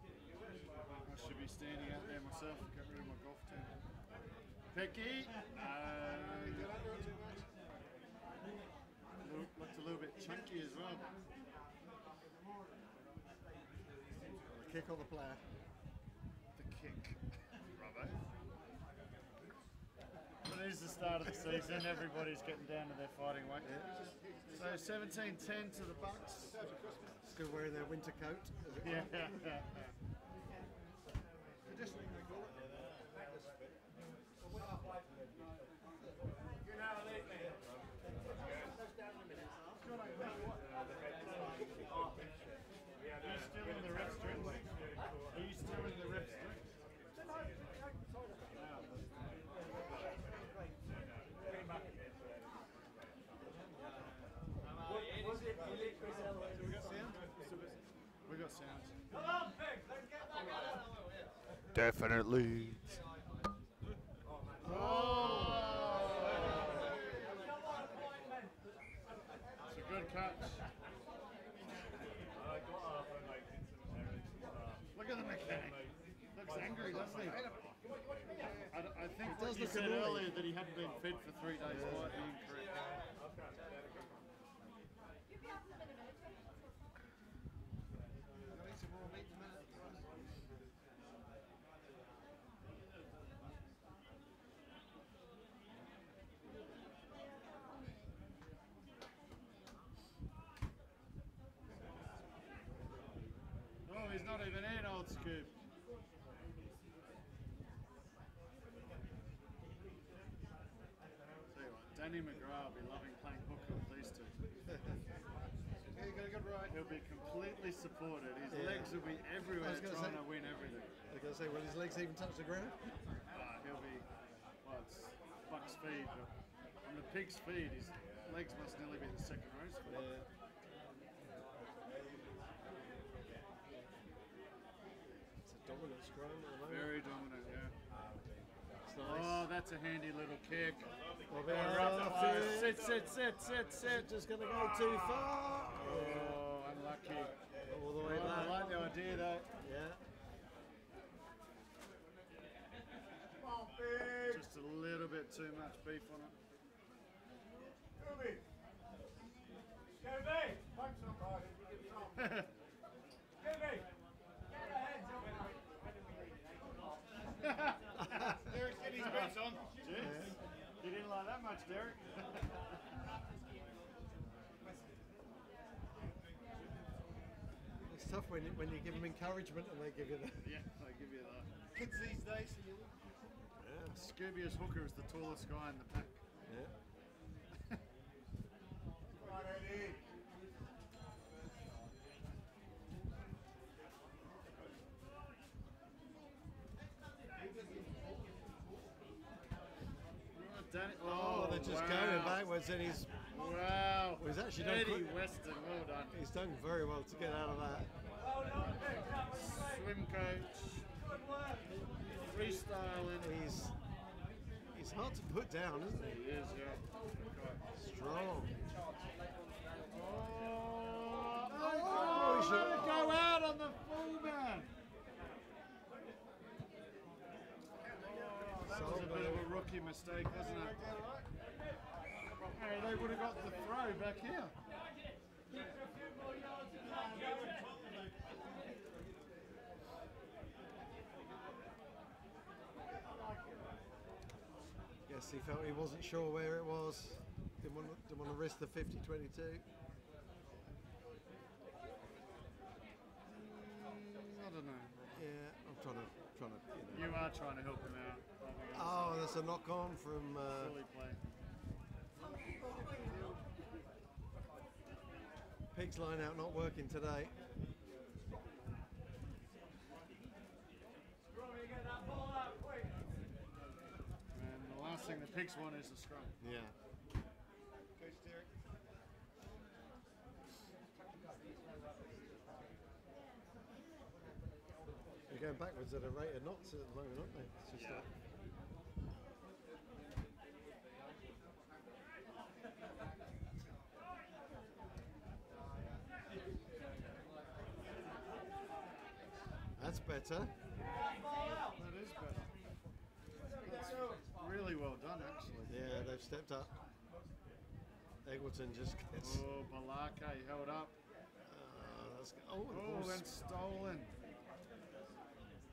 I should be standing out there myself. Get rid of my golf team. Pecky. Uh, look- looked a little bit chunky as well. Kick on the player. The kick. Bravo. But it is the start of the season. Everybody's getting down to their fighting weight. So 17-10 to the Bucks. Still wearing their winter coat. Yeah. Conditioning, they call it. Are you still in the rep string? Are you still in the rep string? We got sound. Definitely. It's a good catch. Look at the mechanic. Looks angry, doesn't he? I, d- I think what does you look said annoyed. earlier that he hadn't been fed for three days might be incorrect. I need some more meat in a minute. Oh, he's not even in, old Scoop. Tell you what, Danny McGrath will be loving playing hooker with these two. Yeah, you got a good ride. He'll be completely supported. His Yeah. legs will be everywhere I was gonna trying say- to win everything. I was going to say, will his legs even touch the ground? Ah, he'll be, well, it's Buck's feed, but on the pig's feed, his legs must nearly be the second row. feed. It's a dominant scrum at the moment. Very dominant, yeah. Nice. Oh, that's a handy little kick. Well, Oh, right up to to first. it. Sit, sit, sit, sit, sit. Just going to go too far. Oh, unlucky. All the way Oh, I like the idea though. Yeah. Just a little bit too much beef on it. Derek's getting his boots on. Jeez. You didn't like that much, Derek. It's tough when, you- when you give them encouragement and they give you the. yeah, I give you that. Kids these days. Yeah. Scoobius Hooker is the tallest guy in the pack. yeah. Right, Eddie. Oh, Danny, Oh, they're just wow. going backwards and he's Wow. He's actually done Eddie quick- Weston, well done. he's done very well to get out of that. Swim coach. Freestyling. He's he's hard to put down, isn't he? He is, yeah. Strong. Oh, Oh, oh, oh he should- go out on the fullback. That was a bit of a rookie mistake, wasn't it? Hey, they would have got the throw back here. Guess he felt he wasn't sure where it was. Didn't want to, didn't want to risk the 50 22. I don't know. Yeah, I'm trying to, trying to, you know. You are trying to help him out. Oh, that's a knock on from. Uh, Fully play. Pig's line out not working today. And the last thing the pigs want is a scrum. Yeah. Coach Derek. They're going backwards at a rate of knots at the moment, aren't they? It's just like, better. That is better. That's really well done, actually. Yeah, they've stepped up. Eggleton just gets. Oh, Balake held up. Uh, that's, oh, Oh, and stolen.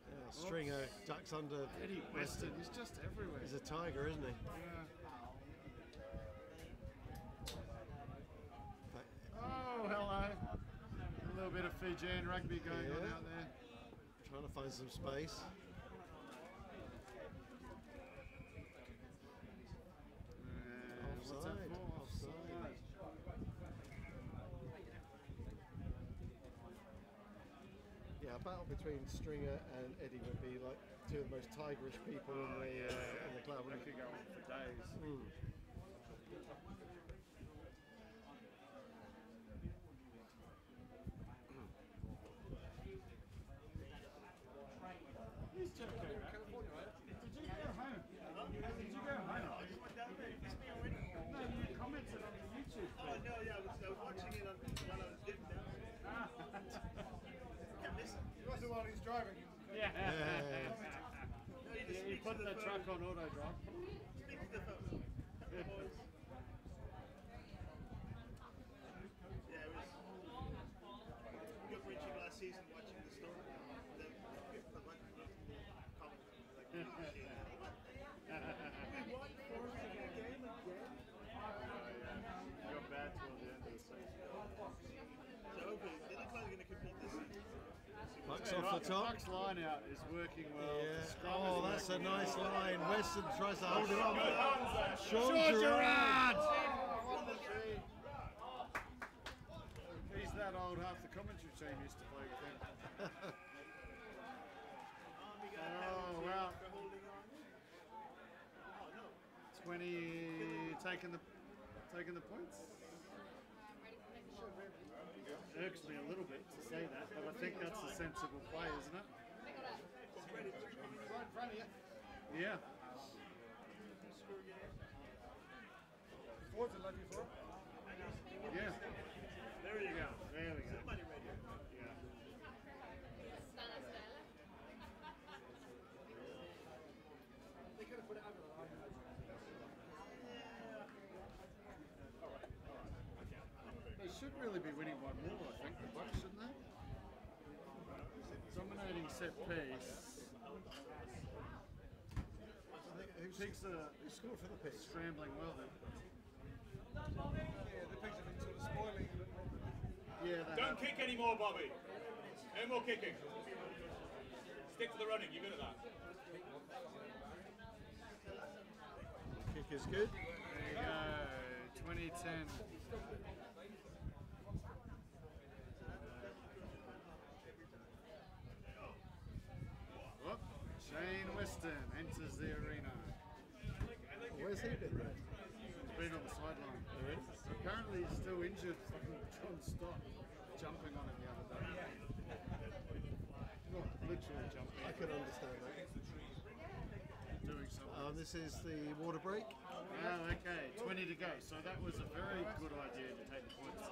yeah, Stringer ducks under. Eddie Weston, he's just everywhere. He's a tiger, isn't he? Yeah. But Oh, hello. A little bit of Fijian rugby going on out there. Trying to find some space. And Offside, offside. Yeah, a battle between Stringer and Eddie would be like two of the most tigerish people in the uh, in the club. That could go on for days. Mm. He's just Did you go home? Did you go home? No, you commented on the YouTube. Oh no, yeah, I was, I was watching it on, while I was getting down. Can't miss it. He wasn't while he's driving. Yeah. Yeah. No, you just Yeah, you speak put to the phone. on auto drive. Speak to the phone. Boys. Yeah, it was gut wrenching last season watching the storm. The, the one comment like, oh, shit. we won four in a game again. Got bad toward the end of the season. So hopefully, they look like they're going to compete this season. Bucks off the top. Buck's line out is working well. Yeah. Oh, that's a nice well. line. Weston tries to hold him up. Sean Sean Gerrard. Gerrard! He's that old, half the commentary team used to play with him. Oh, well. For holding on. Oh, no. 20 taking the taking the points. Irks me a little bit to say that, but I think that's a sensible play, isn't it? Yeah. Left you for. Yeah. There you go. There we go. Somebody ready. Yeah. They could have put it over the line. They should really be winning by more, I think, the Bucks, shouldn't they? Dominating set piece. Who Pigs are who scored for the Pigs? scrambling well then. Yeah, the pigs have been sort of spoiling a bit more. Yeah, Don't have. kick anymore, Bobby. No more kicking. Stick to the running. You're good at that. Kick is good. There you go. 2010. Whoop. Shane enters the arena. Where's he been then? He's been on the sideline. Apparently he's still injured from John Stott jumping on him the other day. Not literally jumping, I can understand that. doing something. Um, this is the water break. Oh, okay. 20 to go. So that was a very good idea to take the points.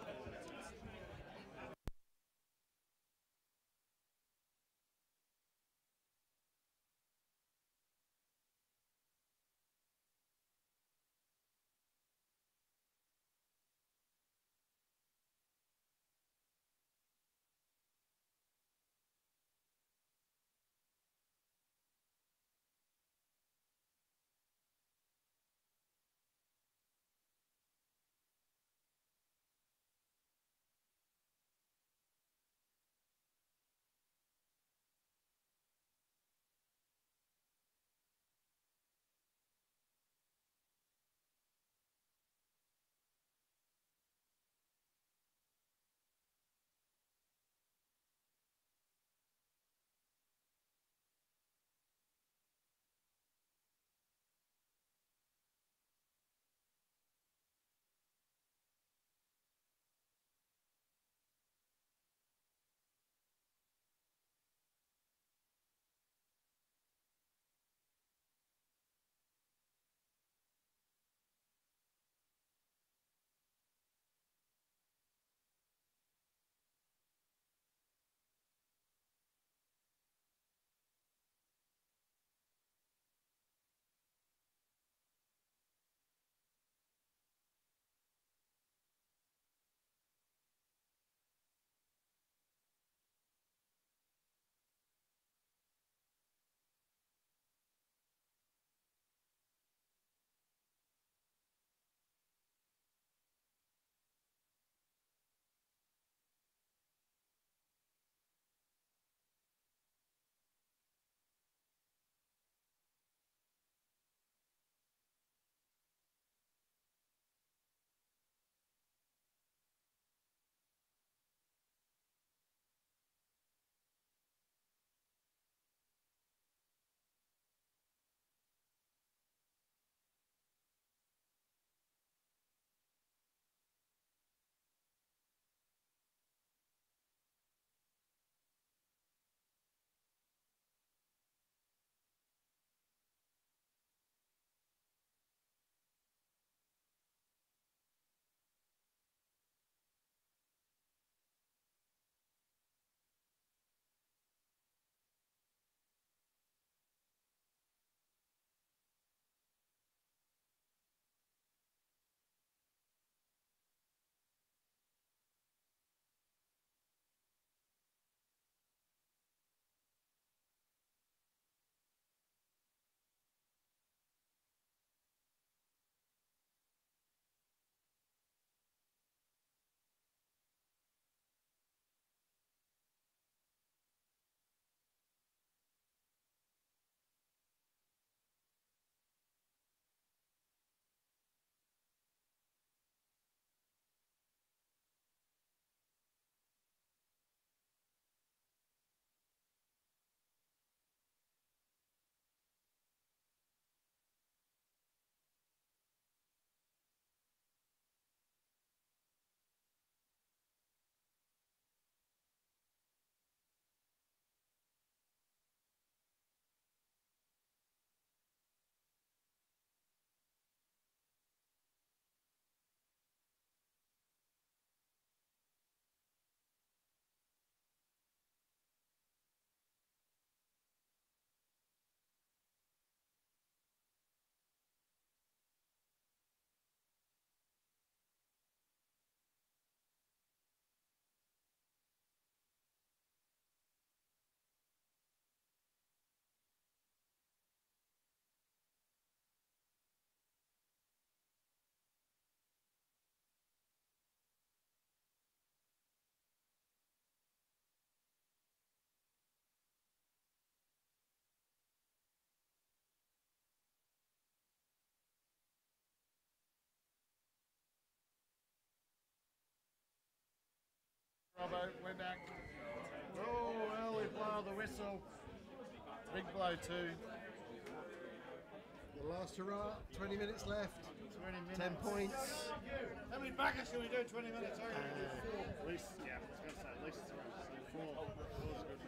Cobbo, we're back. Oh, well, we blow the whistle. Big blow, too. The last hurrah, 20 minutes left, 20 minutes. 10 points. How many backers can we do in 20 minutes? I reckon we do four. At least, yeah, I was going to say, at least it's around so four. Four's good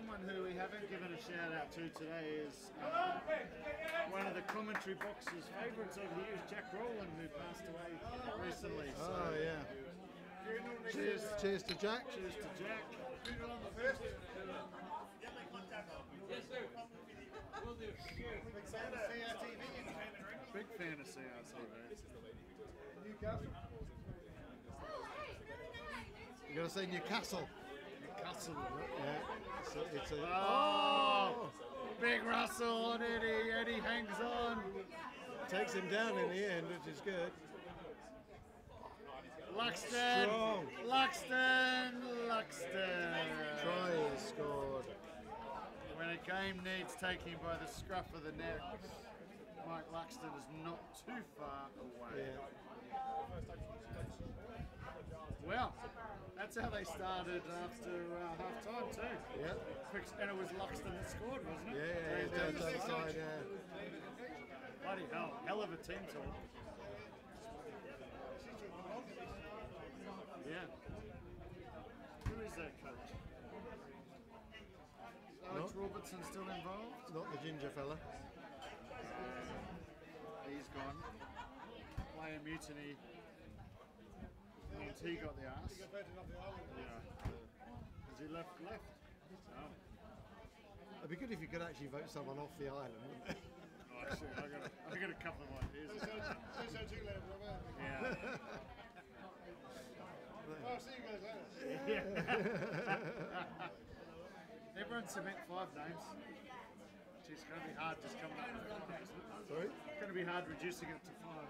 someone who we haven't given a shout out to today is uh, one of the commentary box's favourites over the years, Jack Rowland, who passed away recently. So Oh, yeah. cheers, Cheers to Jack. cheers to Jack. Yes, sir. Will do. Big fan of CRTV. You got to say Newcastle. Newcastle. Yeah. A, it's a, Oh, oh! big Russell on Eddie. Eddie hangs on. takes him down in the end, which is good. Luxton. Strong. Luxton. Luxton. Try is scored. When a game needs taking by the scruff of the neck, Mike Luxton is not too far away. Yeah. That's how they started after uh, half time too. Yeah. And it was Luxton that scored, wasn't it? yeah, yeah. The side, yeah. Bloody hell, hell of a team talk. Yeah. Who is that coach? Alex Robertson still involved? Not the ginger fella. He's gone. Player mutiny. Means he got the ass. Yeah. Has he left? Left. Oh, It'd be good if you could actually vote someone off the island. wouldn't it? oh actually, I got, a, I got a couple of ideas. So, so, Yeah. Oh, see you guys later. yeah. Everyone submit five names. It's going to be hard just coming up with five. Sorry? It's going to be hard reducing it to five.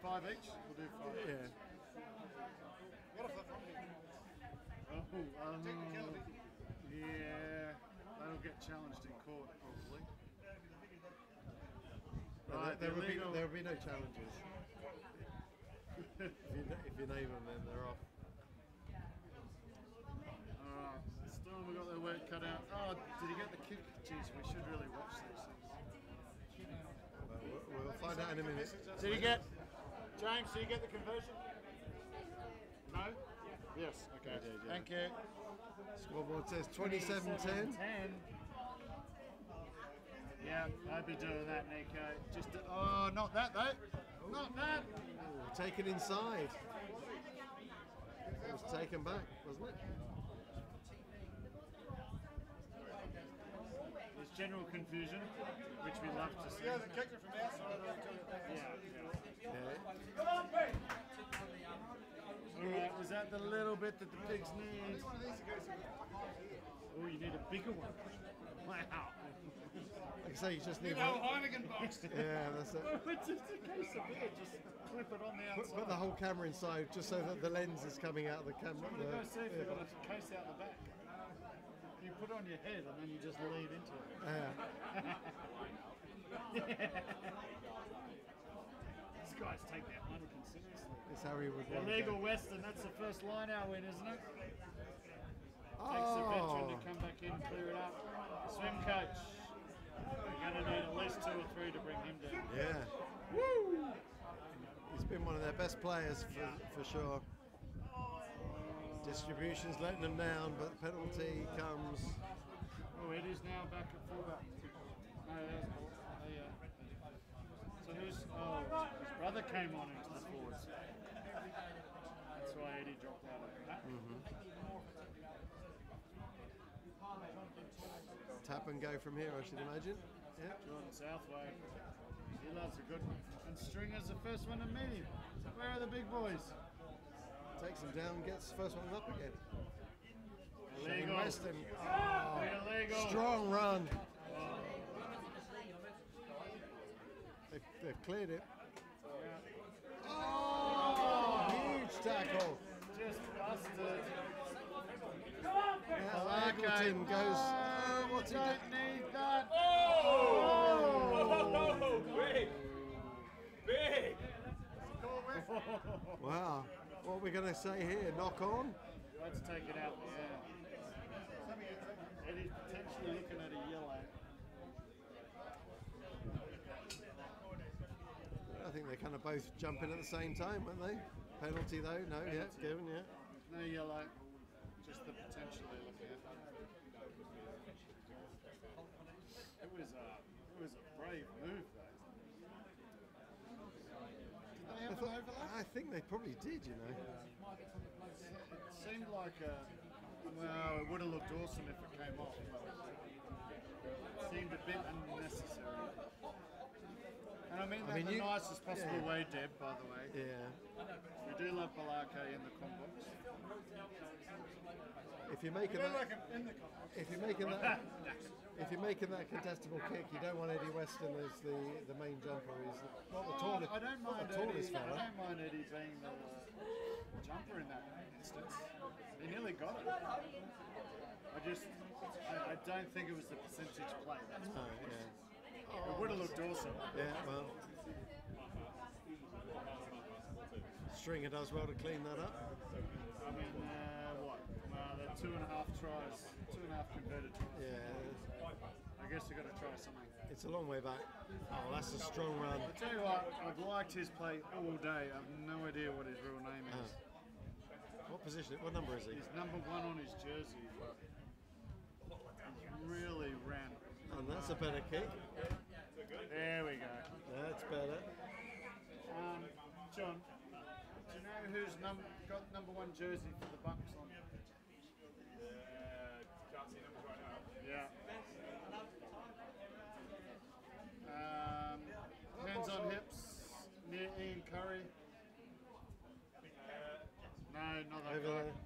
Five each? We'll do five. Yeah. What if they're from here? Oh, um, yeah, that'll get challenged in court probably. Right, there, there, will be, there will be no challenges. if, you, if you name them, then they're off. Alright, Storm we got their work cut out. Oh, did he get the kick? Jeez, we should really watch these things. We'll, we'll find out in a minute. Did he get, James, did you get the conversion? No? Yes, okay. did, yeah. Thank you. Scoreboard says 27 10. 10. Yeah, I'd be doing that, Nico. Just, uh, oh, not that though. Not that. Taken inside. It was taken back, wasn't it? There's general confusion, which we love to see. Yeah, they kicked it from outside over to the Yeah, yeah. Yeah. All right, was that the little bit that the pigs need? One of these guys Oh, you need a bigger one. Wow. Like I say, you just need You know, one. Heineken box. Yeah, that's it. it's just a case of beer, just clip it on the Put, outside. put the whole camera inside just so that the lens is coming out of the camera. I'm gonna go see if the- they've got a case out the back. You put it on your head and then you just lean into it. yeah. These guys take that It's how he would want Illegal. Weston, that's the first line out win, isn't it? Takes a oh. veteran to Oh, come back in, and clear it up. Swim coach. We're going to need at least two or three to bring him down. yeah. Woo! He's been one of their best players for, for sure. Distribution's letting them down, but penalty comes. Oh, it is now back at fullback. No, there's oh, yeah. So who's? Oh, his brother came on the. That's why Eddie dropped out of that. Mm-hmm. Tap and go from here, I should imagine. Yeah. Jordan Southway. He loves a good one. And Stringer's the first one to meet him. Where are the big boys? Takes him down, gets the first one up again. Illegal. Weston. Ah, oh, Illegal. strong run. They've, they've cleared it. Oh, huge tackle. Just busted. Come That Eagleton goes, oh, what he don't need that. Oh! oh! Big! Big! wow, what are we going to say here? Knock on? Let's take it out, yeah. And he's potentially looking at a yellow. I think they're kind of both jumping at the same time, weren't they? Penalty though? No, yeah, Penalty. given, yeah. No yellow, just the potential they're looking at. It was a, it was a brave move though. Did they I, thought- overlap? I think they probably did, you know. It seemed like a. Well, it would have looked awesome if it came off. It seemed a bit unnecessary. And I mean I mean, the you- nicest possible yeah. way, Deb, by the way. Yeah. We do love Balake in the combox. If you're making that, like in the if you're making that, if you're making that contestable kick, you don't want Eddie Weston as the the main jumper. He's not the Oh, tallest, I don't mind the tallest Eddie. I don't mind Eddie being the uh, jumper in that instance. He nearly got it. I just, I, I don't think it was the percentage play. That's Oh, what it is. yeah. It would have looked awesome. Yeah, well. Stringer does well to clean that up. I mean, uh, what? Uh, the two and a half tries, two and a half converted tries. Yeah, I guess you got to try something. it's a long way back. Oh, that's a strong run. I tell you what, I've liked his play all day. I've no idea what his real name is. What position? What number is he? He's number one on his jersey. He really ran. And that's a better kick. There we go. That's better. Um, John, do you know who's num- got number one jersey for the Bucks on? Uh, can't see numbers right now. Yeah. Um, hands on hips near Ian Curry. No, not that Over guy. there.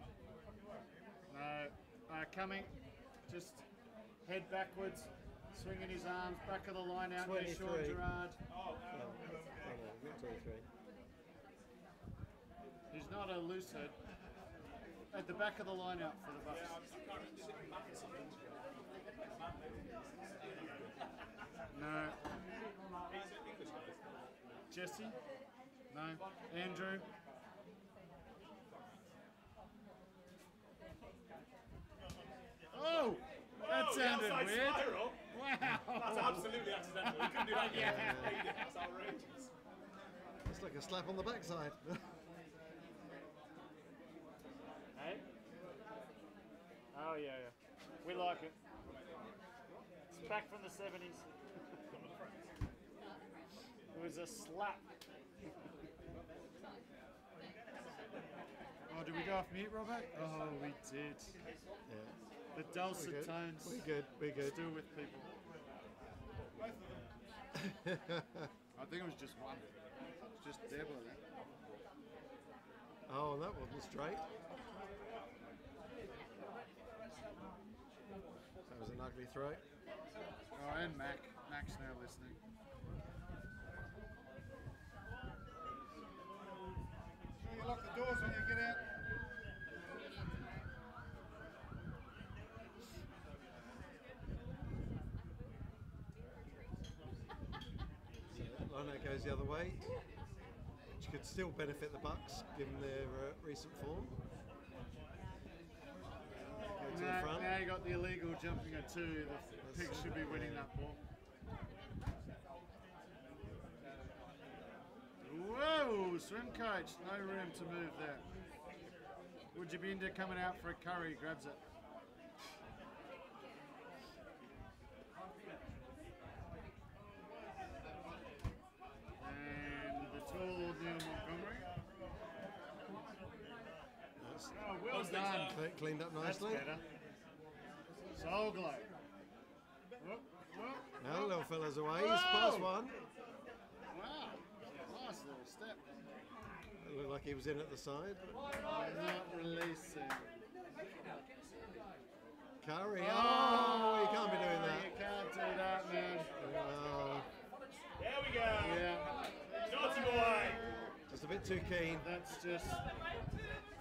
No. Uh, coming. Just head backwards, swinging his arms, back of the line out near Sean 23. Gerard. No, not 23. He's not a loose head. At the back of the line out for the Bucks. No. Jesse? No. Andrew? Oh! That Oh, sounded outside weird. Spiral. Wow! That's absolutely accidental. You couldn't do that. yeah. That's outrageous. It's like a slap on the backside. Hey? Oh, yeah, yeah. We like it. It's back from the 70s. It was a slap. oh, did we go off mute, Robert? Oh, we did. yeah. The We're dulcet tones We're good. We're good. still with people. I think it was just one. It's just Deb, I think. oh, and that wasn't straight. That was an ugly throw. Oh, and Mac. Mac's now listening. You lock the doors when you get out. So line out goes the other way, which could still benefit the Bucks given their uh, recent form. Go to the Now, front. now you got the illegal jumping at two. The That's pigs should be winning that ball. Whoa, swim coach, no room to move there. Would you be into coming out for a curry? Grabs it. And the tall Neil Montgomery. That's Oh, well done. cle- cleaned up That's nicely. better. Soul glow. Whoop, whoop. Now the little fella's away. He's Whoa! past one. Wow. Nice little step. It looked like he was in at the side. but- Not releasing. Curry. Oh, oh you can't be doing that. You can't do that, man. Oh, There we go. Yeah. Naughty boy. just a bit too keen. That's just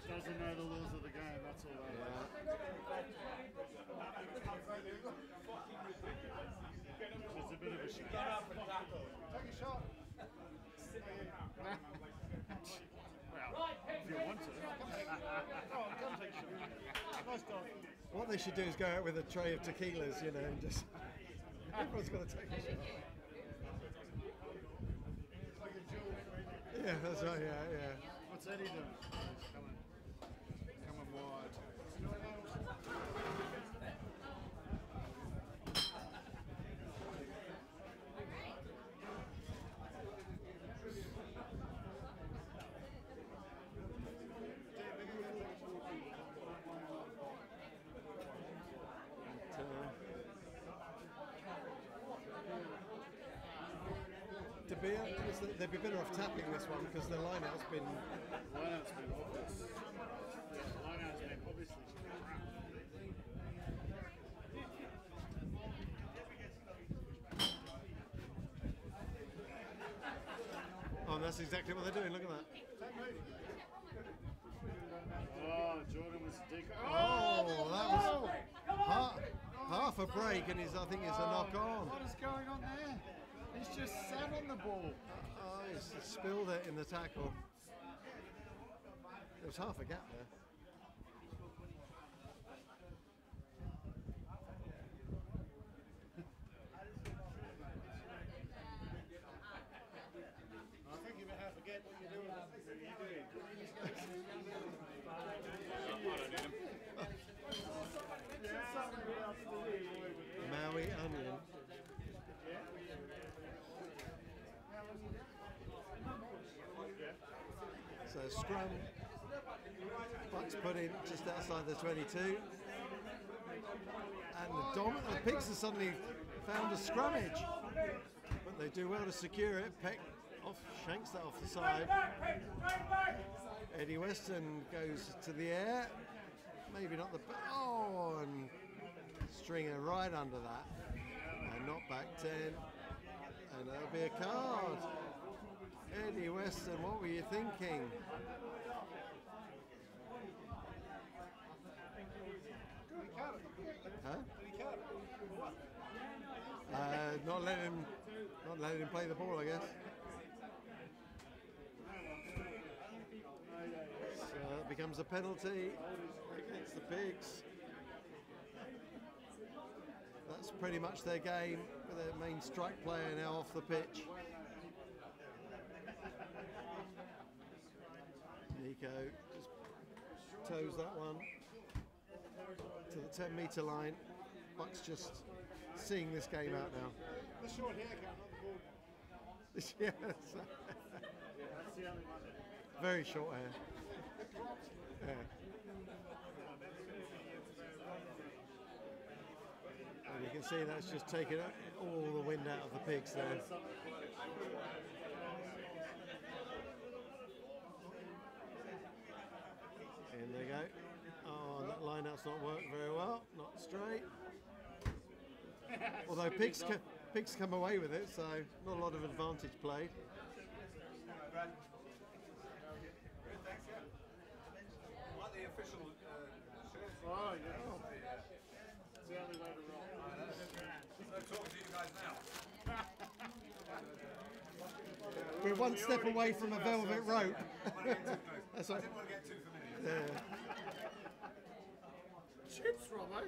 doesn't know the laws of the game, that's all that yeah. It's a bit of a. Get up and tackle. Take a shot. well, if you want to. oh, come take a shot. Nice dog. What they should do is go out with a tray of tequilas, you know, and just... Everyone's got to take a shot. Yeah, that's right, yeah, yeah. What's Eddie doing? They'd be better off tapping this one because the line out's been. Lineout's been obvious. Yeah, lineout's been obviously. Oh, that's exactly what they're doing. Look at that. Oh, Jordan was a decoy. Oh, oh, that was half, half a break, and he's, I think it's a knock on. What is going on there? He's just sat on the ball. Oh, he's spilled it in the tackle. There was half a gap there. I think you better forget what you're doing. You're doing. Maui onion. Scrum. Bucks put in just outside the 22. And the, dom- the Pigs have suddenly found a scrummage. But they do well to secure it. Peck off, shanks that off the side. Eddie Weston goes to the air. Maybe not the. Oh, and Stringer right under that. And not back 10. And that'll be a card. Eddie Weston, what were you thinking? Huh? Uh, not letting him, not letting him play the ball, I guess. So it becomes a penalty against the Pigs. That's pretty much their game with their main strike player now off the pitch. Nico just toes that one to the 10 metre line. Buck's just seeing this game out now. the short haircut, not the ball. yes. That's the only one. Very short hair. Yeah. And you can see that's just taken all the wind out of the pigs there. In they go. Oh, that line out's not worked very well. Not straight. Although pigs, co- pigs come away with it, so not a lot of advantage played. Like the official. Oh, yeah. It's the only way to roll. So talking to you guys now. We're one step away from a velvet rope. That's I right. Chips, Robbo.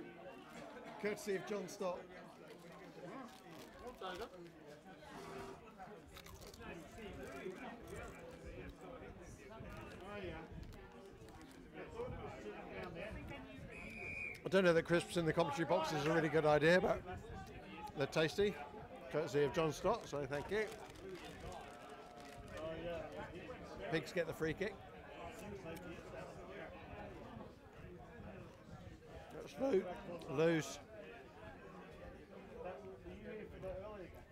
Courtesy of John. Oh, yeah. I don't know that crisps in the commentary box is a really good idea, but they're tasty. Courtesy of John Stott, so thank you. Pigs get the free kick. Loose. Loose.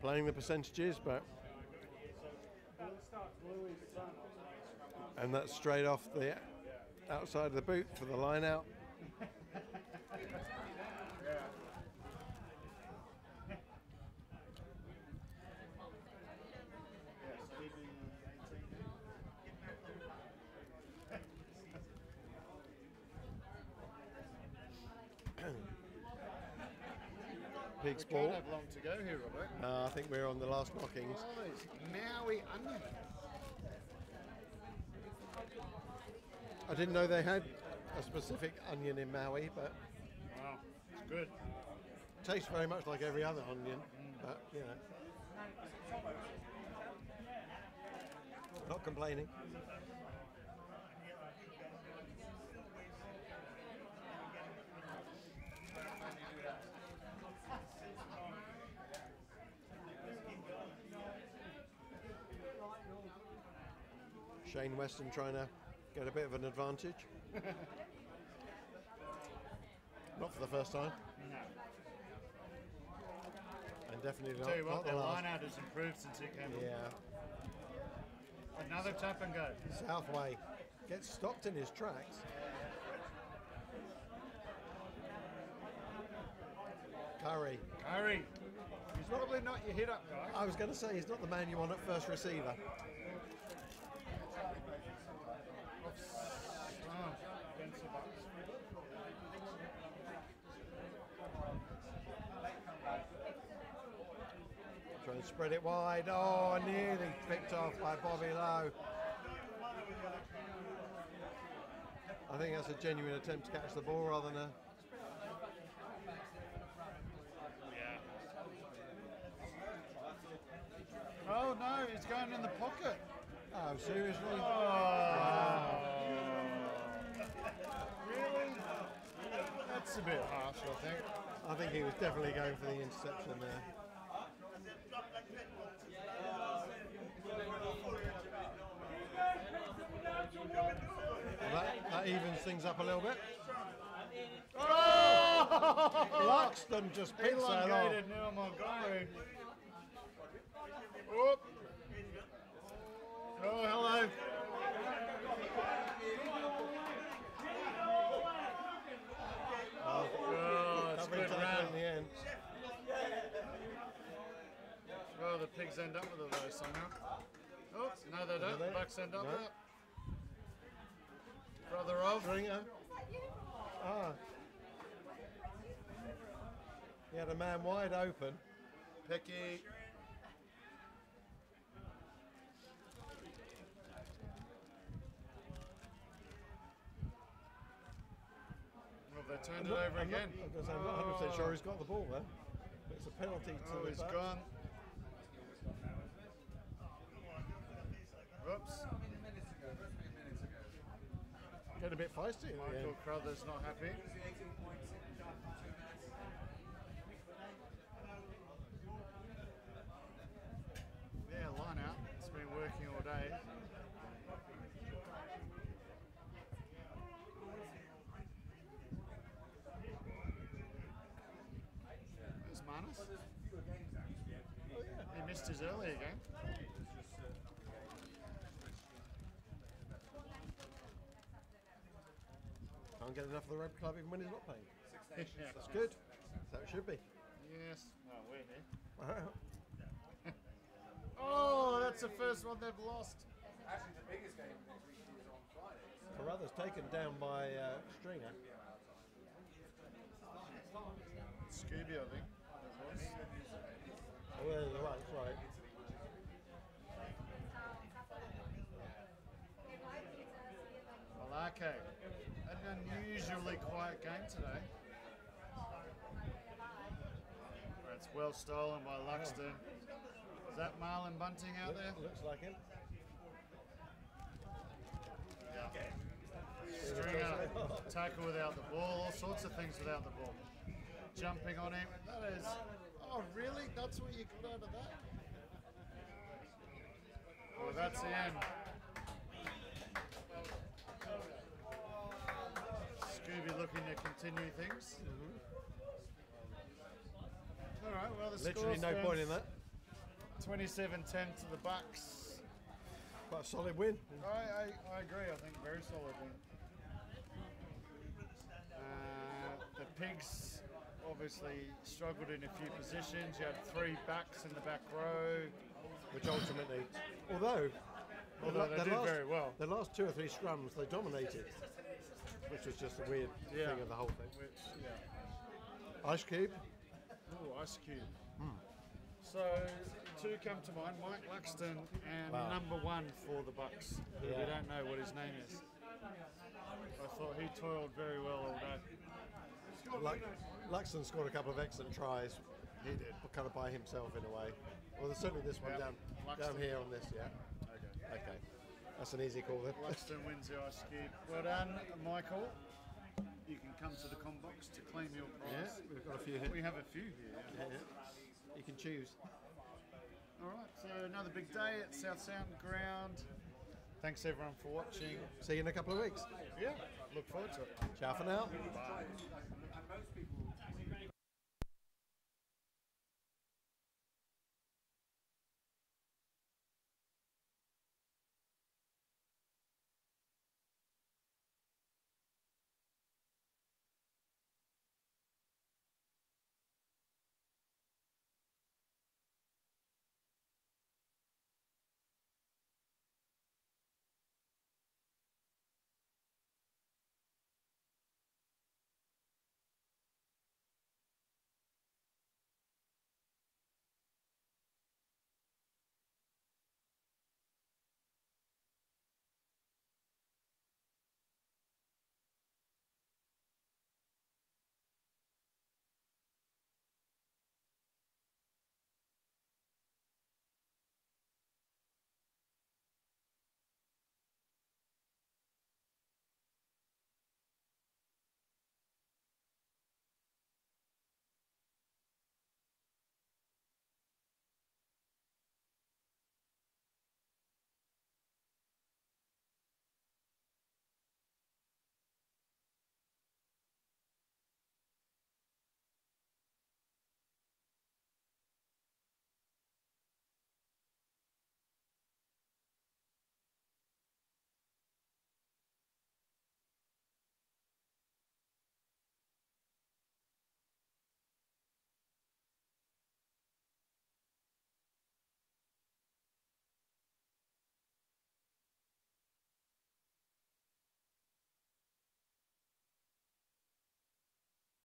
Playing the percentages, but. And that's straight off the outside of the boot for the line out. Pigs We ball. don't have long to go here, Robert. Uh, I think we're on the last knockings. Maui onion. I didn't know they had a specific onion in Maui, but Wow, it's good. tastes very much like every other onion. But you know, not complaining. Shane Weston trying to get a bit of an advantage. Not for the first time, No. and definitely not, Tell you what, the their line out has improved since he came. Yeah, Another tap and go. Southway gets stopped in his tracks. Curry. Curry. He's probably not your hit up guy. I was going to say he's not the man you want at first receiver. Oh, against the Bucks. Trying to spread it wide. Oh, nearly picked off by Bobby Lowe. I think that's a genuine attempt to catch the ball rather than a. Yeah. Oh no, he's going in the pocket. Oh, seriously? Oh. Really? That's a bit harsh, I think. I think he was definitely going for the interception there. That, that evens things up a little bit. Oh! Luxton just picks that off. Neil Montgomery. Whoop. Oh, hello. Oh, it's Covering good round. in the end. Well, the pigs end up with it though somehow. Oh, no, they don't. The Bucks end up No. with it. Brother of. Stringer. Ah. He had a man wide open. Pecky. Well, they turned I'm it not- over I'm not- again. I was gonna say, I'm not 100% sure he's got the ball there. But it's a penalty to Oh, the he's Bucks. gone. Whoops. Getting a bit feisty Michael end. Crothers not happy. Yeah, line out. It's been working all day. There's Manus. Oh, he missed his earlier game. Can't get enough of the Red Club even when he's not playing. Yeah. That's good. So it should be. Yes. Oh, we're here. Oh, that's the first one they've lost. Actually, the biggest game next week is on Friday. Carruthers taken down by uh, Stringer. Scooby, I think. Oh, yeah, you're right, that's right. Malake. An unusually quiet game today. That's well stolen by Luxton. Is that Marlon Bunting out there? Looks like him. Stringer, tackle without the ball, all sorts of things without the ball. Jumping on him. That is. Oh, really? That's what you got out of that? Well, that's the end. Scooby looking to continue things. All right, well, the Literally no point in that. 27-10 to the Bucks. Quite a solid win. I, I, I agree. I think very solid win. Uh, the Pigs obviously struggled in a few positions. You had three backs in the back row. Which ultimately, although, Although they the did last, very well. The last two or three scrums they dominated, which was just a weird Yeah. thing of the whole thing. Which, yeah. Ice Cube, Oh, Ice Cube. So two come to mind: Mike Luxton and Wow. number one for the Bucks. Who we don't know what his name is. I thought he toiled very well all day. Lux, Luxton scored a couple of excellent tries. He did, kind of by himself in a way. Well, there's certainly this one Yeah. down down here on this, yeah. Okay. Okay, that's an easy call then. Luxton wins the ice skip. Well done, Michael. You can come to the com box to claim your prize. Yeah, prize. we've got a few here. We have a few here. Yeah, yeah. You can choose. All right, so another big day at South Sound Ground. Thanks everyone for watching. See you in a couple of weeks. Yeah, look forward to it. Ciao for now. Bye.